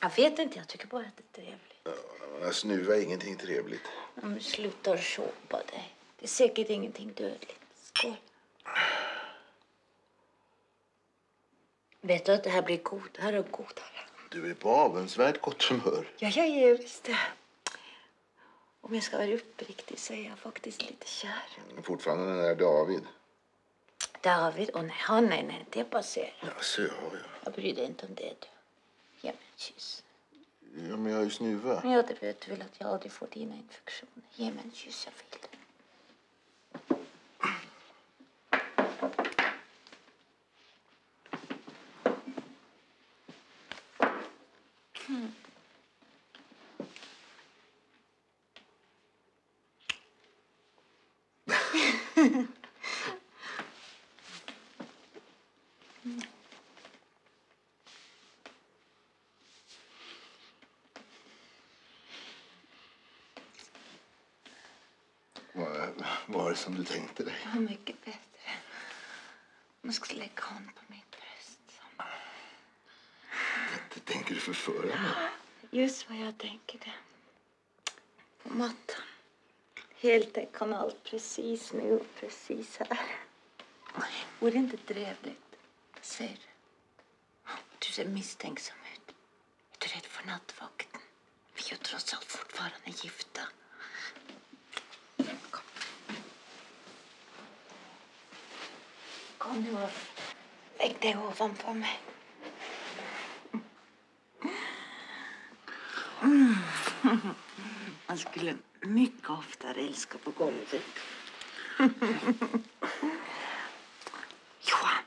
Jag vet inte, jag tycker bara att det är trevligt. Ja, snuva är ingenting trevligt. Ja, men sluta såpa dig. Det är säkert ingenting dödligt. Skål. Vet du att det här blir godare och godare? Du är på avundsvärt gott humör. Ja, jag är visst det. Om jag ska vara uppriktig så är jag faktiskt lite kär. Fortfarande den där David. David, åh nej, han nej, nej, det passerar. Ja, så ja, ja. Jag bryr dig inte om det du. Ge mig en kyss. Ja, men jag har ju snuva. Ja, det vet väl att jag aldrig får dina infektioner. Ge mig en kyss, jag vill. Vad var det som du tänkte dig? Ja, mycket bättre. Man ska lägga hand på mitt bröst. Det tänker du förföra mig? Just vad jag tänker det. På mattan. Heltäckande allt precis nu och precis här. Vore det inte trevligt? Säg det. Du ser misstänksam ut. Är du rädd för nattvakten? Vi är ju trots allt fortfarande gifta. Kom nu och lägg dig ovanpå mig. Man skulle mycket oftare älska på golvet. Johan,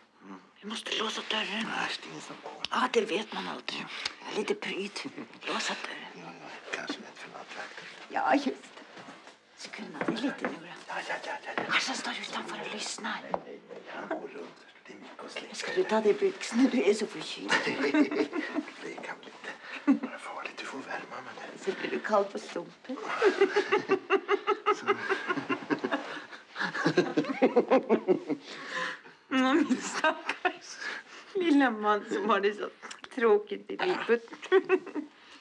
vi måste låsa dörren. Nej, det är ingen som kommer. Ja, det vet man aldrig. Jag är lite pryd. Låsa dörren. Ja, ja, kanske rädd för nattvakten. Ja, just det. Skunna dig lite nu då. Ja, ja, ja, ja. Kanske står utanför och lyssnar. Han går runt. Det är mycket att släcka. Ska du ta dig byxorna? Du är så förkyld. Det kan bli inte vara farligt. Du får värma mig. Så blir du kall på stumpen. Och min stackars lilla man som har det så tråkigt i livet.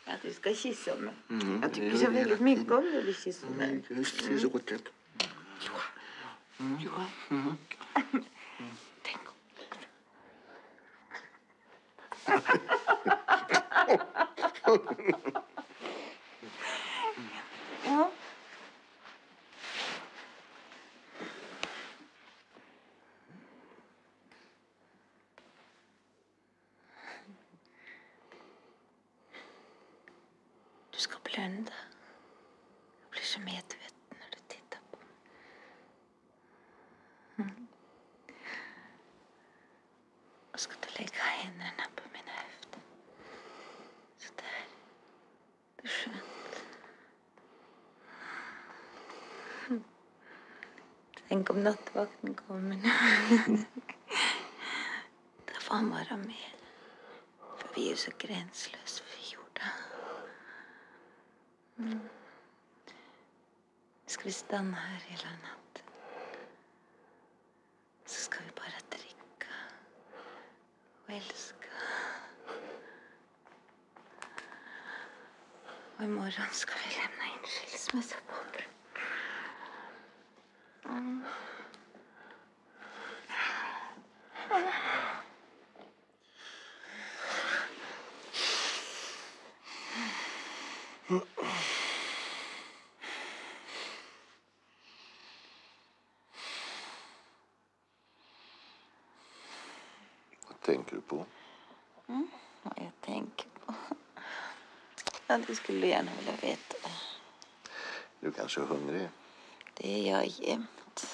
Att du ska kyssa mig. Jag tycker så väldigt mycket om när du kysser mig. Just det, så gott. Johan. Tänk om ja. Du ska blunda. Jag blir så medveten när du tittar på mig. Mm. Och ska du lägga händerna på mina höfter. Så där. Det är skönt. Mm. Tänk om nattvakten kommer nu. (laughs) Då får han vara med. För vi är så gränslöst förgjorda. Mm. Ska vi stanna här hela natten? Så ska vi bara dricka och älska. Och imorgon ska vi lämna in skilsmässopapper. Mm. Vad tänker du på? Vad jag tänker på. Ja, det skulle du gärna vilja veta. Du kanske är hungrig? Det är jag jämt.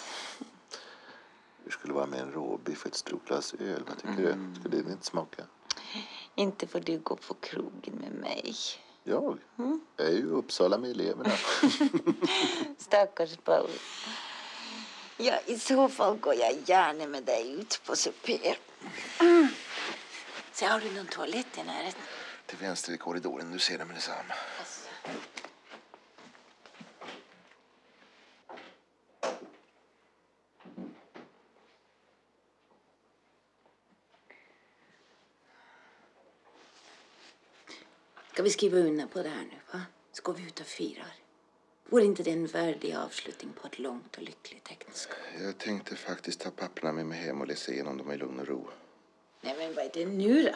Du skulle vara med en råbiff och ett stort glas öl. Vad tycker du? Skulle det inte smaka? Inte får du gå på krogen med mig. Jag? Jag är ju i Uppsala med eleverna. (laughs) Stackars Paul. Ja, i så fall går jag gärna med dig ut på supé. Mm. Så har du någon toalett i närheten? Till vänster i korridoren. Du ser det med detsamma. Ska vi skriva under på det här nu, va? Så går vi ut och firar. Vore inte det en värdig avslutning på ett långt och lyckligt äktenskap? Jag tänkte faktiskt ta papperna med mig hem och läsa igenom dem i lugn och ro. Nej, men vad är det nu då?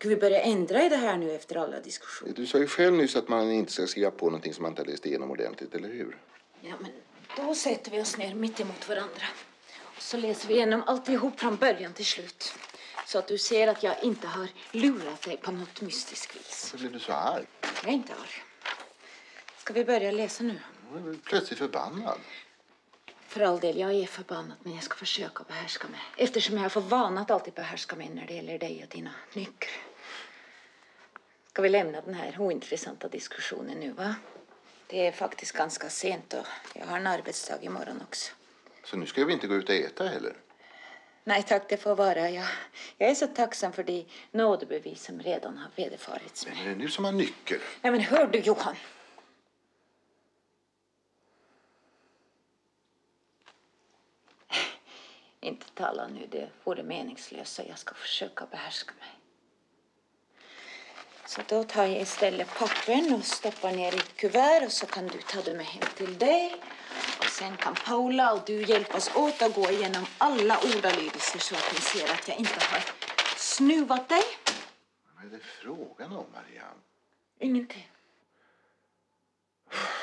Ska vi börja ändra i det här nu efter alla diskussioner? Du sa ju själv nyss att man inte ska skriva på någonting som man inte har läst igenom ordentligt, eller hur? Ja, men då sätter vi oss ner mitt emot varandra. Och så läser vi igenom alltihop från början till slut. Så att du ser att jag inte har lurat dig på något mystiskt vis. Varför blev du så arg? Jag är inte arg. Ska vi börja läsa nu? Jag blev plötsligt förbannad. För all del, jag är förbannad men jag ska försöka behärska mig. Eftersom jag har för vana att alltid behärska mig när det gäller dig och dina nycker. Ska vi lämna den här ointressanta diskussionen nu, va? Det är faktiskt ganska sent och jag har en arbetsdag imorgon också. Så nu ska vi inte gå ut och äta heller? Nej tack, det får vara. Jag, jag är så tacksam för de nådebevis som redan har vederfarits mig. Men är det nu som har nyckel? Nej men hör du Johan! Inte tala nu, det vore meningslöst jag ska försöka behärska mig. Så då tar jag istället pappren och stoppar ner i ett kuvert och så kan du ta dem med hem till dig. Och sen kan Paula och du hjälpas åt att gå igenom alla ordalydelser så att ni ser att jag inte har snuvat dig. Vad är det frågan om, Marianne? Ingenting. (sighs) (sighs)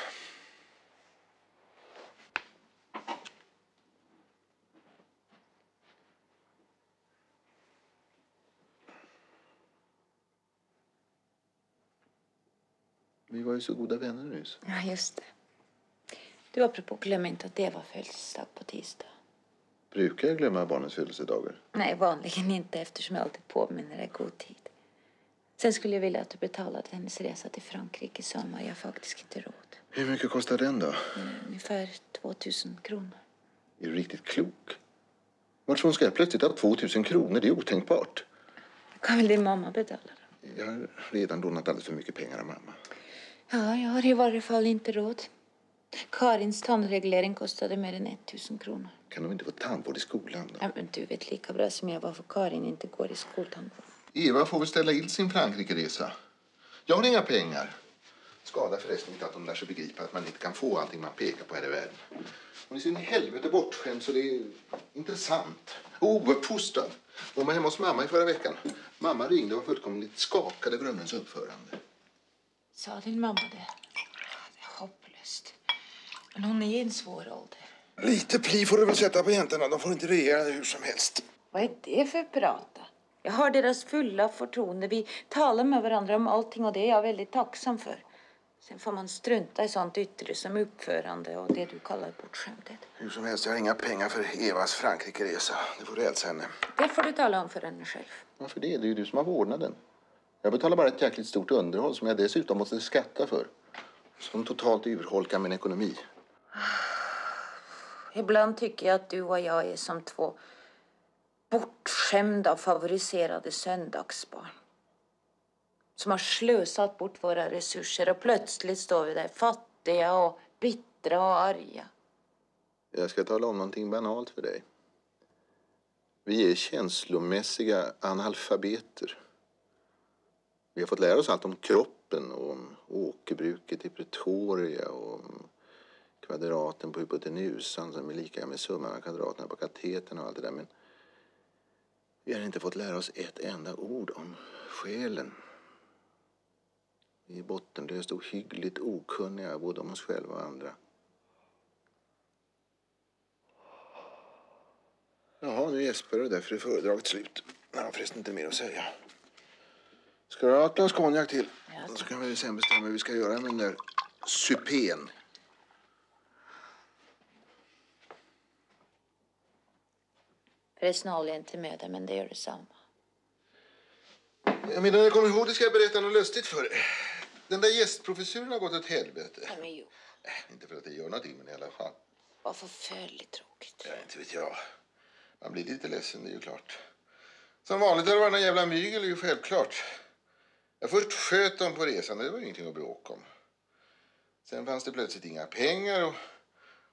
Vi var ju så goda vänner nyss. Ja, just det. Du, apropå glöm inte att det var födelsedag på tisdag. Brukar jag glömma barnens födelsedagar? Nej, vanligen inte eftersom jag alltid påminner dig god tid. Sen skulle jag vilja att du betalade hennes resa till Frankrike i sommar. Jag har faktiskt inte råd. Hur mycket kostar den då? Ungefär 2000 kronor. Är du riktigt klok? Varifrån ska jag plötsligt ha 2000 kronor? Det är otänkbart. Då kan väl din mamma betala det? Jag har redan lånat alldeles för mycket pengar av mamma. Ja, jag har i varje fall inte råd. Karins tandreglering kostade mer än 1000 kronor. Kan de inte få tandvård i skolan då? Ja, men du vet lika bra som jag varför Karin inte går i skoltandvård. Eva får väl ställa in sin Frankrike-resa. Jag har inga pengar. Skada förresten inte att de lär sig begripa att man inte kan få allting man pekar på här i världen. Hon är så in i helvete bortskämd så det är intressant och ouppfostrad. Hon var hemma hos mamma i förra veckan. Mamma ringde och var fullkomligt skakad över hennes uppförande. Sa din mamma det? Det är hopplöst. Men hon är i en svår ålder. Lite pli får du väl sätta på jäntorna. De får inte regera hur som helst. Vad är det för prata? Jag har deras fulla förtroende. Vi talar med varandra om allting och det är jag väldigt tacksam för. Sen får man strunta i sånt yttre som uppförande och det du kallar bortskämdhet. Hur som helst, jag har inga pengar för Evas Frankrike-resa. Det får du hälsa henne. Det får du tala om för henne själv. Varför det? Det är ju du som har vårdnaden. Jag betalar bara ett jäkligt stort underhåll som jag dessutom måste skatta för. Som totalt urholkar min ekonomi. Ibland tycker jag att du och jag är som två bortskämda och favoriserade söndagsbarn. Som har slösat bort våra resurser och plötsligt står vi där fattiga och bittra och arga. Jag ska tala om någonting banalt för dig. Vi är känslomässiga analfabeter. Vi har fått lära oss allt om kroppen och om åkerbruket i Pretoria och om kvadraten på hypotenusan som är lika med summan av kvadraterna på katetern och allt det där. Men vi har inte fått lära oss ett enda ord om själen. Vi är bottenlöst ohyggligt okunniga både om oss själva och andra. Jaha, nu gäspar du. Därför är föredraget slut. Jag har förresten inte mer att säga. Ska du ha ett glas konjak till? Ja. Så kan vi sen bestämma hur vi ska göra med den där supén. Förresten håller jag inte med dig, men det gör detsamma. Jag menar, jag kommer ihåg det ska jag berätta något lustigt för dig. Den där gästprofessuren har gått åt helvete. Nej, men jo, Äh, inte för att det gör någonting, men i alla fall. vad förfärligt tråkigt. Ja, inte vet jag. Man blir lite ledsen, det är ju klart. Som vanligt har det varit en jävla mygel, det är ju självklart. Jag först sköt de på resan, det var ju ingenting att bråka om. Sen fanns det plötsligt inga pengar och,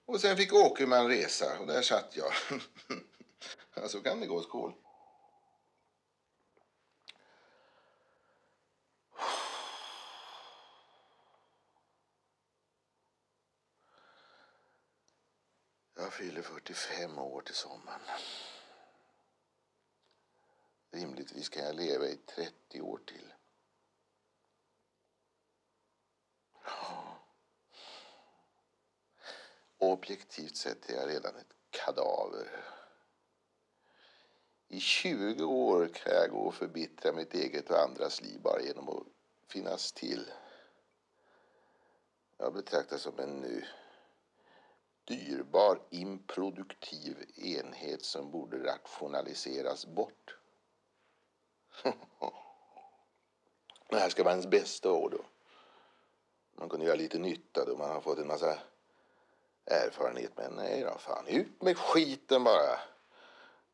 och sen fick Åkerman resa och där satt jag. (laughs) ja, så kan det gå, skål. Jag fyller 45 år till sommaren. Rimligtvis kan jag leva i 30 år till. Ja. Objektivt sett är jag redan ett kadaver. I 20 år kan jag gå och förbittra mitt eget och andras liv bara genom att finnas till. Jag betraktas som en nu dyrbar improduktiv enhet som borde rationaliseras bort. (laughs) Det här ska vara ens bästa år då. Man kunde göra lite nytta då man har fått en massa erfarenhet. Men nej då, fan. Ut med skiten bara.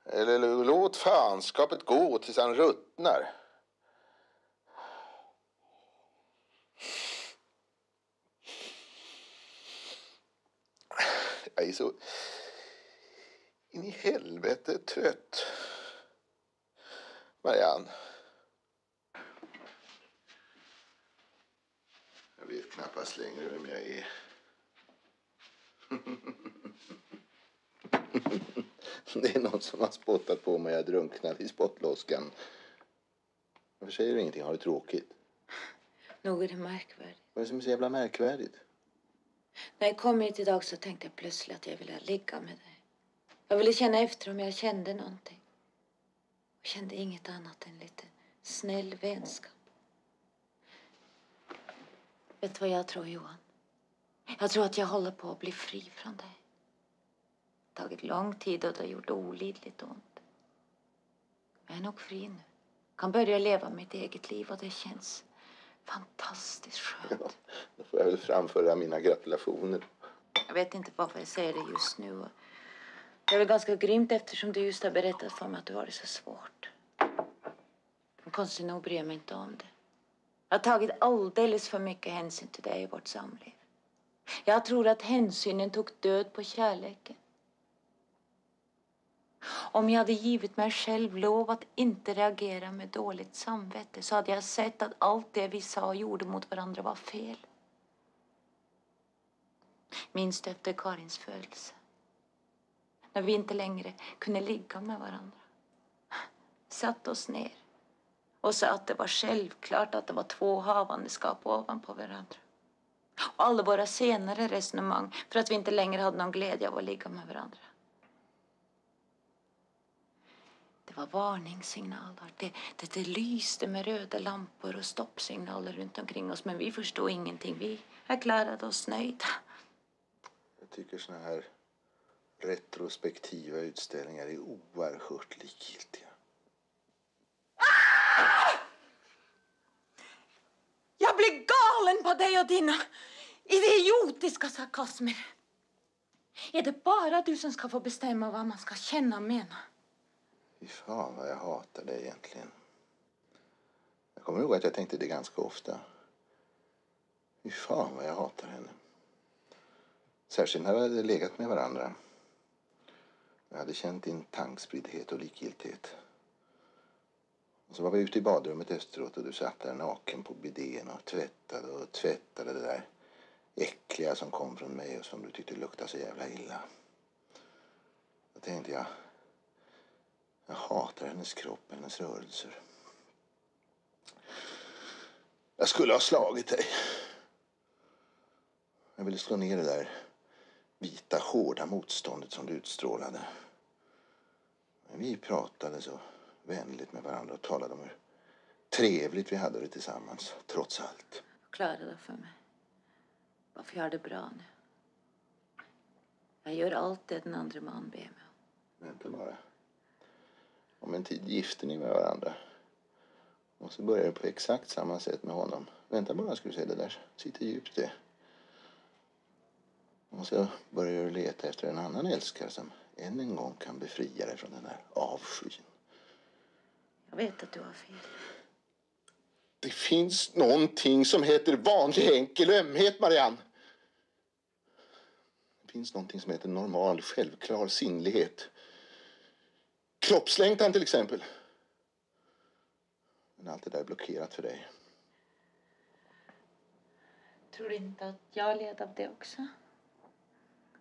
Eller låt fanskapet gå tills han ruttnar. Jag är så in i helvete trött. Marianne. Jag vet knappast längre vem jag är. (laughs) Det är någon som har spottat på mig. Jag drunknade i spottloskan. Varför säger du ingenting? Har du tråkigt? Nog är det märkvärdigt. Vad är det som är så jävla märkvärdigt? När jag kom hit idag så tänkte jag plötsligt att jag ville ligga med dig. Jag ville känna efter om jag kände någonting. Jag kände inget annat än lite snäll vänskap. Vet du vad jag tror, Johan? Jag tror att jag håller på att bli fri från dig. Det har tagit lång tid och det har gjort olidligt ont. Men jag är nog fri nu. Kan börja leva mitt eget liv och det känns fantastiskt skönt. Då får jag väl framföra mina gratulationer. Jag vet inte varför jag säger det just nu. Det är väl ganska grymt eftersom du just har berättat för mig att du har det så svårt. Men konstigt nog bryr jag mig inte om det. Jag har tagit alldeles för mycket hänsyn till dig i vårt samliv. Jag tror att hänsynen tog död på kärleken. Om jag hade givit mig själv lov att inte reagera med dåligt samvete så hade jag sett att allt det vi sa och gjorde mot varandra var fel. Minst efter Karins födelse. När vi inte längre kunde ligga med varandra. Satt oss ner och sa att det var självklart att det var två havandeskap ovanpå varandra. Och alla våra senare resonemang för att vi inte längre hade någon glädje av att ligga med varandra. Det var varningssignaler. Det, det, det lyste med röda lampor och stoppsignaler runt omkring oss men vi förstod ingenting. Vi erklärade oss nöjda. Jag tycker såna här retrospektiva utställningar är oerhört likgiltiga. Jag blir galen på dig och dina idiotiska sarkasmer. Är det bara du som ska få bestämma vad man ska känna och mena? Fy fan vad jag hatar dig egentligen. Jag kommer ihåg att jag tänkte det ganska ofta. Fy fan vad jag hatar henne. Särskilt när vi hade legat med varandra. Jag hade känt din tankspriddhet och likgiltighet. Och så var vi ute i badrummet efteråt och du satt där naken på bidén och tvättade och tvättade det där äckliga som kom från mig och som du tyckte luktade så jävla illa. Då tänkte jag, jag hatar hennes kropp, hennes rörelser. Jag skulle ha slagit dig. Jag ville slå ner det där vita, hårda motståndet som du utstrålade. Men vi pratade så vänligt med varandra och talade om hur trevligt vi hade det tillsammans, trots allt. Förklara det för mig. Varför jag har det bra nu. Jag gör allt det den andra man ber mig om. Vänta bara. Om en tid gifter ni med varandra. Och så börjar det på exakt samma sätt med honom. Vänta bara ska du se, det där sitter djupt det. Och så börjar du leta efter en annan älskare som än en gång kan befria dig från den där avskyn. Jag vet att du har fel. Det finns någonting som heter vanlig enkel ömhet, Marianne. Det finns någonting som heter normal, självklar sinnlighet. Kroppslängtan till exempel. Men allt det där är blockerat för dig. Tror du inte att jag led av det också?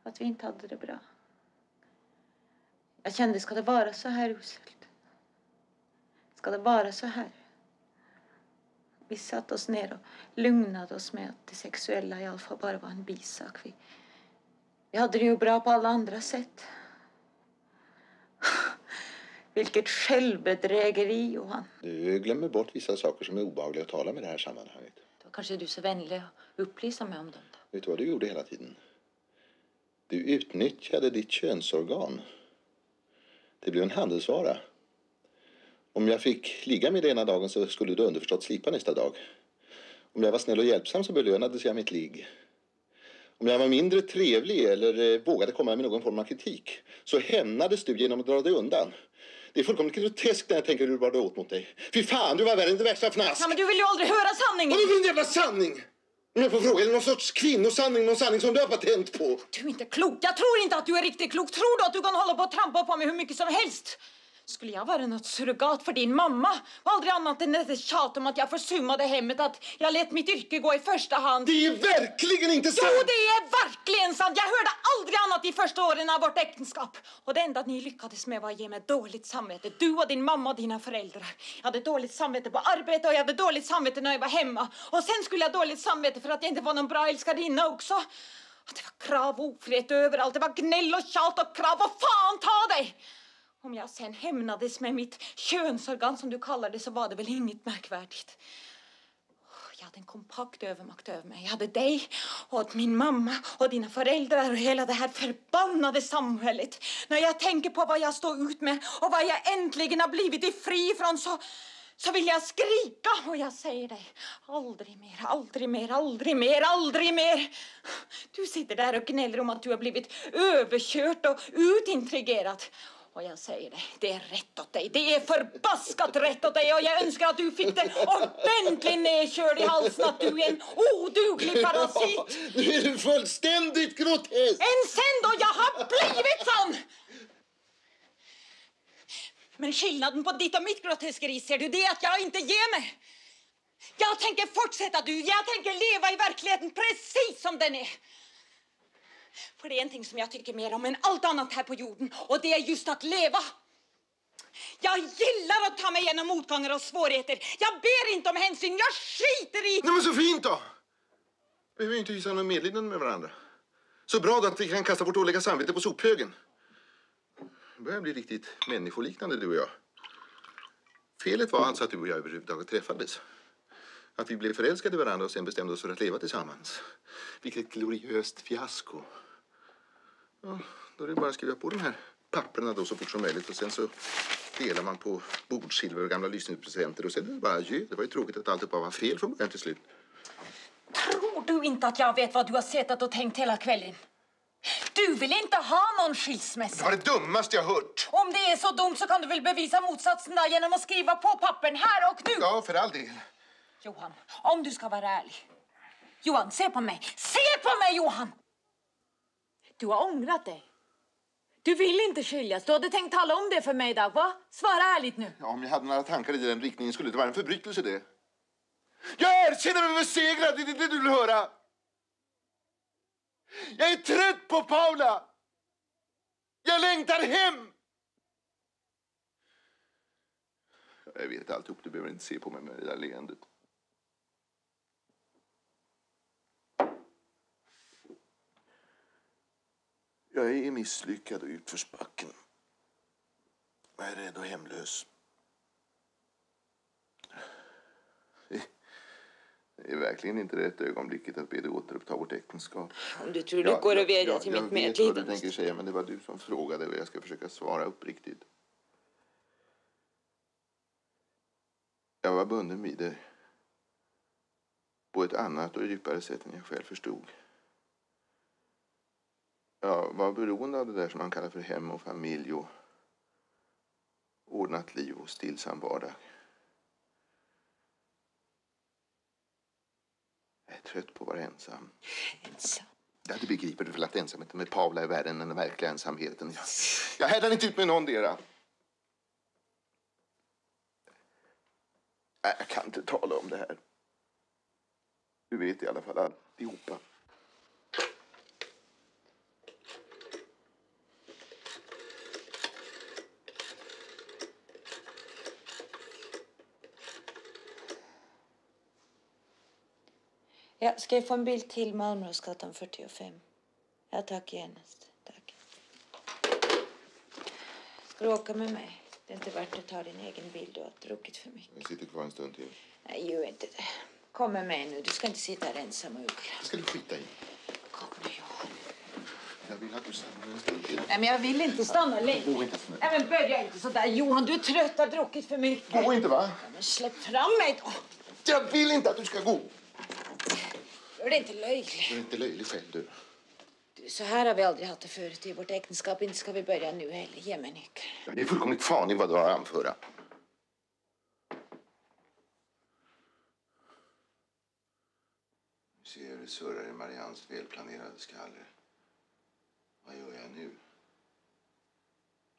Att vi inte hade det bra? Jag kände, ska det vara så här uselt? Ska det vara så här? Vi satte oss ner och lugnade oss med att det sexuella i alla fall bara var en bisak. Vi, vi hade det ju bra på alla andra sätt. (laughs) Vilket självbedrägeri, Johan. Du glömmer bort vissa saker som är obehagliga att tala med i det här sammanhanget. Då kanske du är så vänlig att upplysa mig om dem. Då. Vet du vad du gjorde hela tiden? Du utnyttjade ditt könsorgan. Det blev en handelsvara. Om jag fick ligga med dig ena dagen så skulle du underförstått slipa nästa dag. Om jag var snäll och hjälpsam så belönades jag mitt ligg. Om jag var mindre trevlig eller eh, vågade komma med någon form av kritik så hämnades du genom att dra dig undan. Det är fullkomligt groteskt när jag tänker hur du dig åt mot dig. Fy fan, du var värre än det värsta fnask! Ja, men du vill ju aldrig höra sanningen! Vad är det för en jävla sanning? Om jag får fråga, är det någon sorts kvinnosanning, någon sanning som du har patent på? Du är inte klok. Jag tror inte att du är riktigt klok. Tror du att du kan hålla på och trampa på mig hur mycket som helst? Skulle jag vara något surrogat för din mamma? Och aldrig annat än ett tjat om att jag försummade hemmet, att jag lät mitt yrke gå i första hand. Det är verkligen inte sant! Jo, det är verkligen sant! Jag hörde aldrig annat i första åren av vårt äktenskap. Och det enda ni lyckades med var att ge mig dåligt samvete. Du och din mamma och dina föräldrar. Jag hade dåligt samvete på arbete och jag hade dåligt samvete när jag var hemma. Och sen skulle jag ha dåligt samvete för att jag inte var någon bra älskarinna också. Det var krav och ofrihet överallt. Det var gnäll och tjat och krav. Och fan ta dig! Om jag sen hämnades med mitt könsorgan som du kallar det så var det väl inget märkvärdigt. Jag hade en kompakt övermakt över mig. Jag hade dig och min mamma och dina föräldrar och hela det här förbannade samhället. När jag tänker på vad jag står ut med och vad jag äntligen har blivit ifri från så, så vill jag skrika och jag säger dig aldrig mer, aldrig mer, aldrig mer, aldrig mer. Du sitter där och gnäller om att du har blivit överkört och utintrigerad. Och jag säger det, det är rätt åt dig. Det är förbaskat rätt åt dig och jag önskar att du fick det ordentligt nedkörd i halsen att du är en oduglig parasit. Nu är du fullständigt grotesk! Än sen då jag har blivit sån! Men skillnaden på ditt och mitt groteskeri ser du, det är att jag inte ger mig. Jag tänker fortsätta du, jag tänker leva i verkligheten precis som den är. För det är en ting som jag tycker mer om än allt annat här på jorden och det är just att leva. Jag gillar att ta mig igenom motgångar och svårigheter. Jag ber inte om hänsyn, jag skiter i... Nej men så fint då! Vi behöver inte hysa någon medlidande med varandra. Så bra då att vi kan kasta vårt dåliga samvete på sophögen. Vi börjar bli riktigt människoliknande du och jag. Felet var alltså att du och jag överhuvudtaget träffades. Att vi blev förälskade i varandra och sen bestämde oss för att leva tillsammans. Vilket gloriöst fiasko. Ja, då är det bara att skriva på de här papperna då så fort som möjligt och sen så delar man på bordsilver och gamla lyssningspresenter och sen är det bara adjö. Det var ju tråkigt att allt bara var fel från början till slut. Tror du inte att jag vet vad du har suttit och tänkt hela kvällen? Du vill inte ha någon skilsmässa. Det var det dummaste jag hört. Om det är så dumt så kan du väl bevisa motsatsen då genom att skriva på pappern här och nu. Ja, för all del. Johan, om du ska vara ärlig. Johan, se på mig. Se på mig, Johan! Du har ångrat dig. Du vill inte skiljas. Du hade tänkt tala om det för mig idag, va? Svara ärligt nu. Ja, om jag hade några tankar i den riktningen skulle det vara en förbrytelse det. Jag erkänner mig besegrad, det är det du vill höra. Jag är trött på Paula. Jag längtar hem. Jag vet alltihop, du behöver inte se på mig med det där leendet. Jag är misslyckad och utförsbacken. Jag är rädd och hemlös. Det är verkligen inte rätt ögonblicket att be dig återuppta vårt äktenskap. Om du tror det går att vädja till jag mitt vet vad du medlidande. tänker säga, men det var du som frågade och jag ska försöka svara uppriktigt. Jag var bunden vid dig. På ett annat och djupare sätt än jag själv förstod. Jag var beroende av det där som man kallar för hem och familj och ordnat liv och stillsam vardag. Jag är trött på att vara ensam. Ensam. Ja, det begriper du väl att ensamheten med Paula är värre än den verkliga ensamheten. Jag, jag härdar inte ut med någon dera. Nej, Jag kan inte tala om det här. Du vet i alla fall alltihopa. Ja, ska jag få en bild till Malmrosgatan 45? Ja, tack genast. Tack. Ska du åka med mig? Det är inte värt att ta din egen bild. Du har druckit för mycket. Jag sitter kvar en stund till. Nej, gör inte det. Kom med mig nu. Du ska inte sitta här ensam och uggla. Det ska du skita i. Kom nu, Johan. Jag vill att du stannar en stund till. Nej, men jag vill inte stanna länge. Gå inte. Nej, men börja inte så där. Johan, du är trött. Har druckit för mycket. Gå inte va? Ja, men släpp fram mig då. Jag vill inte att du ska gå. Gör det inte löjligt. Du är inte löjlig själv du. Du, så här har vi aldrig haft det förut i vårt äktenskap. Inte ska vi börja nu heller. Ge mig nyckeln. Ja, Det är fullkomligt fan i vad du har att anföra. Nu ser jag hur det surrar i Marians välplanerade skalle. Vad gör jag nu?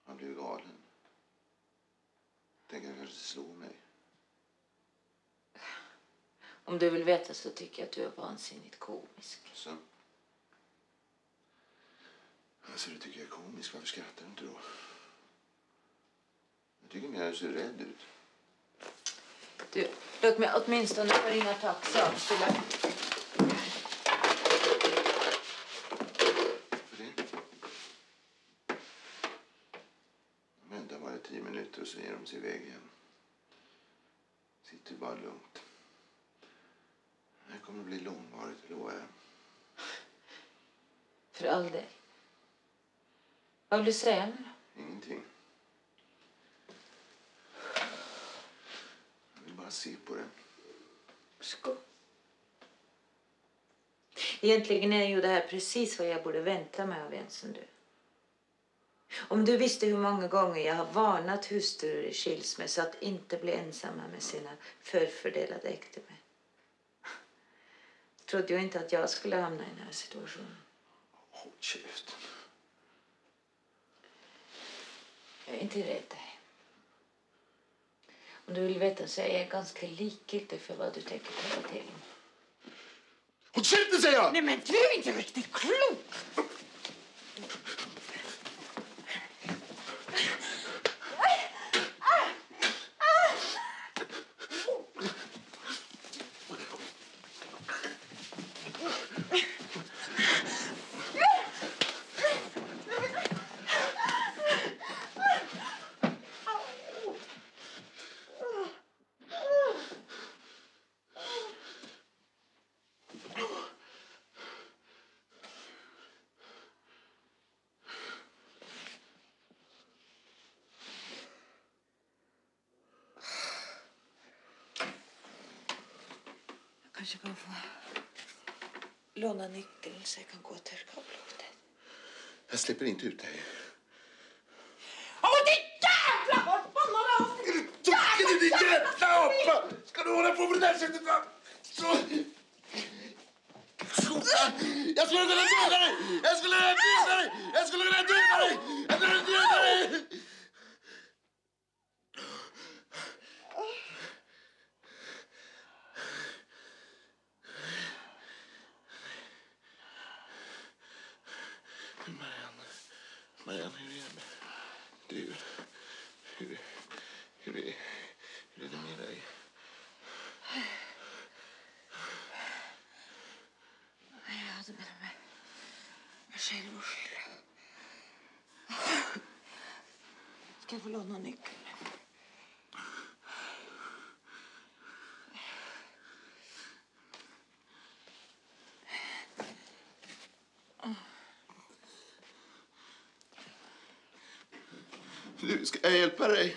Han blir galen. Tänker han kanske slå mig. Om du vill veta så tycker jag att du är vansinnigt komisk. Så. Alltså, du tycker jag är komisk. Varför skrattar du inte då? Jag tycker mer att du ser rädd ut. Du, låt mig åtminstone få ringa taxi det? De väntar bara tio minuter och så ger de sig iväg igen. Sitter bara lugnt. Kommer att bli långvarigt, det lovar jag. För all del. Vad vill du säga nu då? Ingenting. Jag vill bara se på det. Skål. Egentligen är ju det här precis vad jag borde vänta mig av en som du. Om du visste hur många gånger jag har varnat hustrur i skilsmässa att inte bli ensamma med sina förfördelade äktemän. Trodde jag inte att jag skulle hamna i den här situationen. Håll käften. Jag är inte rädd dig. Om du vill veta så är jag ganska likgiltig för vad du tänker ta till. Håll käften säger jag! Nej men du är inte riktigt klok! Jag kanske kan få låna nyckeln så jag kan gå och törka av blodet. Jag släpper inte ut dig. Åh, din jävla förbannade Tokig du din jävla apa! Ska du hålla på på det där sättet? va? Så... Jag skulle kunna döda dig! Jag skulle kunna döda dig! Jag skulle kunna döda dig! Jag skulle kunna döda dig! Marianne, Marianne, hur är det med... Du, hur, hur, är, hur är det med dig? Jag hade med mig mig själv att skylla. Ska jag få låna nyckeln? Du, ska jag hjälpa dig?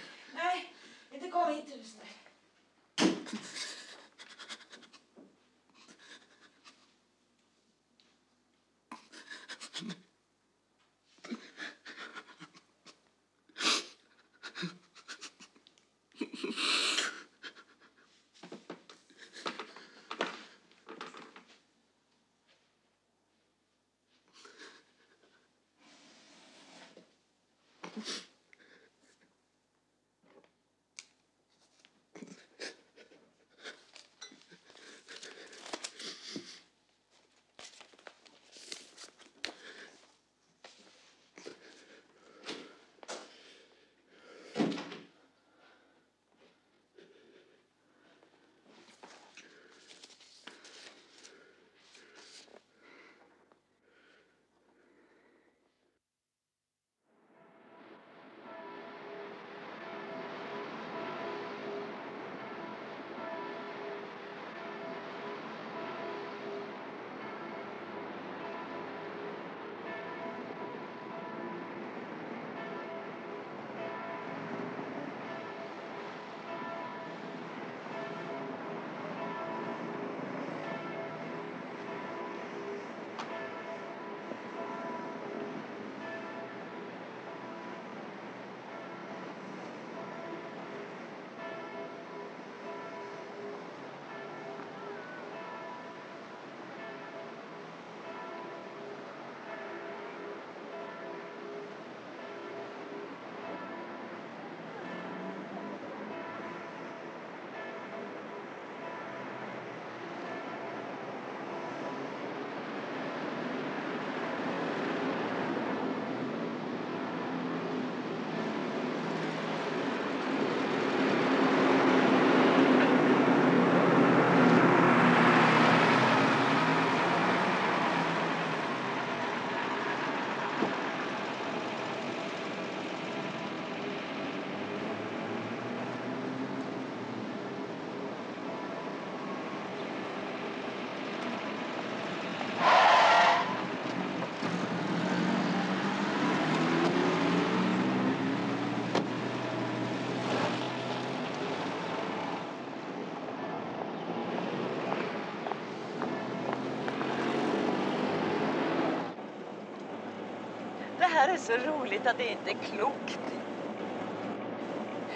Här är så roligt att det inte är klokt.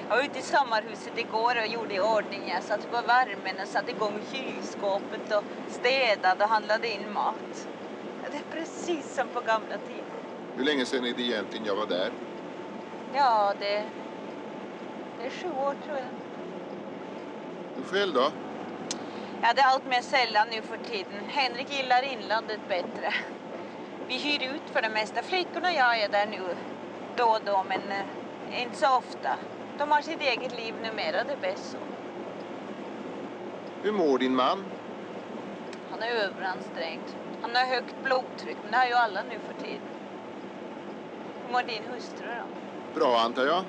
Jag var ute i sommarhuset igår och gjorde i ordning. Jag satte på värmen och satte igång kylskåpet och städade och handlade in mat. Det är precis som på gamla tiden. Hur länge sedan är det egentligen jag var där? Ja, det, det är sju år tror jag. Du själv då? Ja, det är allt mer sällan nu för tiden. Henrik gillar inlandet bättre. Vi hyr ut för det mesta. Flickorna och jag är där nu då och då, men eh, inte så ofta. De har sitt eget liv numera, det är bäst så. Hur mår din man? Han är överansträngd. Han har högt blodtryck, men det har ju alla nu för tiden. Hur mår din hustru då? Bra antar jag.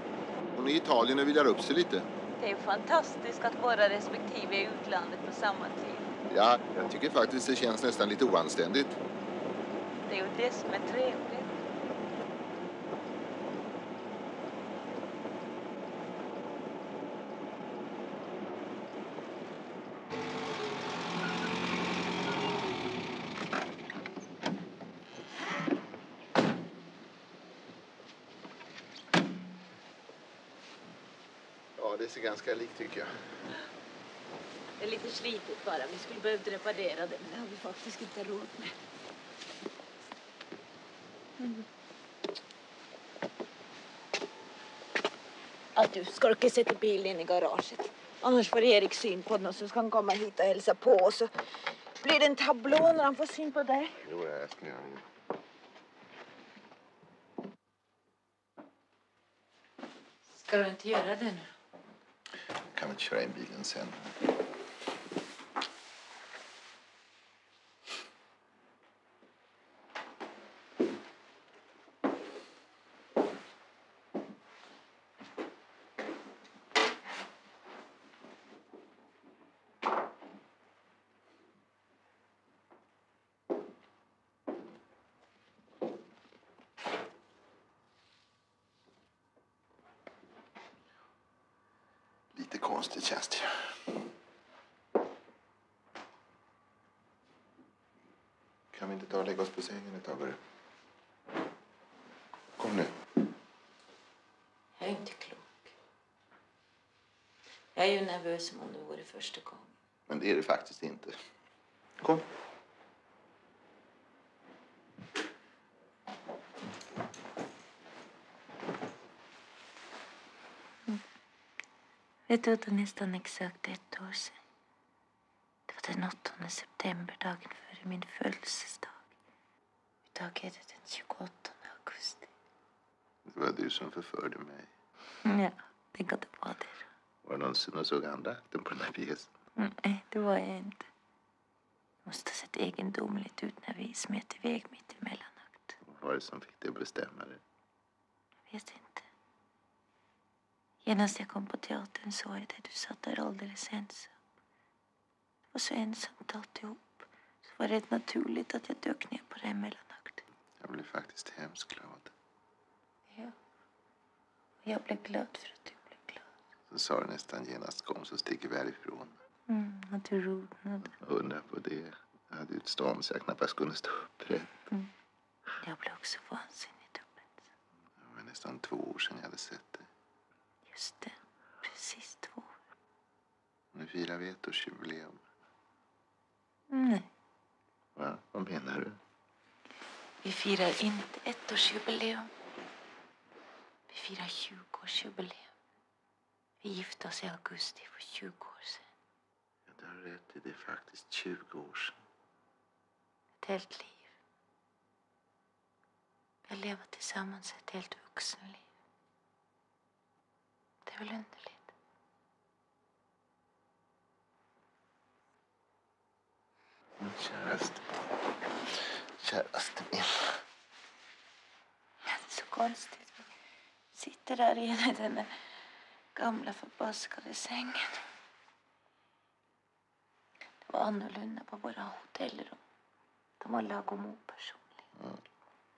Hon är i Italien och vilar upp sig lite. Det är fantastiskt att våra respektive är i utlandet på samma tid. Ja, jag tycker faktiskt det känns nästan lite oanständigt. Ju det som är trevligt. Ja, det ser ganska likt tycker jag. Det är lite slitet bara. Vi skulle behövt reparera det, men det har vi faktiskt inte råd med. Du Skorke sätter bilen i garaget. Annars får Erik syn på den och så ska han komma hit och hälsa på och så blir det en tablå när han får syn på dig. Jo, jag ska göra det. Ska du inte göra det nu? Jag kan väl köra in bilen sen. Lite konstigt känns det ju. Kan vi inte ta och lägga oss på sängen ett tag? hörru? Kom nu. Jag är inte klok. Jag är ju nervös som om det vore första gången. Men det är det faktiskt inte. Kom. Vet du att det är nästan exakt ett år sedan? Det var den 8 september, dagen före min födelsedag. Idag är det den 28 augusti. Det var du som förförde mig. Ja, tänk att det var det. Var det någon som såg andra akten på den här pjäsen? Mm, Nej, det var jag inte. Det måste ha sett egendomligt ut när vi smet iväg mitt i mellanakt. Vad var det som fick dig att bestämma det? Jag vet inte. Genast jag kom på teatern såg jag det. Du satt där alldeles ensam. Det var så ensamt alltihop. Var det rätt naturligt att jag dök ner på dig mellanakten. Jag blev faktiskt hemskt glad. Ja. Jag blev glad för att du blev glad. Så sa du nästan genast kom så sticker vi härifrån. Mm, att du rodnade. Undra på det. Jag hade ju ett stånd så jag knappast kunde stå upprätt. Jag blev också vansinnigt upphetsad. Det var nästan två år sedan jag hade sett dig. Just det. Precis två år. Nu firar vi ettårsjubileum. Nej. Va? Vad menar du? Vi firar inte ettårsjubileum. Vi firar 20-årsjubileum. Vi gifte oss i augusti för 20 år sedan. Ja, du har rätt i det är faktiskt 20 år sedan. Ett helt liv. Vi har levat tillsammans ett helt vuxenliv. Det är väl underligt? Käraste. Käraste min. Det är så konstigt. Vi sitter där i den där gamla förbaskade sängen. Det var annorlunda på våra hotellrum. De var lagom opersonliga.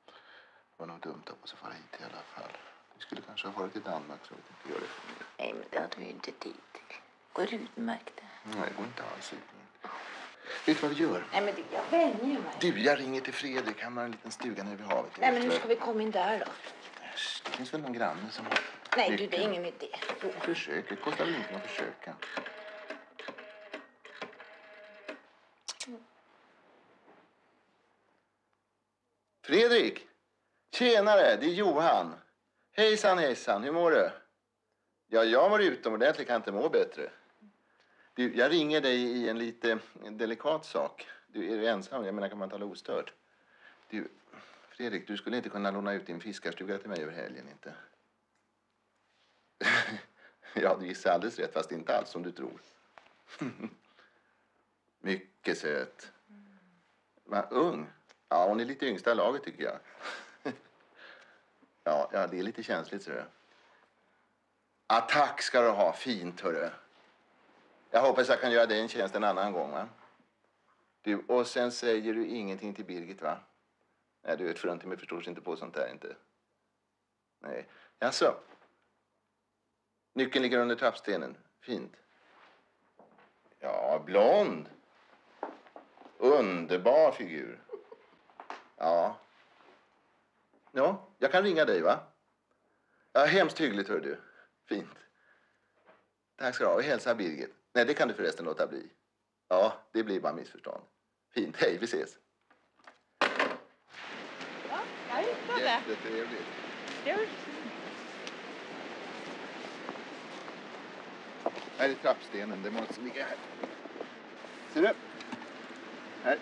Det var nog dumt av oss att fara hit i alla fall. Vi skulle kanske ha varit i Danmark så vi inte gör det. Nej, men det hade vi ju inte tid till. Går utmärkt. Nej, det går inte alls ut. Vet du vad vi gör? Nej, men det, jag vänjer mig. Du, jag ringer till Fredrik. Han har en liten stuga nere vid havet. Nej, men nu ska vi komma in där då. Det finns väl någon granne som har... Nej, du, det är ingen idé. Försök. Det kostar väl ingenting att försöka. Fredrik! Tjenare, det är Johan. Hejsan hejsan, hur mår du? Ja, jag mår utomordentligt, kan inte må bättre. Du, jag ringer dig i en lite delikat sak. Du, är du ensam? Jag menar, kan man tala ostört? Du, Fredrik, du skulle inte kunna låna ut din fiskarstuga till mig över helgen, inte? (laughs) ja, du gissar alldeles rätt, fast inte alls som du tror. (laughs) Mycket söt. Va, ung? Ja, hon är lite yngsta laget tycker jag. (laughs) ja, ja, det är lite känsligt, ser du. Attack tack ska du ha. Fint, hörru. Jag hoppas jag kan göra dig en tjänst en annan gång, va? Du, och sen säger du ingenting till Birgit, va? Nej, du vet, fruntimmer förstår sig inte på sånt här, inte. Nej. Jaså? Nyckeln ligger under trappstenen. Fint. Ja, blond. Underbar figur. Ja. Ja, jag kan ringa dig, va? Ja, hemskt hyggligt, hör du. Fint. Tack ska du ha. Och hälsa Birgit. Nej, det kan du förresten låta bli. Ja, det blir bara missförstånd. Fint. Hej, vi ses. Ja, jag hittade. Jättetrevligt. Det var Här är trappstenen. Det måste ligga här. Ser du? Här.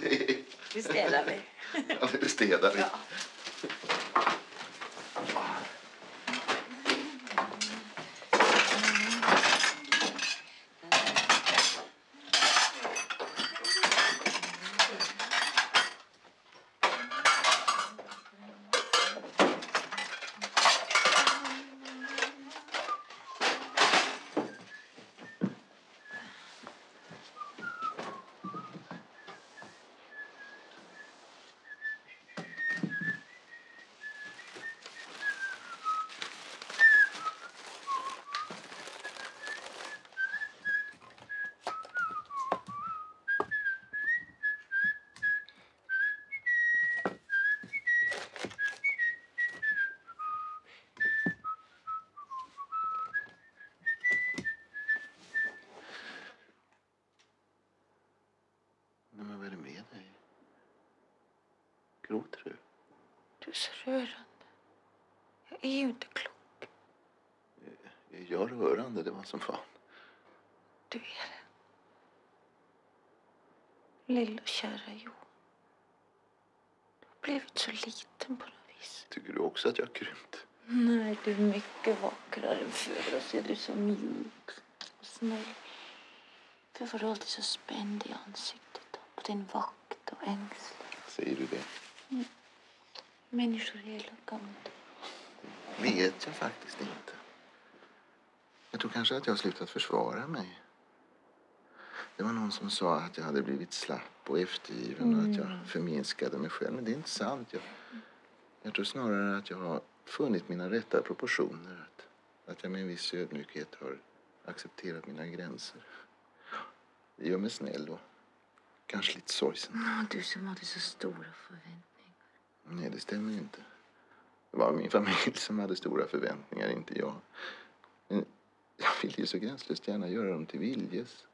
Nej, Det städar vi. ja, det städar vi. Nej, men vad är det med dig? Gråter du? Du är så rörande. Jag är ju inte klok. Är jag rörande? Det var som fan. Du är det. Lilla kära Johan. Du har blivit så liten på något vis. Tycker du också att jag har krympt? Nej, du är mycket vackrare än förr. Och så är du så mjuk och snäll. För var du alltid så spänd i ansiktet och på din vakt och ängslig. Säger du det? Människor är elaka mot dig. vet jag faktiskt inte. Jag tror kanske att jag har slutat försvara mig. Det var någon som sa att jag hade blivit slapp och eftergiven och att jag förminskade mig själv. Men det är inte sant. Jag, jag tror snarare att jag har funnit mina rätta proportioner. Att, att jag med en viss ödmjukhet har accepterat mina gränser. Det gör mig snäll och kanske lite sorgsen. Du som hade så stora förväntningar. Nej, det stämmer ju inte. Det var min familj (laughs) som hade stora förväntningar, inte jag. Men jag vill ju så gränslöst gärna göra dem till viljes.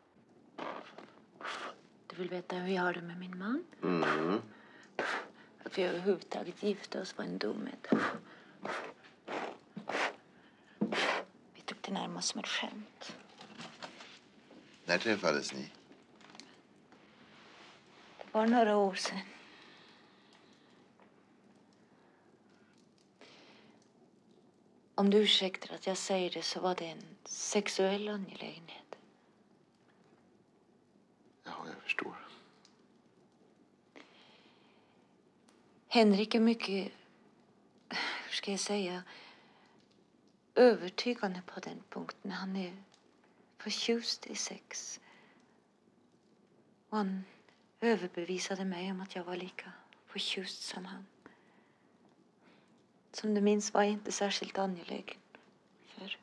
Du vill veta hur jag har det med min man? Mm. Att vi överhuvudtaget gifte oss var en dumhet. Vi tog det närmast som ett skämt. När träffades ni? Det var några år sedan. Om du ursäktar att jag säger det så var det en sexuell angelägenhet. Ja, jag förstår. Henrik är mycket, hur ska jag säga, övertygande på den punkten. Han är förtjust i sex. Och han överbevisade mig om att jag var lika förtjust som han. Som du minns var jag inte särskilt angelägen för.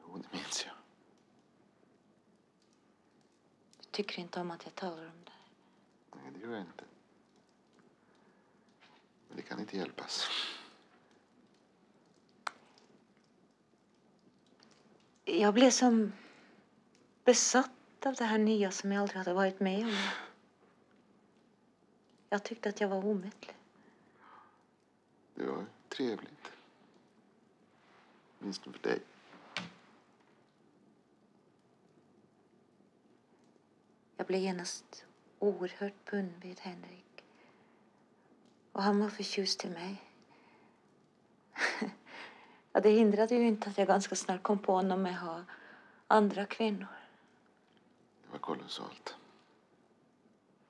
Jo, det minns jag. Du tycker inte om att jag talar om det. Nej, det gör jag inte. Men det kan inte hjälpas. Jag blev som besatt av det här nya som jag aldrig hade varit med om. Jag tyckte att jag var omättlig. Det var trevligt. Minst för dig. Jag blev genast oerhört bunden vid Henrik. Och han var förtjust i mig. (laughs) ja, det hindrade ju inte att jag ganska snart kom på honom med att ha andra kvinnor. Det var kolossalt.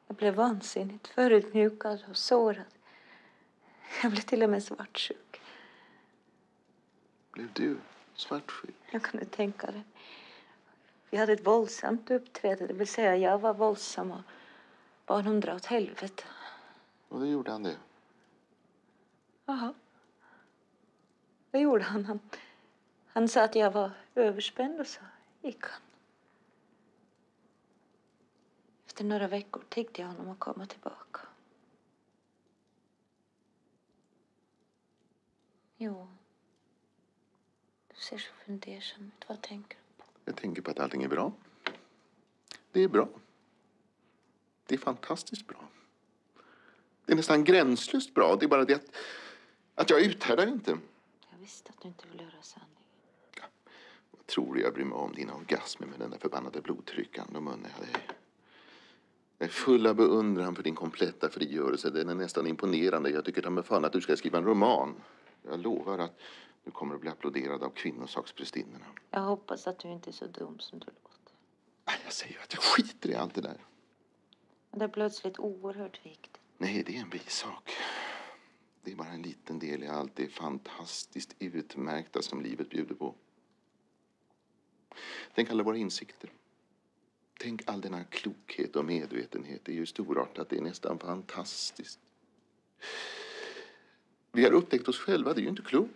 Jag blev vansinnigt förödmjukad och sårad. (laughs) Jag blev till och med svartsjuk. Blev du svartsjuk? Jag kunde tänka det. Vi hade ett våldsamt uppträde, det vill säga jag var våldsam och bad honom dra åt helvete. Och då gjorde han det. Jaha. Vad gjorde han? han? Han sa att jag var överspänd och så gick han. Efter några veckor tiggde jag honom att komma tillbaka. Jo. Du ser så fundersam ut. Vad tänker du på? Jag tänker på att allting är bra. Det är bra. Det är fantastiskt bra. Det är nästan gränslöst bra. Det är bara det att, att jag uthärdar inte. Jag visste att du inte ville höra sanningen. Vad tror du jag bryr mig om dina orgasmer med den där förbannade blodtryckaren? De unnar jag dig. Jag är full av beundran för din kompletta frigörelse. Den är nästan imponerande. Jag tycker ta mig fan att du ska skriva en roman. Jag lovar att du kommer att bli applåderad av kvinnosaksprästinnorna. Jag hoppas att du inte är så dum som du låter. Jag säger ju att jag skiter i allt det där. Men det är plötsligt oerhört viktigt. Nej, det är en bisak. Det är bara en liten del i allt det fantastiskt utmärkta som livet bjuder på. Tänk alla våra insikter. Tänk all denna klokhet och medvetenhet. Det är ju storartat, det är nästan fantastiskt. Vi har upptäckt oss själva, det är ju inte klokt.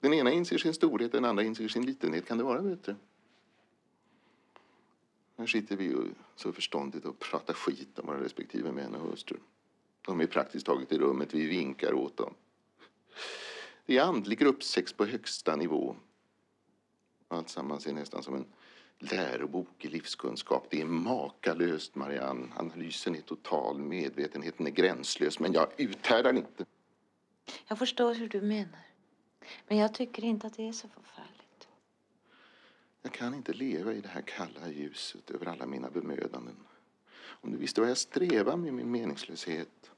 Den ena inser sin storhet, den andra inser sin litenhet. Kan det vara bättre? Här sitter vi så förståndigt och pratar skit om våra respektive män och hustrur. De är praktiskt taget i rummet, vi vinkar åt dem. Det är andlig gruppsex på högsta nivå. Alltsammans är nästan som en lärobok i livskunskap. Det är makalöst, Marianne. Analysen är total, medvetenheten är gränslös. Men jag uthärdar inte. Jag förstår hur du menar. Men jag tycker inte att det är så förfärligt. Jag kan inte leva i det här kalla ljuset över alla mina bemödanden. Om du visste vad jag strävar med min meningslöshet.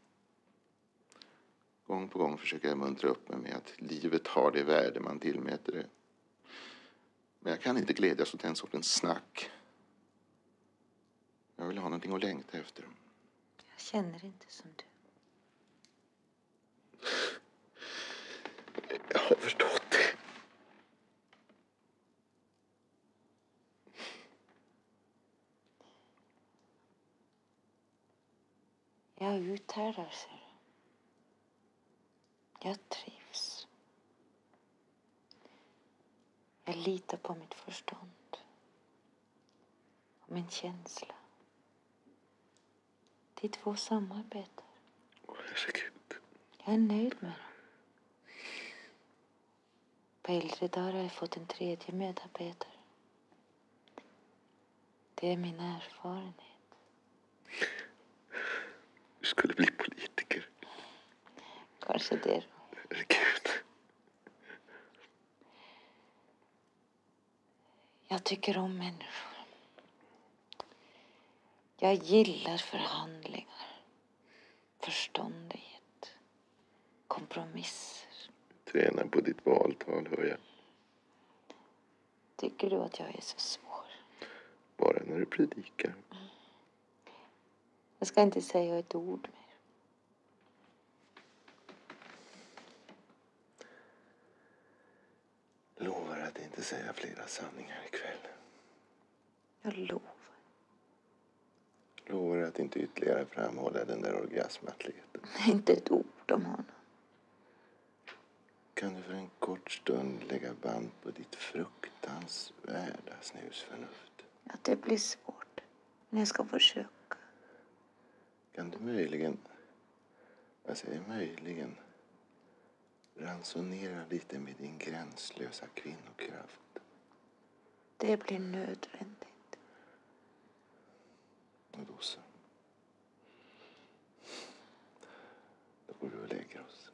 Gång på gång försöker jag muntra upp mig med att livet har det värde man tillmäter det. Men jag kan inte glädjas åt den sortens snack. Jag vill ha någonting att längta efter. Jag känner inte som du. Jag har förstått det. Jag uthärdar, ser du. Jag trivs. Jag litar på mitt förstånd. Och min känsla. De två samarbetar. Herregud. Jag är nöjd med dem. På äldre dagar har jag fått en tredje medarbetare. Det är min erfarenhet. Du skulle bli politiker. Kanske det då. Herregud. Jag tycker om människor. Jag gillar förhandlingar, förståndighet, kompromisser. Tränar på ditt valtal, hör jag. Tycker du att jag är så svår? Bara när du predikar. Jag ska inte säga ett ord mer. Lovar att inte säga flera sanningar ikväll. Jag lovar. Lovar att inte ytterligare framhålla den där orgasmatleten. (laughs) Inte ett ord om honom. Kan du för en kort stund lägga band på ditt fruktansvärda snusförnuft? Ja, det blir svårt. Men jag ska försöka. Kan du möjligen, jag säger möjligen, ransonera lite med din gränslösa kvinnokraft? Det blir nödvändigt. Och då så. Då går vi och lägger oss.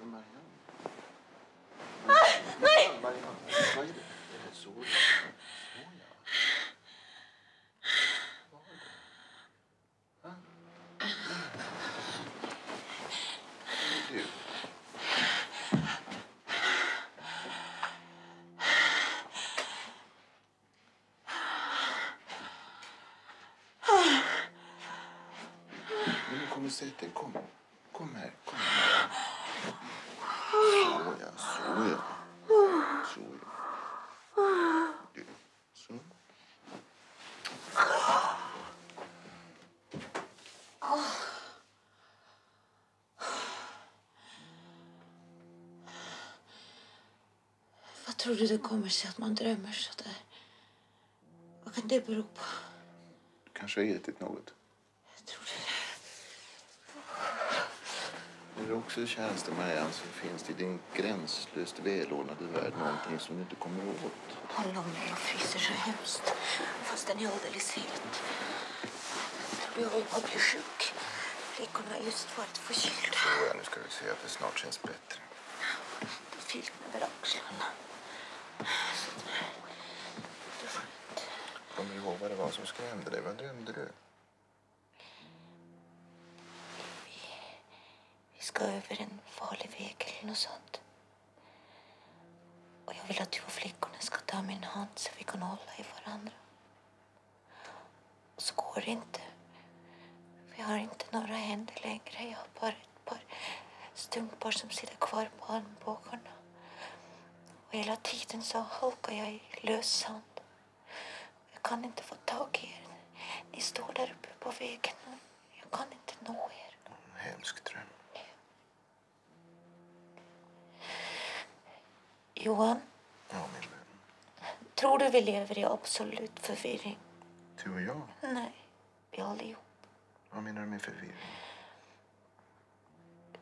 Men Marianne. Nej! Marianne, vad är det? Är det så? Såja? Vad är det? Va? Du. Dig. Kom. Kom här. Kom här. Såja, såja. Såja. Du. Så. Vad tror du det kommer sig att man drömmer så där? Vad kan det bero på? Du kanske har ätit något. Jag tror det. Är det också käraste Marianne så finns det i din gränslöst välordnade värld någonting som du inte kommer åt. Håll om mig, jag fryser så hemskt. Fast den är alldeles het. Tror jag håller på att bli sjuk. Flickorna har just varit förkylda. Såja, nu ska vi se att det snart känns bättre. Det mig över axlarna. Så. Kommer du ihåg vad det var som skrämde dig? Vad drömde du? Ska över en farlig väg eller något sånt. Och jag vill att du och flickorna ska ta min hand så vi kan hålla i varandra. Och så går det inte. Vi har inte några händer längre. Jag har bara ett par stumpar som sitter kvar på armbågarna. Och hela tiden så halkar jag i lös sand. Jag kan inte få tag i er. Ni står där uppe på vägen. Jag kan inte nå er. En hemsk dröm. Johan, Ja, min vän. tror du vi lever i absolut förvirring? Du och jag? Nej, vi allihop. Vad menar du med förvirring?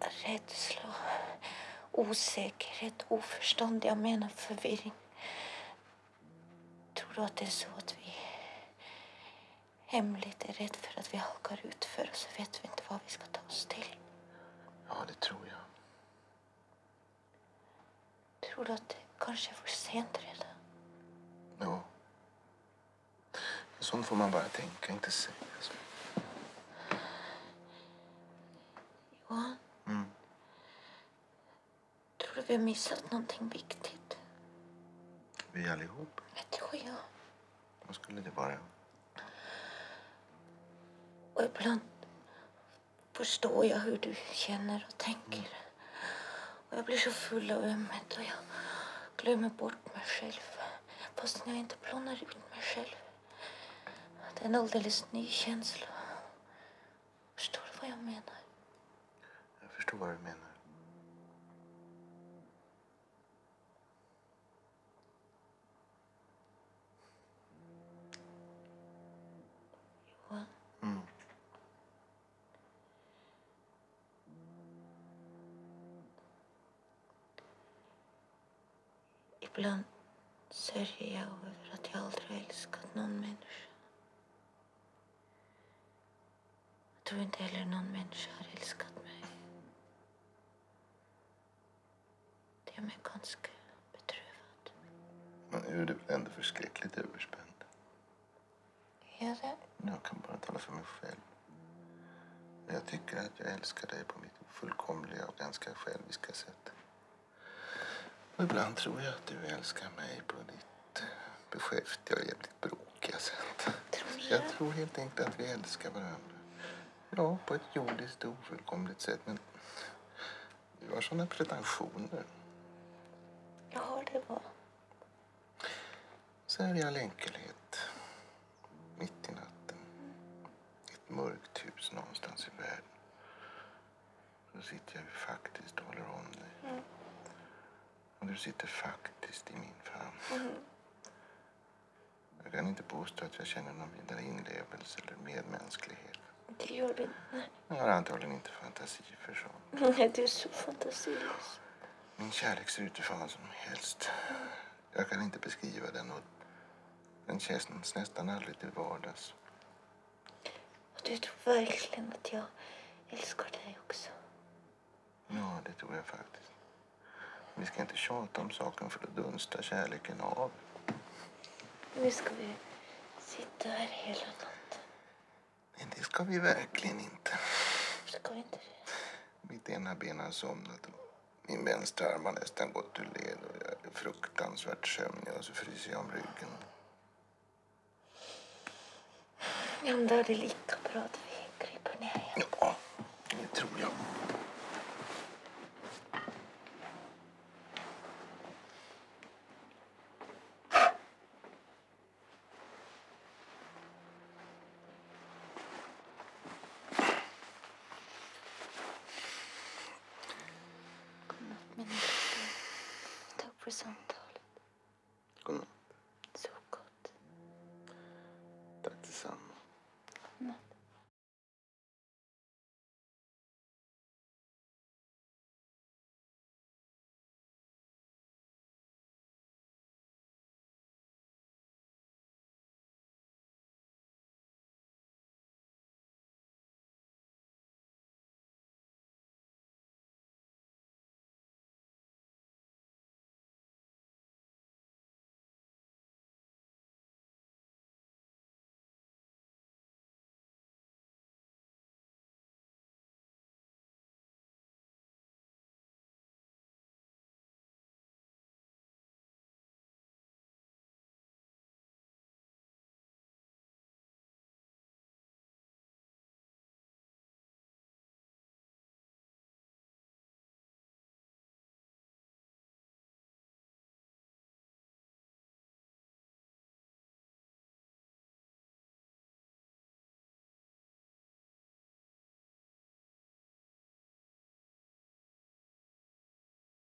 Rädsla, osäkerhet, oförstånd. Jag menar förvirring. Tror du att det är så att vi hemligt är rädd för att vi halkar ut för och så vet vi inte vad vi ska ta oss till? Ja, det tror jag. Tror du att det kanske är för sent redan? Ja. Sånt får man bara tänka, inte säga. Så. Johan, Mm. tror du vi har missat någonting viktigt? Vi allihop. Det tror jag. Vad skulle det vara? Och ibland förstår jag hur du känner och tänker. Och jag blir så full av ömhet och jag glömmer bort mig själv. Fast jag inte plånar ut mig själv. Det är en alldeles ny känsla. Förstår du vad jag menar? Jag förstår vad du menar. Ibland sörjer jag över att jag aldrig har älskat någon människa. Jag tror inte heller någon människa har älskat mig. Det gör mig ganska bedrövad. Men är du ändå förskräckligt överspänd. Är det? Jag kan bara tala för mig själv. Jag tycker att jag älskar dig på mitt fullkomliga och ganska själviska sätt. Och ibland tror jag att du älskar mig på ditt beskäftiga och jävligt bråkiga sätt. Tror Jag tror helt enkelt att vi älskar varandra. Ja, på ett jordiskt och ofullkomligt sätt. Men du har såna pretensioner. Jag har det bra. Så här i all enkelhet, mitt i natten, i ett mörkt hus någonstans i världen. Så sitter jag faktiskt och håller om dig. Och du sitter faktiskt i min famn. Jag kan inte påstå att jag känner någon vidare inlevelse eller medmänsklighet. Det gör du inte. Jag har antagligen inte fantasi för sånt. Nej, du är så fantasilös. Min kärlek ser ut hur fan som helst. Jag kan inte beskriva den och den känns nästan aldrig till vardags. Och du tror verkligen att jag älskar dig också. Ja, det tror jag faktiskt. Vi ska inte tjata om saken för då dunstar kärleken av. Nu ska vi sitta här hela natten. Men det ska vi verkligen inte. Ska vi inte det? Mitt ena ben har somnat och min vänstra arm har nästan gått ur led och jag är fruktansvärt sömnig och så fryser jag om ryggen. Ja, men då är det lika bra att vi kryper ner igen. Ja, det tror jag.